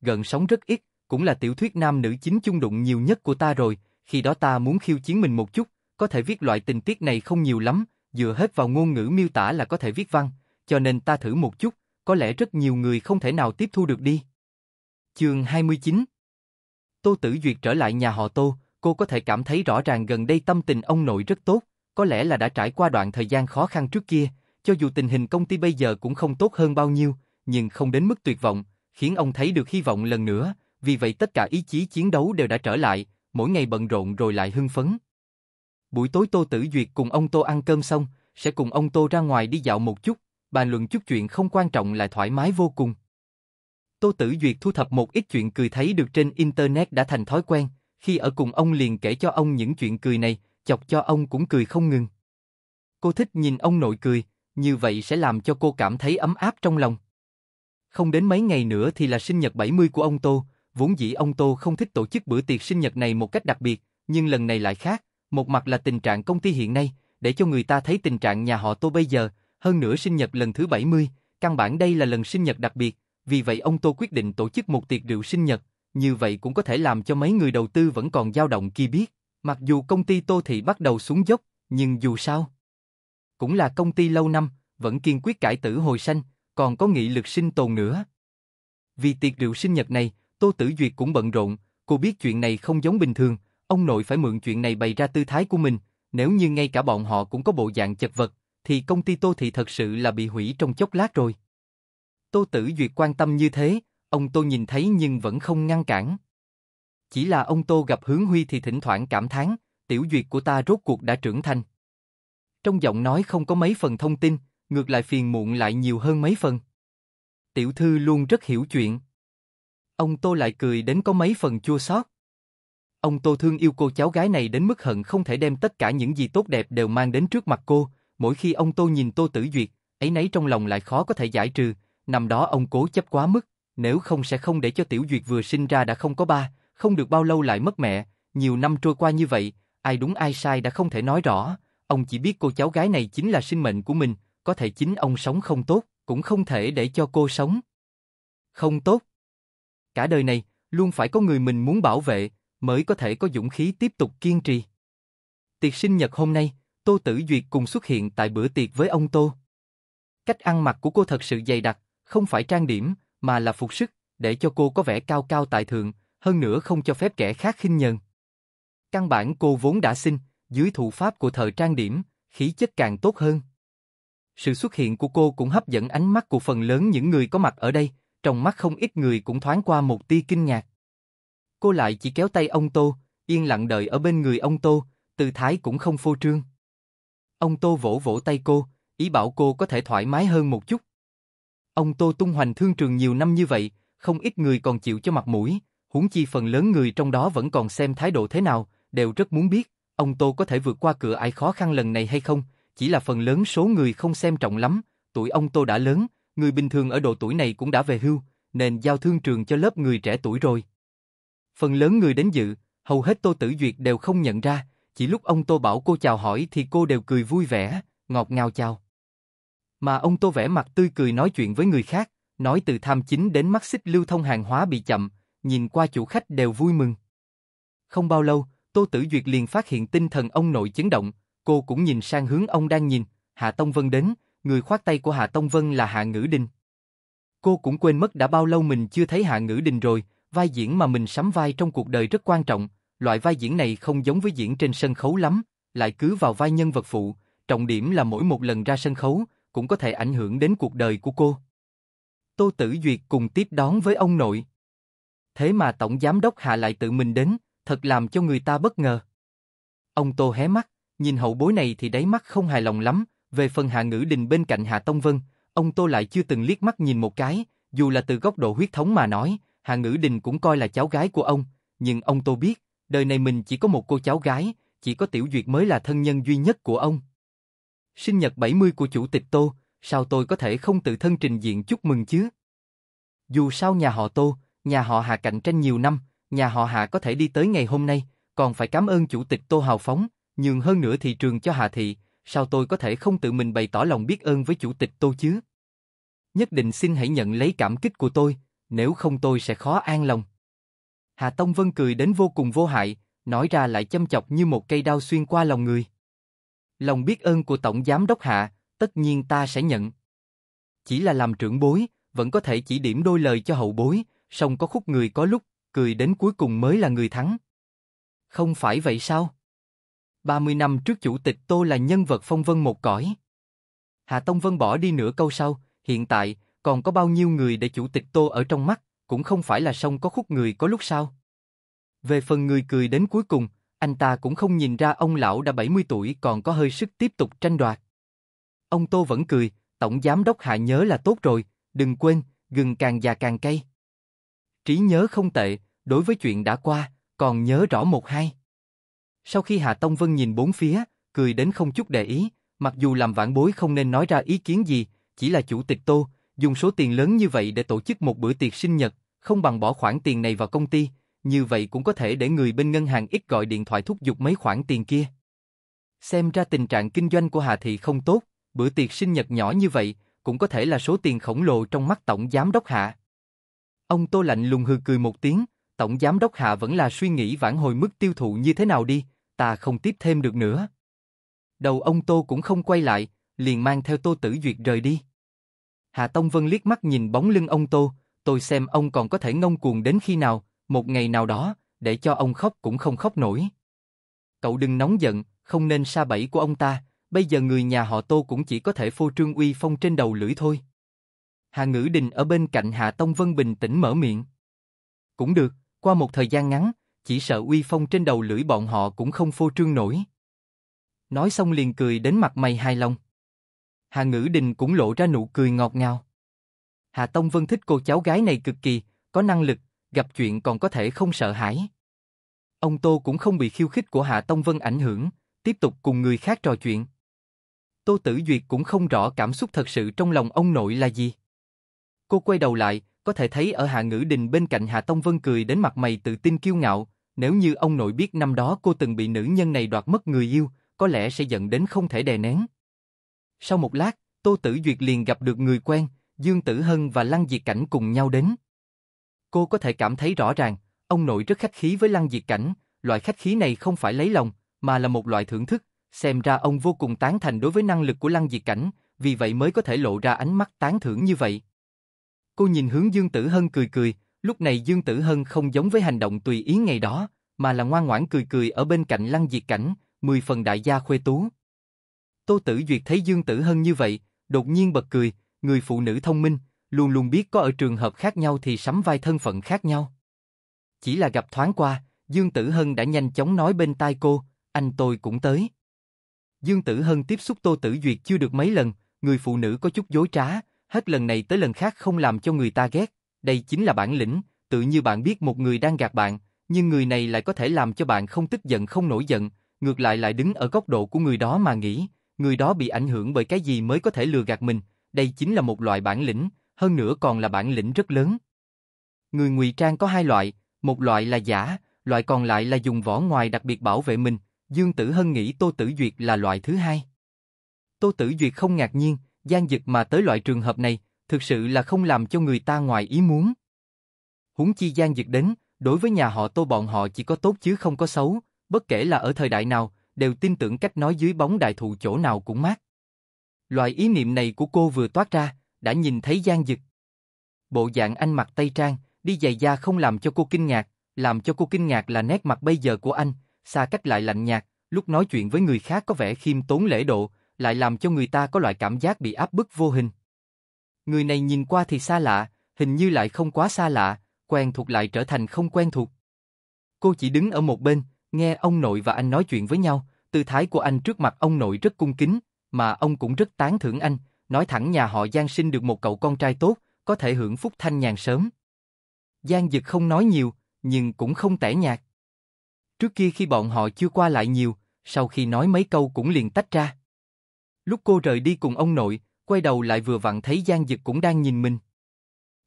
Gần sống rất ít, cũng là tiểu thuyết nam nữ chính chung đụng nhiều nhất của ta rồi, khi đó ta muốn khiêu chiến mình một chút, có thể viết loại tình tiết này không nhiều lắm, dựa hết vào ngôn ngữ miêu tả là có thể viết văn, cho nên ta thử một chút, có lẽ rất nhiều người không thể nào tiếp thu được đi. Chương 29 Tô Tử Duyệt trở lại nhà họ Tô, cô có thể cảm thấy rõ ràng gần đây tâm tình ông nội rất tốt, có lẽ là đã trải qua đoạn thời gian khó khăn trước kia, cho dù tình hình công ty bây giờ cũng không tốt hơn bao nhiêu, nhưng không đến mức tuyệt vọng, khiến ông thấy được hy vọng lần nữa, vì vậy tất cả ý chí chiến đấu đều đã trở lại, mỗi ngày bận rộn rồi lại hưng phấn. Buổi tối Tô Tử Duyệt cùng ông Tô ăn cơm xong, sẽ cùng ông Tô ra ngoài đi dạo một chút, bàn luận chút chuyện không quan trọng lại thoải mái vô cùng. Tô Tử Duyệt thu thập một ít chuyện cười thấy được trên Internet đã thành thói quen, khi ở cùng ông liền kể cho ông những chuyện cười này, chọc cho ông cũng cười không ngừng. Cô thích nhìn ông nội cười, như vậy sẽ làm cho cô cảm thấy ấm áp trong lòng. Không đến mấy ngày nữa thì là sinh nhật 70 của ông Tô, vốn dĩ ông Tô không thích tổ chức bữa tiệc sinh nhật này một cách đặc biệt, nhưng lần này lại khác, một mặt là tình trạng công ty hiện nay, để cho người ta thấy tình trạng nhà họ Tô bây giờ, hơn nữa sinh nhật lần thứ 70, căn bản đây là lần sinh nhật đặc biệt, vì vậy ông Tô quyết định tổ chức một tiệc rượu sinh nhật, như vậy cũng có thể làm cho mấy người đầu tư vẫn còn dao động kia biết, mặc dù công ty Tô Thị bắt đầu xuống dốc, nhưng dù sao, cũng là công ty lâu năm, vẫn kiên quyết cải tử hồi sanh, còn có nghị lực sinh tồn nữa. Vì tiệc rượu sinh nhật này, Tô Tử Duyệt cũng bận rộn, cô biết chuyện này không giống bình thường, ông nội phải mượn chuyện này bày ra tư thái của mình, nếu như ngay cả bọn họ cũng có bộ dạng chật vật, thì công ty Tô Thị thật sự là bị hủy trong chốc lát rồi. Tô Tử Duyệt quan tâm như thế, ông Tô nhìn thấy nhưng vẫn không ngăn cản. Chỉ là ông Tô gặp hướng Huy thì thỉnh thoảng cảm thán, tiểu duyệt của ta rốt cuộc đã trưởng thành. Trong giọng nói không có mấy phần thông tin, ngược lại phiền muộn lại nhiều hơn mấy phần. Tiểu thư luôn rất hiểu chuyện. Ông Tô lại cười đến có mấy phần chua xót. Ông Tô thương yêu cô cháu gái này đến mức hận không thể đem tất cả những gì tốt đẹp đều mang đến trước mặt cô, mỗi khi ông Tô nhìn Tô Tử Duyệt, ấy nấy trong lòng lại khó có thể giải trừ, năm đó ông cố chấp quá mức, nếu không sẽ không để cho Tiểu Duyệt vừa sinh ra đã không có ba, không được bao lâu lại mất mẹ, nhiều năm trôi qua như vậy, ai đúng ai sai đã không thể nói rõ, ông chỉ biết cô cháu gái này chính là sinh mệnh của mình, có thể chính ông sống không tốt, cũng không thể để cho cô sống. Không tốt. Cả đời này, luôn phải có người mình muốn bảo vệ, mới có thể có dũng khí tiếp tục kiên trì. Tiệc sinh nhật hôm nay, Tô Tử Duyệt cùng xuất hiện tại bữa tiệc với ông Tô. Cách ăn mặc của cô thật sự dày đặc, không phải trang điểm, mà là phục sức, để cho cô có vẻ cao cao tại thượng, hơn nữa không cho phép kẻ khác khinh nhờn. Căn bản cô vốn đã xinh, dưới thủ pháp của thời trang điểm, khí chất càng tốt hơn. Sự xuất hiện của cô cũng hấp dẫn ánh mắt của phần lớn những người có mặt ở đây, trong mắt không ít người cũng thoáng qua một tia kinh ngạc. Cô lại chỉ kéo tay ông Tô, yên lặng đợi ở bên người ông Tô, tư thái cũng không phô trương. Ông Tô vỗ vỗ tay cô, ý bảo cô có thể thoải mái hơn một chút. Ông Tô tung hoành thương trường nhiều năm như vậy, không ít người còn chịu cho mặt mũi, huống chi phần lớn người trong đó vẫn còn xem thái độ thế nào, đều rất muốn biết, ông Tô có thể vượt qua cửa ải khó khăn lần này hay không, chỉ là phần lớn số người không xem trọng lắm, tuổi ông Tô đã lớn, người bình thường ở độ tuổi này cũng đã về hưu, nên giao thương trường cho lớp người trẻ tuổi rồi. Phần lớn người đến dự, hầu hết Tô Tử Duyệt đều không nhận ra, chỉ lúc ông Tô bảo cô chào hỏi thì cô đều cười vui vẻ, ngọt ngào chào. Mà ông Tô vẻ mặt tươi cười nói chuyện với người khác, nói từ tham chính đến mắt xích lưu thông hàng hóa bị chậm, nhìn qua chủ khách đều vui mừng. Không bao lâu, Tô Tử Duyệt liền phát hiện tinh thần ông nội chấn động, cô cũng nhìn sang hướng ông đang nhìn, Hạ Tông Vân đến, người khoát tay của Hạ Tông Vân là Hạ Ngữ Đình. Cô cũng quên mất đã bao lâu mình chưa thấy Hạ Ngữ Đình rồi, vai diễn mà mình sắm vai trong cuộc đời rất quan trọng, loại vai diễn này không giống với diễn trên sân khấu lắm, lại cứ vào vai nhân vật phụ, trọng điểm là mỗi một lần ra sân khấu, cũng có thể ảnh hưởng đến cuộc đời của cô. Tô Tử Duyệt cùng tiếp đón với ông nội. Thế mà Tổng Giám Đốc Hạ lại tự mình đến, thật làm cho người ta bất ngờ. Ông Tô hé mắt, nhìn hậu bối này thì đáy mắt không hài lòng lắm, về phần Hạ Ngữ Đình bên cạnh Hạ Tông Vân, ông Tô lại chưa từng liếc mắt nhìn một cái, dù là từ góc độ huyết thống mà nói, Hạ Ngữ Đình cũng coi là cháu gái của ông, nhưng ông Tô biết, đời này mình chỉ có một cô cháu gái, chỉ có Tiểu Duyệt mới là thân nhân duy nhất của ông. Sinh nhật 70 của chủ tịch Tô, sao tôi có thể không tự thân trình diện chúc mừng chứ? Dù sao nhà họ Tô, nhà họ Hạ cạnh tranh nhiều năm, nhà họ Hạ có thể đi tới ngày hôm nay, còn phải cảm ơn chủ tịch Tô hào phóng, nhường hơn nữa thị trường cho Hạ thị, sao tôi có thể không tự mình bày tỏ lòng biết ơn với chủ tịch tôi chứ? Nhất định xin hãy nhận lấy cảm kích của tôi, nếu không tôi sẽ khó an lòng. Hà Tông Vân cười đến vô cùng vô hại, nói ra lại châm chọc như một cây đao xuyên qua lòng người. Lòng biết ơn của Tổng Giám Đốc Hạ, tất nhiên ta sẽ nhận. Chỉ là làm trưởng bối, vẫn có thể chỉ điểm đôi lời cho hậu bối, song có khúc người có lúc, cười đến cuối cùng mới là người thắng. Không phải vậy sao? 30 năm trước chủ tịch Tô là nhân vật phong vân một cõi. Hạ Tông Vân bỏ đi nửa câu sau, hiện tại, còn có bao nhiêu người để chủ tịch Tô ở trong mắt, cũng không phải là sông có khúc người có lúc sao. Về phần người cười đến cuối cùng, anh ta cũng không nhìn ra ông lão đã 70 tuổi còn có hơi sức tiếp tục tranh đoạt. Ông Tô vẫn cười, Tổng Giám Đốc Hạ nhớ là tốt rồi, đừng quên, gừng càng già càng cay. Trí nhớ không tệ, đối với chuyện đã qua, còn nhớ rõ một hai. Sau khi Hạ Tông Vân nhìn bốn phía, cười đến không chút để ý, mặc dù làm vãn bối không nên nói ra ý kiến gì, chỉ là chủ tịch Tô, dùng số tiền lớn như vậy để tổ chức một bữa tiệc sinh nhật, không bằng bỏ khoản tiền này vào công ty, như vậy cũng có thể để người bên ngân hàng ít gọi điện thoại thúc giục mấy khoản tiền kia. Xem ra tình trạng kinh doanh của Hà Thị không tốt, bữa tiệc sinh nhật nhỏ như vậy, cũng có thể là số tiền khổng lồ trong mắt Tổng Giám Đốc Hạ. Ông Tô lạnh lùng hừ cười một tiếng, Tổng Giám Đốc Hạ vẫn là suy nghĩ vãn hồi mức tiêu thụ như thế nào đi, ta không tiếp thêm được nữa. Đầu ông Tô cũng không quay lại, liền mang theo Tô Tử Duyệt rời đi. Hạ Tông Vân liếc mắt nhìn bóng lưng ông Tô, tôi xem ông còn có thể ngông cuồng đến khi nào, một ngày nào đó, để cho ông khóc cũng không khóc nổi. Cậu đừng nóng giận, không nên sa bẫy của ông ta, bây giờ người nhà họ Tô cũng chỉ có thể phô trương uy phong trên đầu lưỡi thôi. Hà Ngữ Đình ở bên cạnh Hạ Tông Vân bình tĩnh mở miệng. Cũng được, qua một thời gian ngắn, chỉ sợ uy phong trên đầu lưỡi bọn họ cũng không phô trương nổi. Nói xong liền cười đến mặt mày hài lòng. Hà Ngữ Đình cũng lộ ra nụ cười ngọt ngào. Hà Tông Vân thích cô cháu gái này cực kỳ, có năng lực, gặp chuyện còn có thể không sợ hãi. Ông Tô cũng không bị khiêu khích của Hạ Tông Vân ảnh hưởng, tiếp tục cùng người khác trò chuyện. Tô Tử Duyệt cũng không rõ cảm xúc thật sự trong lòng ông nội là gì. Cô quay đầu lại, có thể thấy ở Hạ Ngữ Đình bên cạnh Hạ Tông Vân cười đến mặt mày tự tin kiêu ngạo, nếu như ông nội biết năm đó cô từng bị nữ nhân này đoạt mất người yêu, có lẽ sẽ giận đến không thể đè nén. Sau một lát, Tô Tử Duyệt liền gặp được người quen, Dương Tử Hân và Lăng Diệt Cảnh cùng nhau đến. Cô có thể cảm thấy rõ ràng, Ông nội rất khách khí với Lăng Diệt Cảnh, loại khách khí này không phải lấy lòng, mà là một loại thưởng thức, xem ra ông vô cùng tán thành đối với năng lực của Lăng Diệt Cảnh, vì vậy mới có thể lộ ra ánh mắt tán thưởng như vậy. Cô nhìn hướng Dương Tử Hân cười cười, lúc này Dương Tử Hân không giống với hành động tùy ý ngày đó, mà là ngoan ngoãn cười cười ở bên cạnh Lăng Diệt Cảnh, mười phần đại gia khuê tú. Tô Tử Duyệt thấy Dương Tử Hân như vậy, đột nhiên bật cười, người phụ nữ thông minh, luôn luôn biết có ở trường hợp khác nhau thì sắm vai thân phận khác nhau. Chỉ là gặp thoáng qua, Dương Tử Hân đã nhanh chóng nói bên tai cô, anh tôi cũng tới. Dương Tử Hân tiếp xúc Tô Tử Duyệt chưa được mấy lần, người phụ nữ có chút dối trá, hết lần này tới lần khác không làm cho người ta ghét, đây chính là bản lĩnh, tự như bạn biết một người đang gạt bạn, nhưng người này lại có thể làm cho bạn không tức giận không nổi giận, ngược lại lại đứng ở góc độ của người đó mà nghĩ, người đó bị ảnh hưởng bởi cái gì mới có thể lừa gạt mình, đây chính là một loại bản lĩnh, hơn nữa còn là bản lĩnh rất lớn. Người ngụy trang có hai loại, một loại là giả, loại còn lại là dùng vỏ ngoài đặc biệt bảo vệ mình, Dương Tử Hân nghĩ Tô Tử Duyệt là loại thứ hai. Tô Tử Duyệt không ngạc nhiên, gian dực mà tới loại trường hợp này, thực sự là không làm cho người ta ngoài ý muốn. Huống chi gian dực đến, đối với nhà họ Tô bọn họ chỉ có tốt chứ không có xấu, bất kể là ở thời đại nào, đều tin tưởng cách nói dưới bóng đại thụ chỗ nào cũng mát. Loại ý niệm này của cô vừa toát ra, đã nhìn thấy gian dực. Bộ dạng anh mặc tây trang, đi giày da không làm cho cô kinh ngạc, làm cho cô kinh ngạc là nét mặt bây giờ của anh, xa cách lại lạnh nhạt, lúc nói chuyện với người khác có vẻ khiêm tốn lễ độ, lại làm cho người ta có loại cảm giác bị áp bức vô hình. Người này nhìn qua thì xa lạ, hình như lại không quá xa lạ, quen thuộc lại trở thành không quen thuộc. Cô chỉ đứng ở một bên, nghe ông nội và anh nói chuyện với nhau, tư thái của anh trước mặt ông nội rất cung kính, mà ông cũng rất tán thưởng anh, nói thẳng nhà họ Giang sinh được một cậu con trai tốt, có thể hưởng phúc thanh nhàn sớm. Giang Dực không nói nhiều, nhưng cũng không tẻ nhạt. Trước kia khi bọn họ chưa qua lại nhiều, sau khi nói mấy câu cũng liền tách ra. Lúc cô rời đi cùng ông nội, quay đầu lại vừa vặn thấy Giang Dực cũng đang nhìn mình.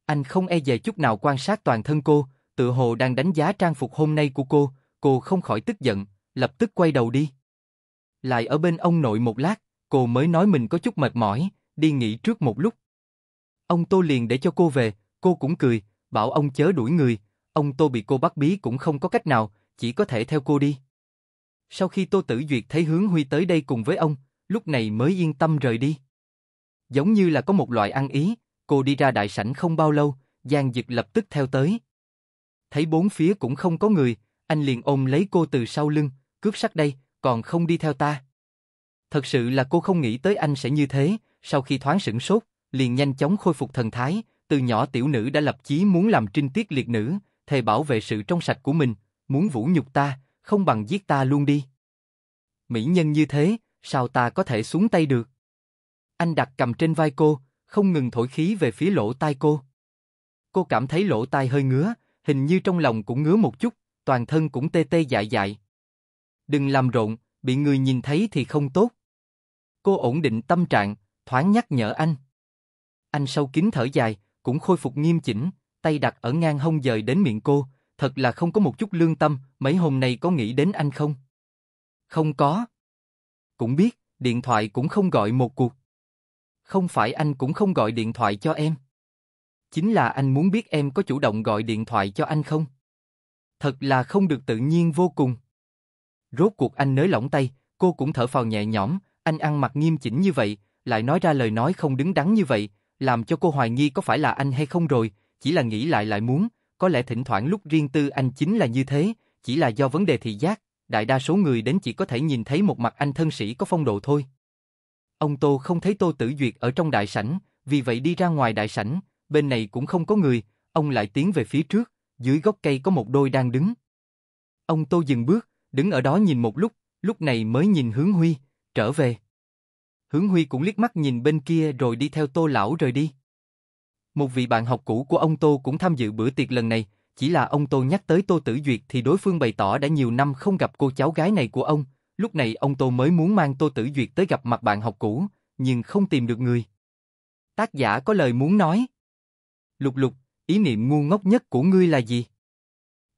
Anh không e dè chút nào quan sát toàn thân cô, tự hồ đang đánh giá trang phục hôm nay của cô, cô không khỏi tức giận, lập tức quay đầu đi. Lại ở bên ông nội một lát, cô mới nói mình có chút mệt mỏi, đi nghỉ trước một lúc. Ông Tô liền để cho cô về, cô cũng cười, bảo ông chớ đuổi người, ông Tô bị cô bắt bí cũng không có cách nào, chỉ có thể theo cô đi. Sau khi Tô Tử Duyệt thấy Hướng Huy tới đây cùng với ông, lúc này mới yên tâm rời đi. Giống như là có một loại ăn ý, cô đi ra đại sảnh không bao lâu, Giang Dực lập tức theo tới. Thấy bốn phía cũng không có người, anh liền ôm lấy cô từ sau lưng, cướp sắc đây, còn không đi theo ta. Thật sự là cô không nghĩ tới anh sẽ như thế, sau khi thoáng sửng sốt, liền nhanh chóng khôi phục thần thái, từ nhỏ tiểu nữ đã lập chí muốn làm trinh tiết liệt nữ, thề bảo vệ sự trong sạch của mình, muốn vũ nhục ta, không bằng giết ta luôn đi. Mỹ nhân như thế, sao ta có thể xuống tay được? Anh đặt cầm trên vai cô, không ngừng thổi khí về phía lỗ tai cô. Cô cảm thấy lỗ tai hơi ngứa, hình như trong lòng cũng ngứa một chút, toàn thân cũng tê tê dại dại. Đừng làm rộn, bị người nhìn thấy thì không tốt. Cô ổn định tâm trạng, thoáng nhắc nhở anh. Anh sâu kín thở dài, cũng khôi phục nghiêm chỉnh, tay đặt ở ngang hông dời đến miệng cô, thật là không có một chút lương tâm, mấy hôm nay có nghĩ đến anh không? Không có. Cũng biết, điện thoại cũng không gọi một cuộc. Không phải anh cũng không gọi điện thoại cho em. Chính là anh muốn biết em có chủ động gọi điện thoại cho anh không? Thật là không được tự nhiên vô cùng. Rốt cuộc anh nới lỏng tay, cô cũng thở phào nhẹ nhõm, anh ăn mặc nghiêm chỉnh như vậy, lại nói ra lời nói không đứng đắn như vậy, làm cho cô hoài nghi có phải là anh hay không rồi, chỉ là nghĩ lại lại muốn, có lẽ thỉnh thoảng lúc riêng tư anh chính là như thế, chỉ là do vấn đề thị giác, đại đa số người đến chỉ có thể nhìn thấy một mặt anh thân sĩ có phong độ thôi. Ông Tô không thấy Tô Tử Duyệt ở trong đại sảnh, vì vậy đi ra ngoài đại sảnh, bên này cũng không có người, ông lại tiến về phía trước, dưới gốc cây có một đôi đang đứng. Ông Tô dừng bước, đứng ở đó nhìn một lúc, lúc này mới nhìn hướng Huy, trở về. Hướng Huy cũng liếc mắt nhìn bên kia rồi đi theo Tô Lão rời đi. Một vị bạn học cũ của ông Tô cũng tham dự bữa tiệc lần này, chỉ là ông Tô nhắc tới Tô Tử Duyệt thì đối phương bày tỏ đã nhiều năm không gặp cô cháu gái này của ông, lúc này ông Tô mới muốn mang Tô Tử Duyệt tới gặp mặt bạn học cũ, nhưng không tìm được người. Tác giả có lời muốn nói. Lục lục, ý niệm ngu ngốc nhất của ngươi là gì?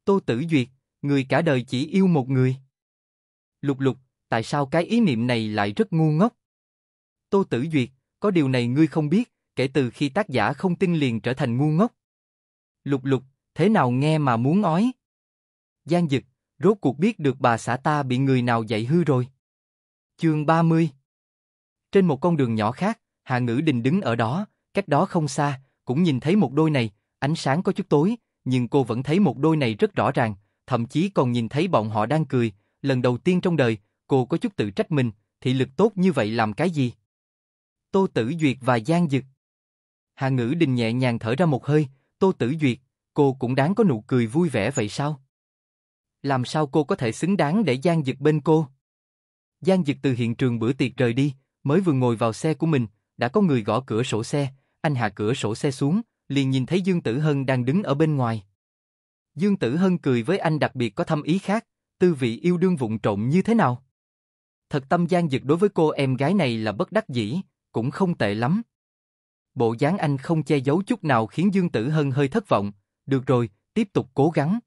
Tô Tử Duyệt, người cả đời chỉ yêu một người. Lục lục, tại sao cái ý niệm này lại rất ngu ngốc? Tô Tử Duyệt, có điều này ngươi không biết, kể từ khi tác giả không tin liền trở thành ngu ngốc. Lục lục, thế nào nghe mà muốn ói? Giang Dực, rốt cuộc biết được bà xã ta bị người nào dạy hư rồi. Chương 30 Trên một con đường nhỏ khác, Hạ Ngữ Đình đứng ở đó, cách đó không xa, cũng nhìn thấy một đôi này, ánh sáng có chút tối, nhưng cô vẫn thấy một đôi này rất rõ ràng, thậm chí còn nhìn thấy bọn họ đang cười, lần đầu tiên trong đời, cô có chút tự trách mình, thị lực tốt như vậy làm cái gì? Tô Tử Duyệt và Giang Dực Hạ Ngữ Đình nhẹ nhàng thở ra một hơi, Tô Tử Duyệt, cô cũng đáng có nụ cười vui vẻ vậy sao? Làm sao cô có thể xứng đáng để Giang Dực bên cô? Giang Dực từ hiện trường bữa tiệc rời đi, mới vừa ngồi vào xe của mình, đã có người gõ cửa sổ xe, anh hạ cửa sổ xe xuống, liền nhìn thấy Dương Tử Hân đang đứng ở bên ngoài. Dương Tử Hân cười với anh đặc biệt có thâm ý khác, tư vị yêu đương vụng trộm như thế nào? Thật tâm Giang Dực đối với cô em gái này là bất đắc dĩ, cũng không tệ lắm. Bộ dáng anh không che giấu chút nào khiến Dương Tử Hân hơi thất vọng, được rồi, tiếp tục cố gắng.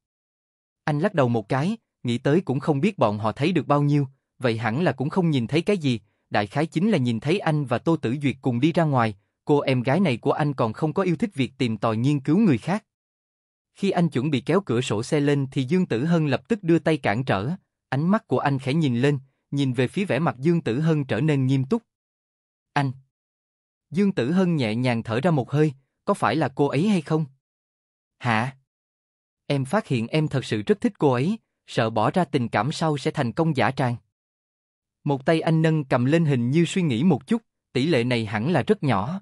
Anh lắc đầu một cái, nghĩ tới cũng không biết bọn họ thấy được bao nhiêu, vậy hẳn là cũng không nhìn thấy cái gì, đại khái chính là nhìn thấy anh và Tô Tử Duyệt cùng đi ra ngoài, cô em gái này của anh còn không có yêu thích việc tìm tòi nghiên cứu người khác. Khi anh chuẩn bị kéo cửa sổ xe lên thì Dương Tử Hân lập tức đưa tay cản trở, ánh mắt của anh khẽ nhìn lên, nhìn về phía vẻ mặt Dương Tử Hân trở nên nghiêm túc. Anh! Dương Tử Hân nhẹ nhàng thở ra một hơi, có phải là cô ấy hay không? Hả? Em phát hiện em thật sự rất thích cô ấy, sợ bỏ ra tình cảm sau sẽ thành công giả trang. Một tay anh nâng cầm lên hình như suy nghĩ một chút, tỷ lệ này hẳn là rất nhỏ.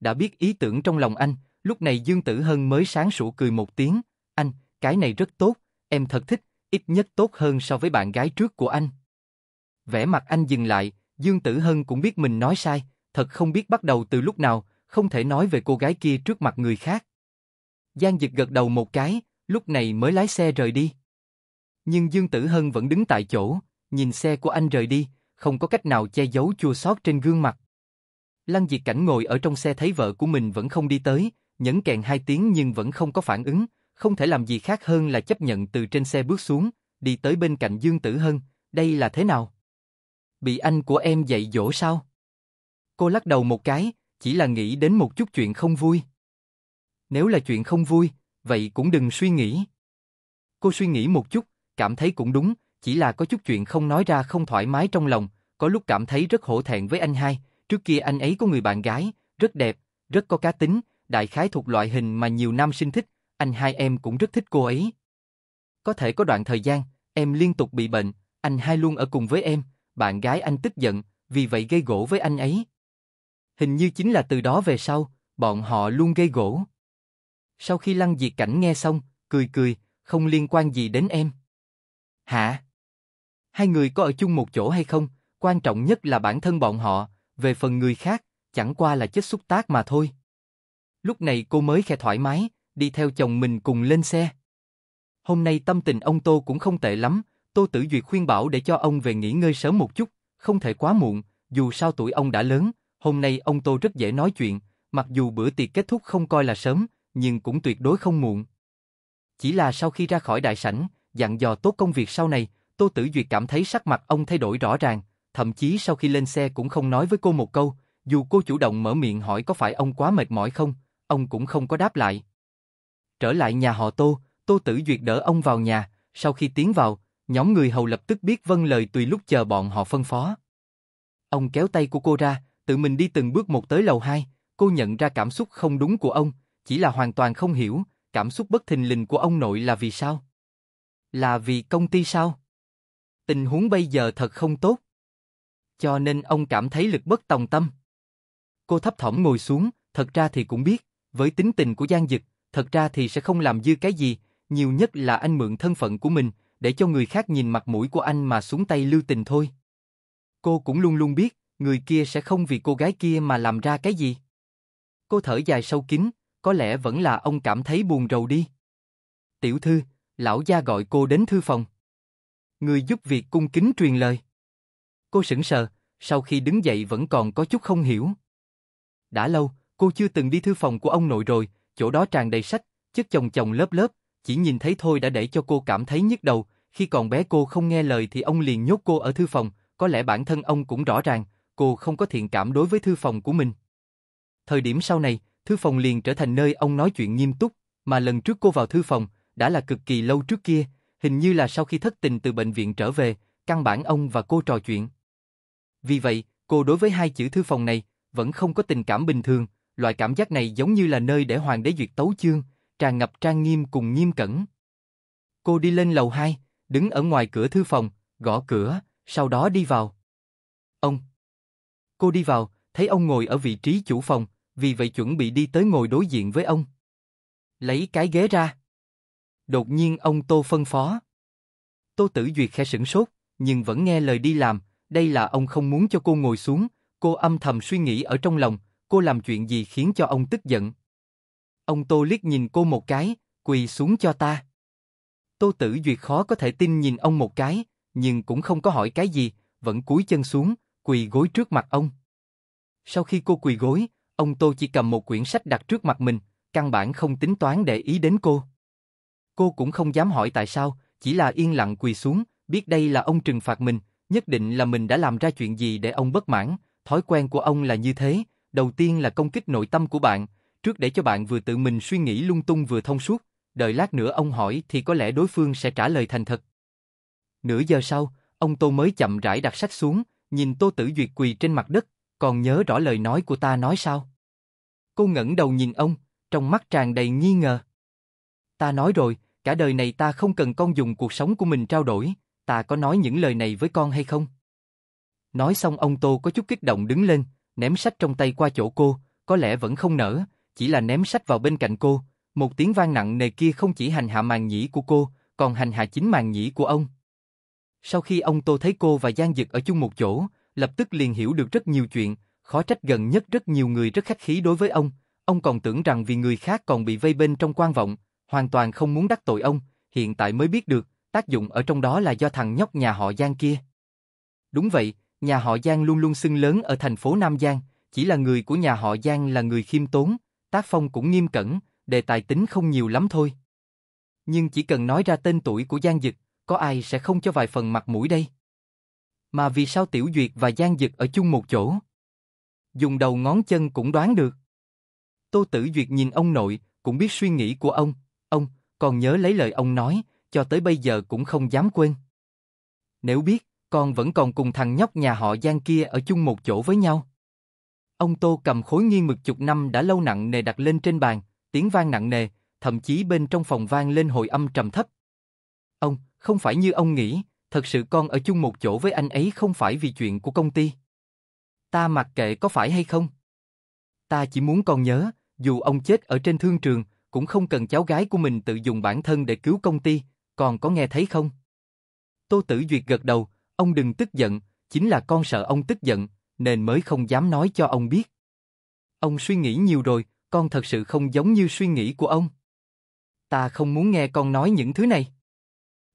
Đã biết ý tưởng trong lòng anh, lúc này Dương Tử Hân mới sáng sủa cười một tiếng, anh, cái này rất tốt, em thật thích, ít nhất tốt hơn so với bạn gái trước của anh. Vẻ mặt anh dừng lại, Dương Tử Hân cũng biết mình nói sai, thật không biết bắt đầu từ lúc nào, không thể nói về cô gái kia trước mặt người khác. Giang Dực gật đầu một cái, lúc này mới lái xe rời đi. Nhưng Dương Tử Hân vẫn đứng tại chỗ, nhìn xe của anh rời đi, không có cách nào che giấu chua xót trên gương mặt. Lăng Diệt Cảnh ngồi ở trong xe thấy vợ của mình vẫn không đi tới, nhấn kèn hai tiếng nhưng vẫn không có phản ứng, không thể làm gì khác hơn là chấp nhận từ trên xe bước xuống, đi tới bên cạnh Dương Tử Hân, đây là thế nào? Bị anh của em dạy dỗ sao? Cô lắc đầu một cái, chỉ là nghĩ đến một chút chuyện không vui. Nếu là chuyện không vui, vậy cũng đừng suy nghĩ. Cô suy nghĩ một chút, cảm thấy cũng đúng, chỉ là có chút chuyện không nói ra không thoải mái trong lòng, có lúc cảm thấy rất hổ thẹn với anh hai, trước kia anh ấy có người bạn gái, rất đẹp, rất có cá tính, đại khái thuộc loại hình mà nhiều nam sinh thích, anh hai em cũng rất thích cô ấy. Có thể có đoạn thời gian, em liên tục bị bệnh, anh hai luôn ở cùng với em, bạn gái anh tức giận, vì vậy gây gỗ với anh ấy. Hình như chính là từ đó về sau, bọn họ luôn gây gỗ. Sau khi Lăng Diệt Cảnh nghe xong, cười cười, không liên quan gì đến em. Hả? Hai người có ở chung một chỗ hay không, quan trọng nhất là bản thân bọn họ, về phần người khác, chẳng qua là chất xúc tác mà thôi. Lúc này cô mới khẽ thoải mái, đi theo chồng mình cùng lên xe. Hôm nay tâm tình ông Tô cũng không tệ lắm, Tô Tử Duyệt khuyên bảo để cho ông về nghỉ ngơi sớm một chút, không thể quá muộn, dù sao tuổi ông đã lớn, hôm nay ông Tô rất dễ nói chuyện, mặc dù bữa tiệc kết thúc không coi là sớm, nhưng cũng tuyệt đối không muộn. Chỉ là sau khi ra khỏi đại sảnh, dặn dò tốt công việc sau này, Tô Tử Duyệt cảm thấy sắc mặt ông thay đổi rõ ràng, thậm chí sau khi lên xe cũng không nói với cô một câu, dù cô chủ động mở miệng hỏi có phải ông quá mệt mỏi không, ông cũng không có đáp lại. Trở lại nhà họ Tô, Tô Tử Duyệt đỡ ông vào nhà, sau khi tiến vào, nhóm người hầu lập tức biết vâng lời tùy lúc chờ bọn họ phân phó. Ông kéo tay của cô ra, tự mình đi từng bước một tới lầu 2, cô nhận ra cảm xúc không đúng của ông, chỉ là hoàn toàn không hiểu, cảm xúc bất thình lình của ông nội là vì sao? Là vì công ty sao? Tình huống bây giờ thật không tốt. Cho nên ông cảm thấy lực bất tòng tâm. Cô thấp thỏm ngồi xuống, thật ra thì cũng biết, với tính tình của Giang Dực, thật ra thì sẽ không làm dư cái gì, nhiều nhất là anh mượn thân phận của mình, để cho người khác nhìn mặt mũi của anh mà xuống tay lưu tình thôi. Cô cũng luôn luôn biết, người kia sẽ không vì cô gái kia mà làm ra cái gì. Cô thở dài sâu kín, có lẽ vẫn là ông cảm thấy buồn rầu đi. Tiểu thư, lão gia gọi cô đến thư phòng. Người giúp việc cung kính truyền lời. Cô sững sờ, sau khi đứng dậy vẫn còn có chút không hiểu. Đã lâu, cô chưa từng đi thư phòng của ông nội rồi, chỗ đó tràn đầy sách, chất chồng chồng lớp lớp, chỉ nhìn thấy thôi đã để cho cô cảm thấy nhức đầu, khi còn bé cô không nghe lời thì ông liền nhốt cô ở thư phòng, có lẽ bản thân ông cũng rõ ràng, cô không có thiện cảm đối với thư phòng của mình. Thời điểm sau này, thư phòng liền trở thành nơi ông nói chuyện nghiêm túc, mà lần trước cô vào thư phòng, đã là cực kỳ lâu trước kia, hình như là sau khi thất tình từ bệnh viện trở về, căn bản ông và cô trò chuyện. Vì vậy, cô đối với hai chữ thư phòng này, vẫn không có tình cảm bình thường, loại cảm giác này giống như là nơi để hoàng đế duyệt tấu chương, tràn ngập trang nghiêm cùng nghiêm cẩn. Cô đi lên lầu 2, đứng ở ngoài cửa thư phòng, gõ cửa, sau đó đi vào. Ông. Cô đi vào, thấy ông ngồi ở vị trí chủ phòng, vì vậy chuẩn bị đi tới ngồi đối diện với ông. Lấy cái ghế ra. Đột nhiên ông Tô phân phó. Tô Tử Duyệt khẽ sửng sốt, nhưng vẫn nghe lời đi làm, đây là ông không muốn cho cô ngồi xuống, cô âm thầm suy nghĩ ở trong lòng, cô làm chuyện gì khiến cho ông tức giận. Ông Tô liếc nhìn cô một cái, quỳ xuống cho ta. Tô Tử Duyệt khó có thể tin nhìn ông một cái, nhưng cũng không có hỏi cái gì, vẫn cúi chân xuống, quỳ gối trước mặt ông. Sau khi cô quỳ gối, ông Tô chỉ cầm một quyển sách đặt trước mặt mình, căn bản không tính toán để ý đến cô. Cô cũng không dám hỏi tại sao, chỉ là yên lặng quỳ xuống, biết đây là ông trừng phạt mình, nhất định là mình đã làm ra chuyện gì để ông bất mãn, thói quen của ông là như thế, đầu tiên là công kích nội tâm của bạn, trước để cho bạn vừa tự mình suy nghĩ lung tung vừa thông suốt, đợi lát nữa ông hỏi thì có lẽ đối phương sẽ trả lời thành thật. Nửa giờ sau, ông Tô mới chậm rãi đặt sách xuống, nhìn Tô Tử Duyệt quỳ trên mặt đất, còn nhớ rõ lời nói của ta nói sao? Cô ngẩng đầu nhìn ông, trong mắt tràn đầy nghi ngờ. Ta nói rồi, cả đời này ta không cần con dùng cuộc sống của mình trao đổi, ta có nói những lời này với con hay không? Nói xong ông Tô có chút kích động đứng lên, ném sách trong tay qua chỗ cô, có lẽ vẫn không nở, chỉ là ném sách vào bên cạnh cô, một tiếng vang nặng nề kia không chỉ hành hạ màn nhĩ của cô, còn hành hạ chính màn nhĩ của ông. Sau khi ông Tô thấy cô và Giang Dực ở chung một chỗ, lập tức liền hiểu được rất nhiều chuyện, khó trách gần nhất rất nhiều người rất khách khí đối với ông, ông còn tưởng rằng vì người khác còn bị vây bên trong quan vọng, hoàn toàn không muốn đắc tội ông, hiện tại mới biết được, tác dụng ở trong đó là do thằng nhóc nhà họ Giang kia. Đúng vậy, nhà họ Giang luôn luôn xưng lớn ở thành phố Nam Giang, chỉ là người của nhà họ Giang là người khiêm tốn, tác phong cũng nghiêm cẩn, đề tài tính không nhiều lắm thôi. Nhưng chỉ cần nói ra tên tuổi của Giang Dực, có ai sẽ không cho vài phần mặt mũi đây? Mà vì sao Tiểu Duyệt và Giang Dực ở chung một chỗ? Dùng đầu ngón chân cũng đoán được. Tô Tử Duyệt nhìn ông nội, cũng biết suy nghĩ của ông, ông, còn nhớ lấy lời ông nói, cho tới bây giờ cũng không dám quên. Nếu biết, con vẫn còn cùng thằng nhóc nhà họ Giang kia ở chung một chỗ với nhau. Ông Tô cầm khối nghiêng mực chục năm đã lâu nặng nề đặt lên trên bàn, tiếng vang nặng nề, thậm chí bên trong phòng vang lên hồi âm trầm thấp. Ông, không phải như ông nghĩ, thật sự con ở chung một chỗ với anh ấy không phải vì chuyện của công ty. Ta mặc kệ có phải hay không. Ta chỉ muốn con nhớ, dù ông chết ở trên thương trường, cũng không cần cháu gái của mình tự dùng bản thân để cứu công ty, còn có nghe thấy không? Tô Tử Duyệt gật đầu, ông đừng tức giận, chính là con sợ ông tức giận, nên mới không dám nói cho ông biết. Ông suy nghĩ nhiều rồi, con thật sự không giống như suy nghĩ của ông. Ta không muốn nghe con nói những thứ này.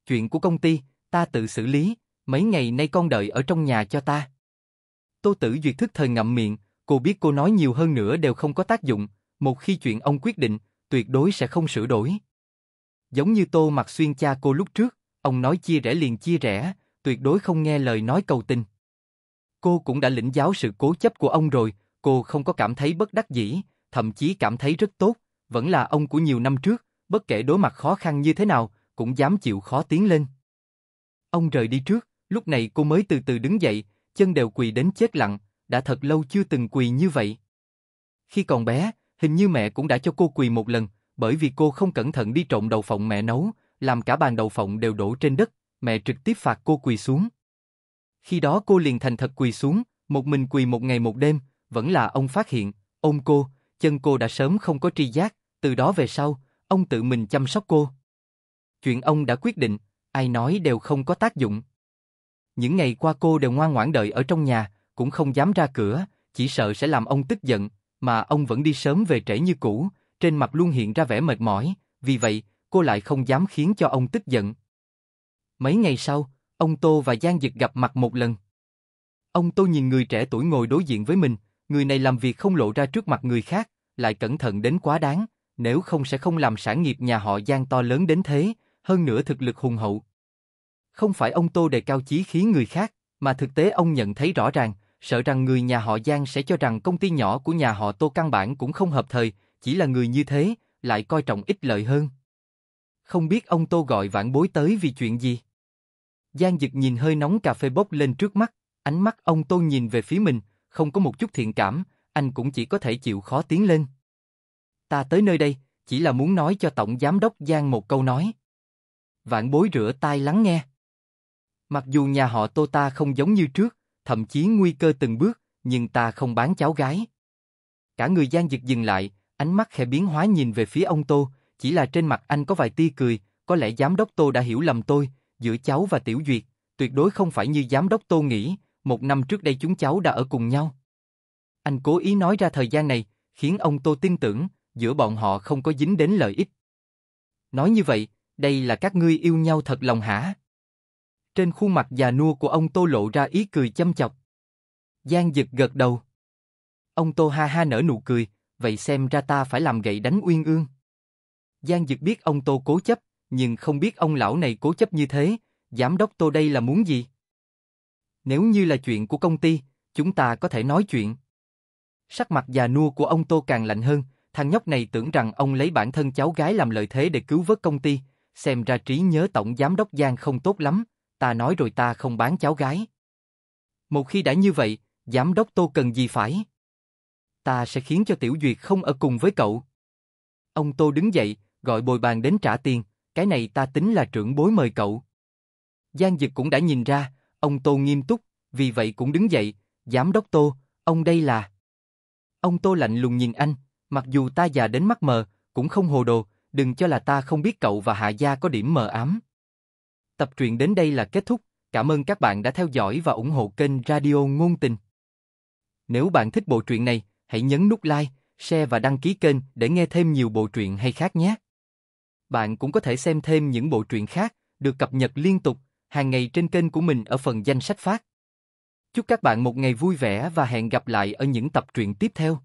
Chuyện của công ty, ta tự xử lý, mấy ngày nay con đợi ở trong nhà cho ta. Tô Tử Duyệt thức thời ngậm miệng, cô biết cô nói nhiều hơn nữa đều không có tác dụng, một khi chuyện ông quyết định, tuyệt đối sẽ không sửa đổi. Giống như Tô Mặc Xuyên cha cô lúc trước, ông nói chia rẽ liền chia rẽ, tuyệt đối không nghe lời nói cầu tình. Cô cũng đã lĩnh giáo sự cố chấp của ông rồi, cô không có cảm thấy bất đắc dĩ, thậm chí cảm thấy rất tốt, vẫn là ông của nhiều năm trước, bất kể đối mặt khó khăn như thế nào, cũng dám chịu khó tiến lên. Ông rời đi trước, lúc này cô mới từ từ đứng dậy, chân đều quỳ đến chết lặng, đã thật lâu chưa từng quỳ như vậy. Khi còn bé, hình như mẹ cũng đã cho cô quỳ một lần, bởi vì cô không cẩn thận đi trộn đậu phộng mẹ nấu, làm cả bàn đậu phộng đều đổ trên đất, mẹ trực tiếp phạt cô quỳ xuống. Khi đó cô liền thành thật quỳ xuống, một mình quỳ một ngày một đêm, vẫn là ông phát hiện, ôm cô, chân cô đã sớm không có tri giác, từ đó về sau, ông tự mình chăm sóc cô. Chuyện ông đã quyết định, ai nói đều không có tác dụng. Những ngày qua cô đều ngoan ngoãn đợi ở trong nhà, cũng không dám ra cửa, chỉ sợ sẽ làm ông tức giận, mà ông vẫn đi sớm về trễ như cũ, trên mặt luôn hiện ra vẻ mệt mỏi, vì vậy, cô lại không dám khiến cho ông tức giận. Mấy ngày sau, ông Tô và Giang Dực gặp mặt một lần. Ông Tô nhìn người trẻ tuổi ngồi đối diện với mình, người này làm việc không lộ ra trước mặt người khác, lại cẩn thận đến quá đáng, nếu không sẽ không làm sản nghiệp nhà họ Giang to lớn đến thế, hơn nữa thực lực hùng hậu. Không phải ông Tô đề cao chí khí người khác, mà thực tế ông nhận thấy rõ ràng, sợ rằng người nhà họ Giang sẽ cho rằng công ty nhỏ của nhà họ Tô căn bản cũng không hợp thời, chỉ là người như thế, lại coi trọng ích lợi hơn. Không biết ông Tô gọi vãn bối tới vì chuyện gì? Giang Dực nhìn hơi nóng cà phê bốc lên trước mắt, ánh mắt ông Tô nhìn về phía mình, không có một chút thiện cảm, anh cũng chỉ có thể chịu khó tiến lên. Ta tới nơi đây, chỉ là muốn nói cho Tổng Giám đốc Giang một câu nói. Vạn bối rửa tai lắng nghe. Mặc dù nhà họ Tô ta không giống như trước, thậm chí nguy cơ từng bước, nhưng ta không bán cháu gái. Cả người Giang Dực dừng lại, ánh mắt khẽ biến hóa nhìn về phía ông Tô, chỉ là trên mặt anh có vài tia cười, có lẽ giám đốc Tô đã hiểu lầm tôi, giữa cháu và Tiểu Duyệt, tuyệt đối không phải như giám đốc Tô nghĩ, một năm trước đây chúng cháu đã ở cùng nhau. Anh cố ý nói ra thời gian này, khiến ông Tô tin tưởng, giữa bọn họ không có dính đến lợi ích. Nói như vậy, đây là các ngươi yêu nhau thật lòng hả? Trên khuôn mặt già nua của ông Tô lộ ra ý cười châm chọc. Giang giật gật đầu. Ông Tô ha ha nở nụ cười, vậy xem ra ta phải làm gậy đánh uyên ương. Giang giật biết ông Tô cố chấp, nhưng không biết ông lão này cố chấp như thế, giám đốc Tô đây là muốn gì? Nếu như là chuyện của công ty, chúng ta có thể nói chuyện. Sắc mặt già nua của ông Tô càng lạnh hơn, thằng nhóc này tưởng rằng ông lấy bản thân cháu gái làm lợi thế để cứu vớt công ty, xem ra trí nhớ tổng giám đốc Giang không tốt lắm, ta nói rồi ta không bán cháu gái. Một khi đã như vậy, giám đốc Tô cần gì phải? Ta sẽ khiến cho Tiểu Duyệt không ở cùng với cậu. Ông Tô đứng dậy, gọi bồi bàn đến trả tiền, cái này ta tính là trưởng bối mời cậu. Giang Dực cũng đã nhìn ra, ông Tô nghiêm túc, vì vậy cũng đứng dậy, giám đốc Tô, ông đây là... Ông Tô lạnh lùng nhìn anh, mặc dù ta già đến mắt mờ, cũng không hồ đồ, đừng cho là ta không biết cậu và Hạ Gia có điểm mờ ám. Tập truyện đến đây là kết thúc, cảm ơn các bạn đã theo dõi và ủng hộ kênh Radio Ngôn Tình. Nếu bạn thích bộ truyện này, hãy nhấn nút like, share và đăng ký kênh để nghe thêm nhiều bộ truyện hay khác nhé. Bạn cũng có thể xem thêm những bộ truyện khác, được cập nhật liên tục, hàng ngày trên kênh của mình ở phần danh sách phát. Chúc các bạn một ngày vui vẻ và hẹn gặp lại ở những tập truyện tiếp theo.